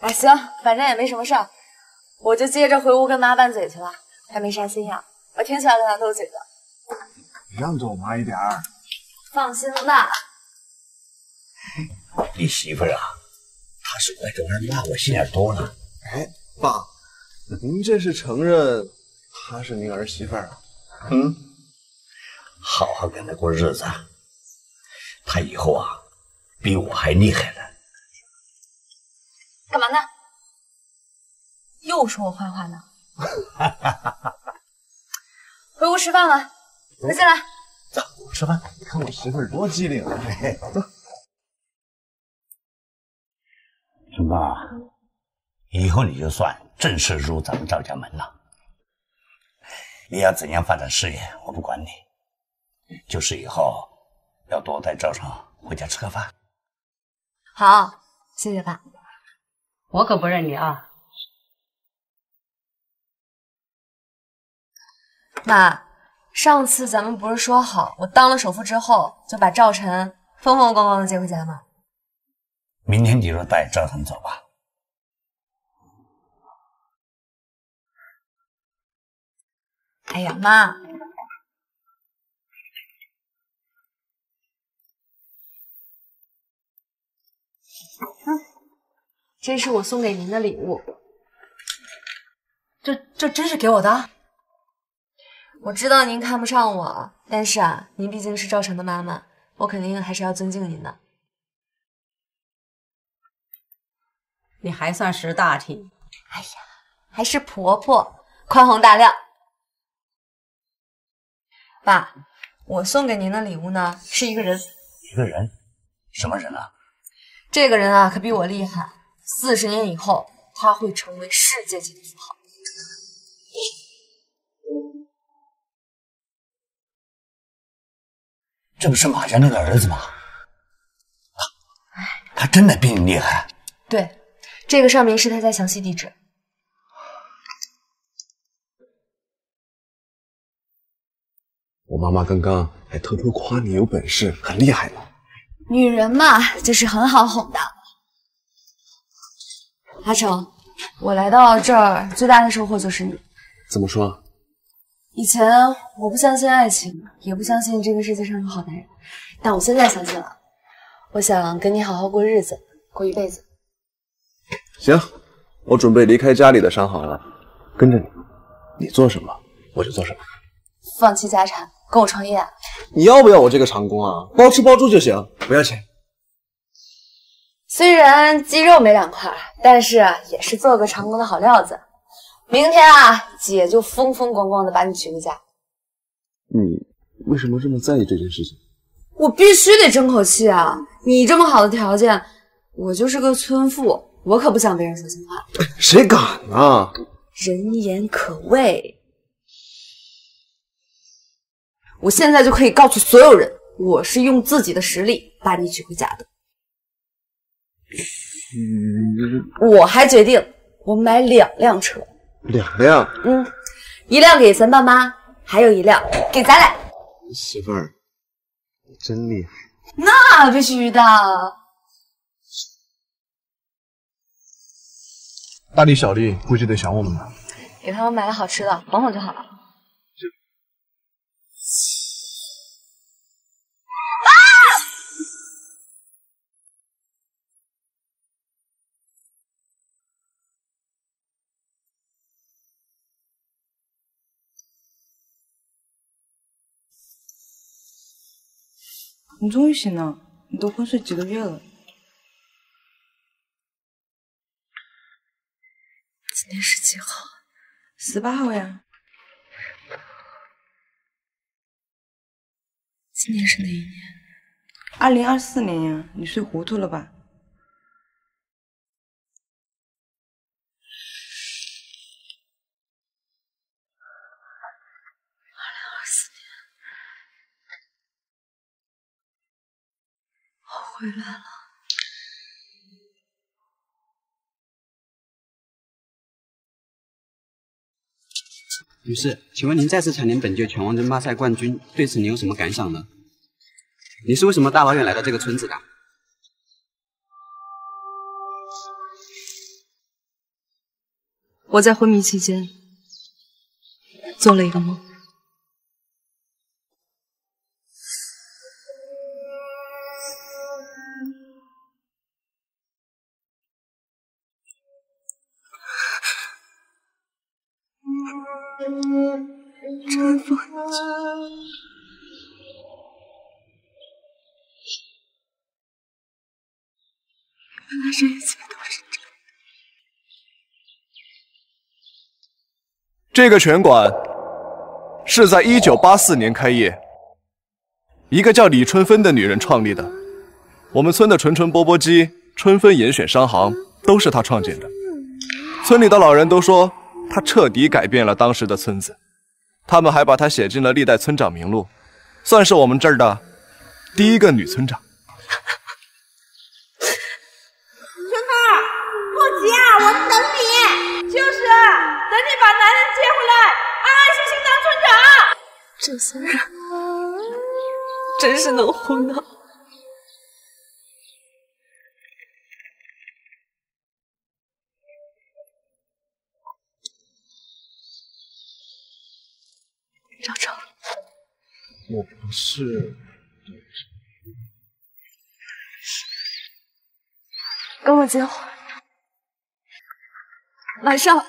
哎，行，反正也没什么事儿，我就接着回屋跟妈拌嘴去了。还没啥心眼，我挺喜欢跟她斗嘴的。让着我妈一点儿。放心吧，你媳妇儿啊，她是在这玩意儿那我心眼多了。哎，爸，您这是承认她是您儿媳妇儿啊？嗯，好好跟她过日子，她以后啊比我还厉害呢。干嘛呢？又说我坏话呢？回屋吃饭了，快进来。走，吃饭。你看我媳妇儿多机灵啊！走。春芳啊，以后你就算正式入咱们赵家门了。你要怎样发展事业，我不管你，就是以后要多带赵成回家吃个饭。好，谢谢爸。我可不认你啊！妈，上次咱们不是说好，我当了首富之后就把赵晨风风光光的接回家吗？明天你就带赵晨走吧。哎呀，妈，嗯，这是我送给您的礼物。这这真是给我的？我知道您看不上我，但是啊，您毕竟是赵晨的妈妈，我肯定还是要尊敬您的。你还算识大体。哎呀，还是婆婆宽宏大量。爸，我送给您的礼物呢，是一个人。一个人？什么人啊？这个人啊，可比我厉害。四十年以后，他会成为世界级的富豪。这不是马家那个儿子吗？他他真的比你厉害。对，这个上面是他家详细地址。我妈妈刚刚还偷偷夸你有本事，很厉害呢。女人嘛，就是很好哄的。阿成，我来到这儿最大的收获就是你。怎么说？以前我不相信爱情，也不相信这个世界上有好男人，但我现在相信了。我想跟你好好过日子，过一辈子。行，我准备离开家里的商行了，跟着你，你做什么我就做什么。放弃家产，跟我创业啊？你要不要我这个长工啊？包吃包住就行，不要钱。虽然肌肉没两块，但是也是做个长工的好料子。明天啊，姐就风风光光的把你娶回家。你为什么这么在意这件事情？我必须得争口气啊！你这么好的条件，我就是个村妇，我可不想被人说闲话。谁敢啊？人言可畏。我现在就可以告诉所有人，我是用自己的实力把你娶回家的。我还决定，我买两辆车，两辆。嗯，一辆给咱爸妈，还有一辆给咱俩。媳妇儿，你真厉害。那必须的。大力小力估计得想我们了。给他们买了好吃的，哄哄就好了。你终于醒了，你都昏睡几个月了。今天是几号？十八号呀。今年是哪一年？二零二四年呀，你睡糊涂了吧？回来了。女士，请问您再次蝉联本届拳王争霸赛冠军，对此您有什么感想呢？你是为什么大老远来到这个村子的？我在昏迷期间做了一个梦，这个拳馆是在一九八四年开业，一个叫李春芬的女人创立的。我们村的纯纯钵钵鸡、春分严选商行都是她创建的。村里的老人都说，她彻底改变了当时的村子。他们还把她写进了历代村长名录，算是我们这儿的第一个女村长。春芬，不急啊，我等你。就是，等你把男人接回来，安安心心当村长。这些人真是能胡闹。赵成，我不是。跟我结婚，马上。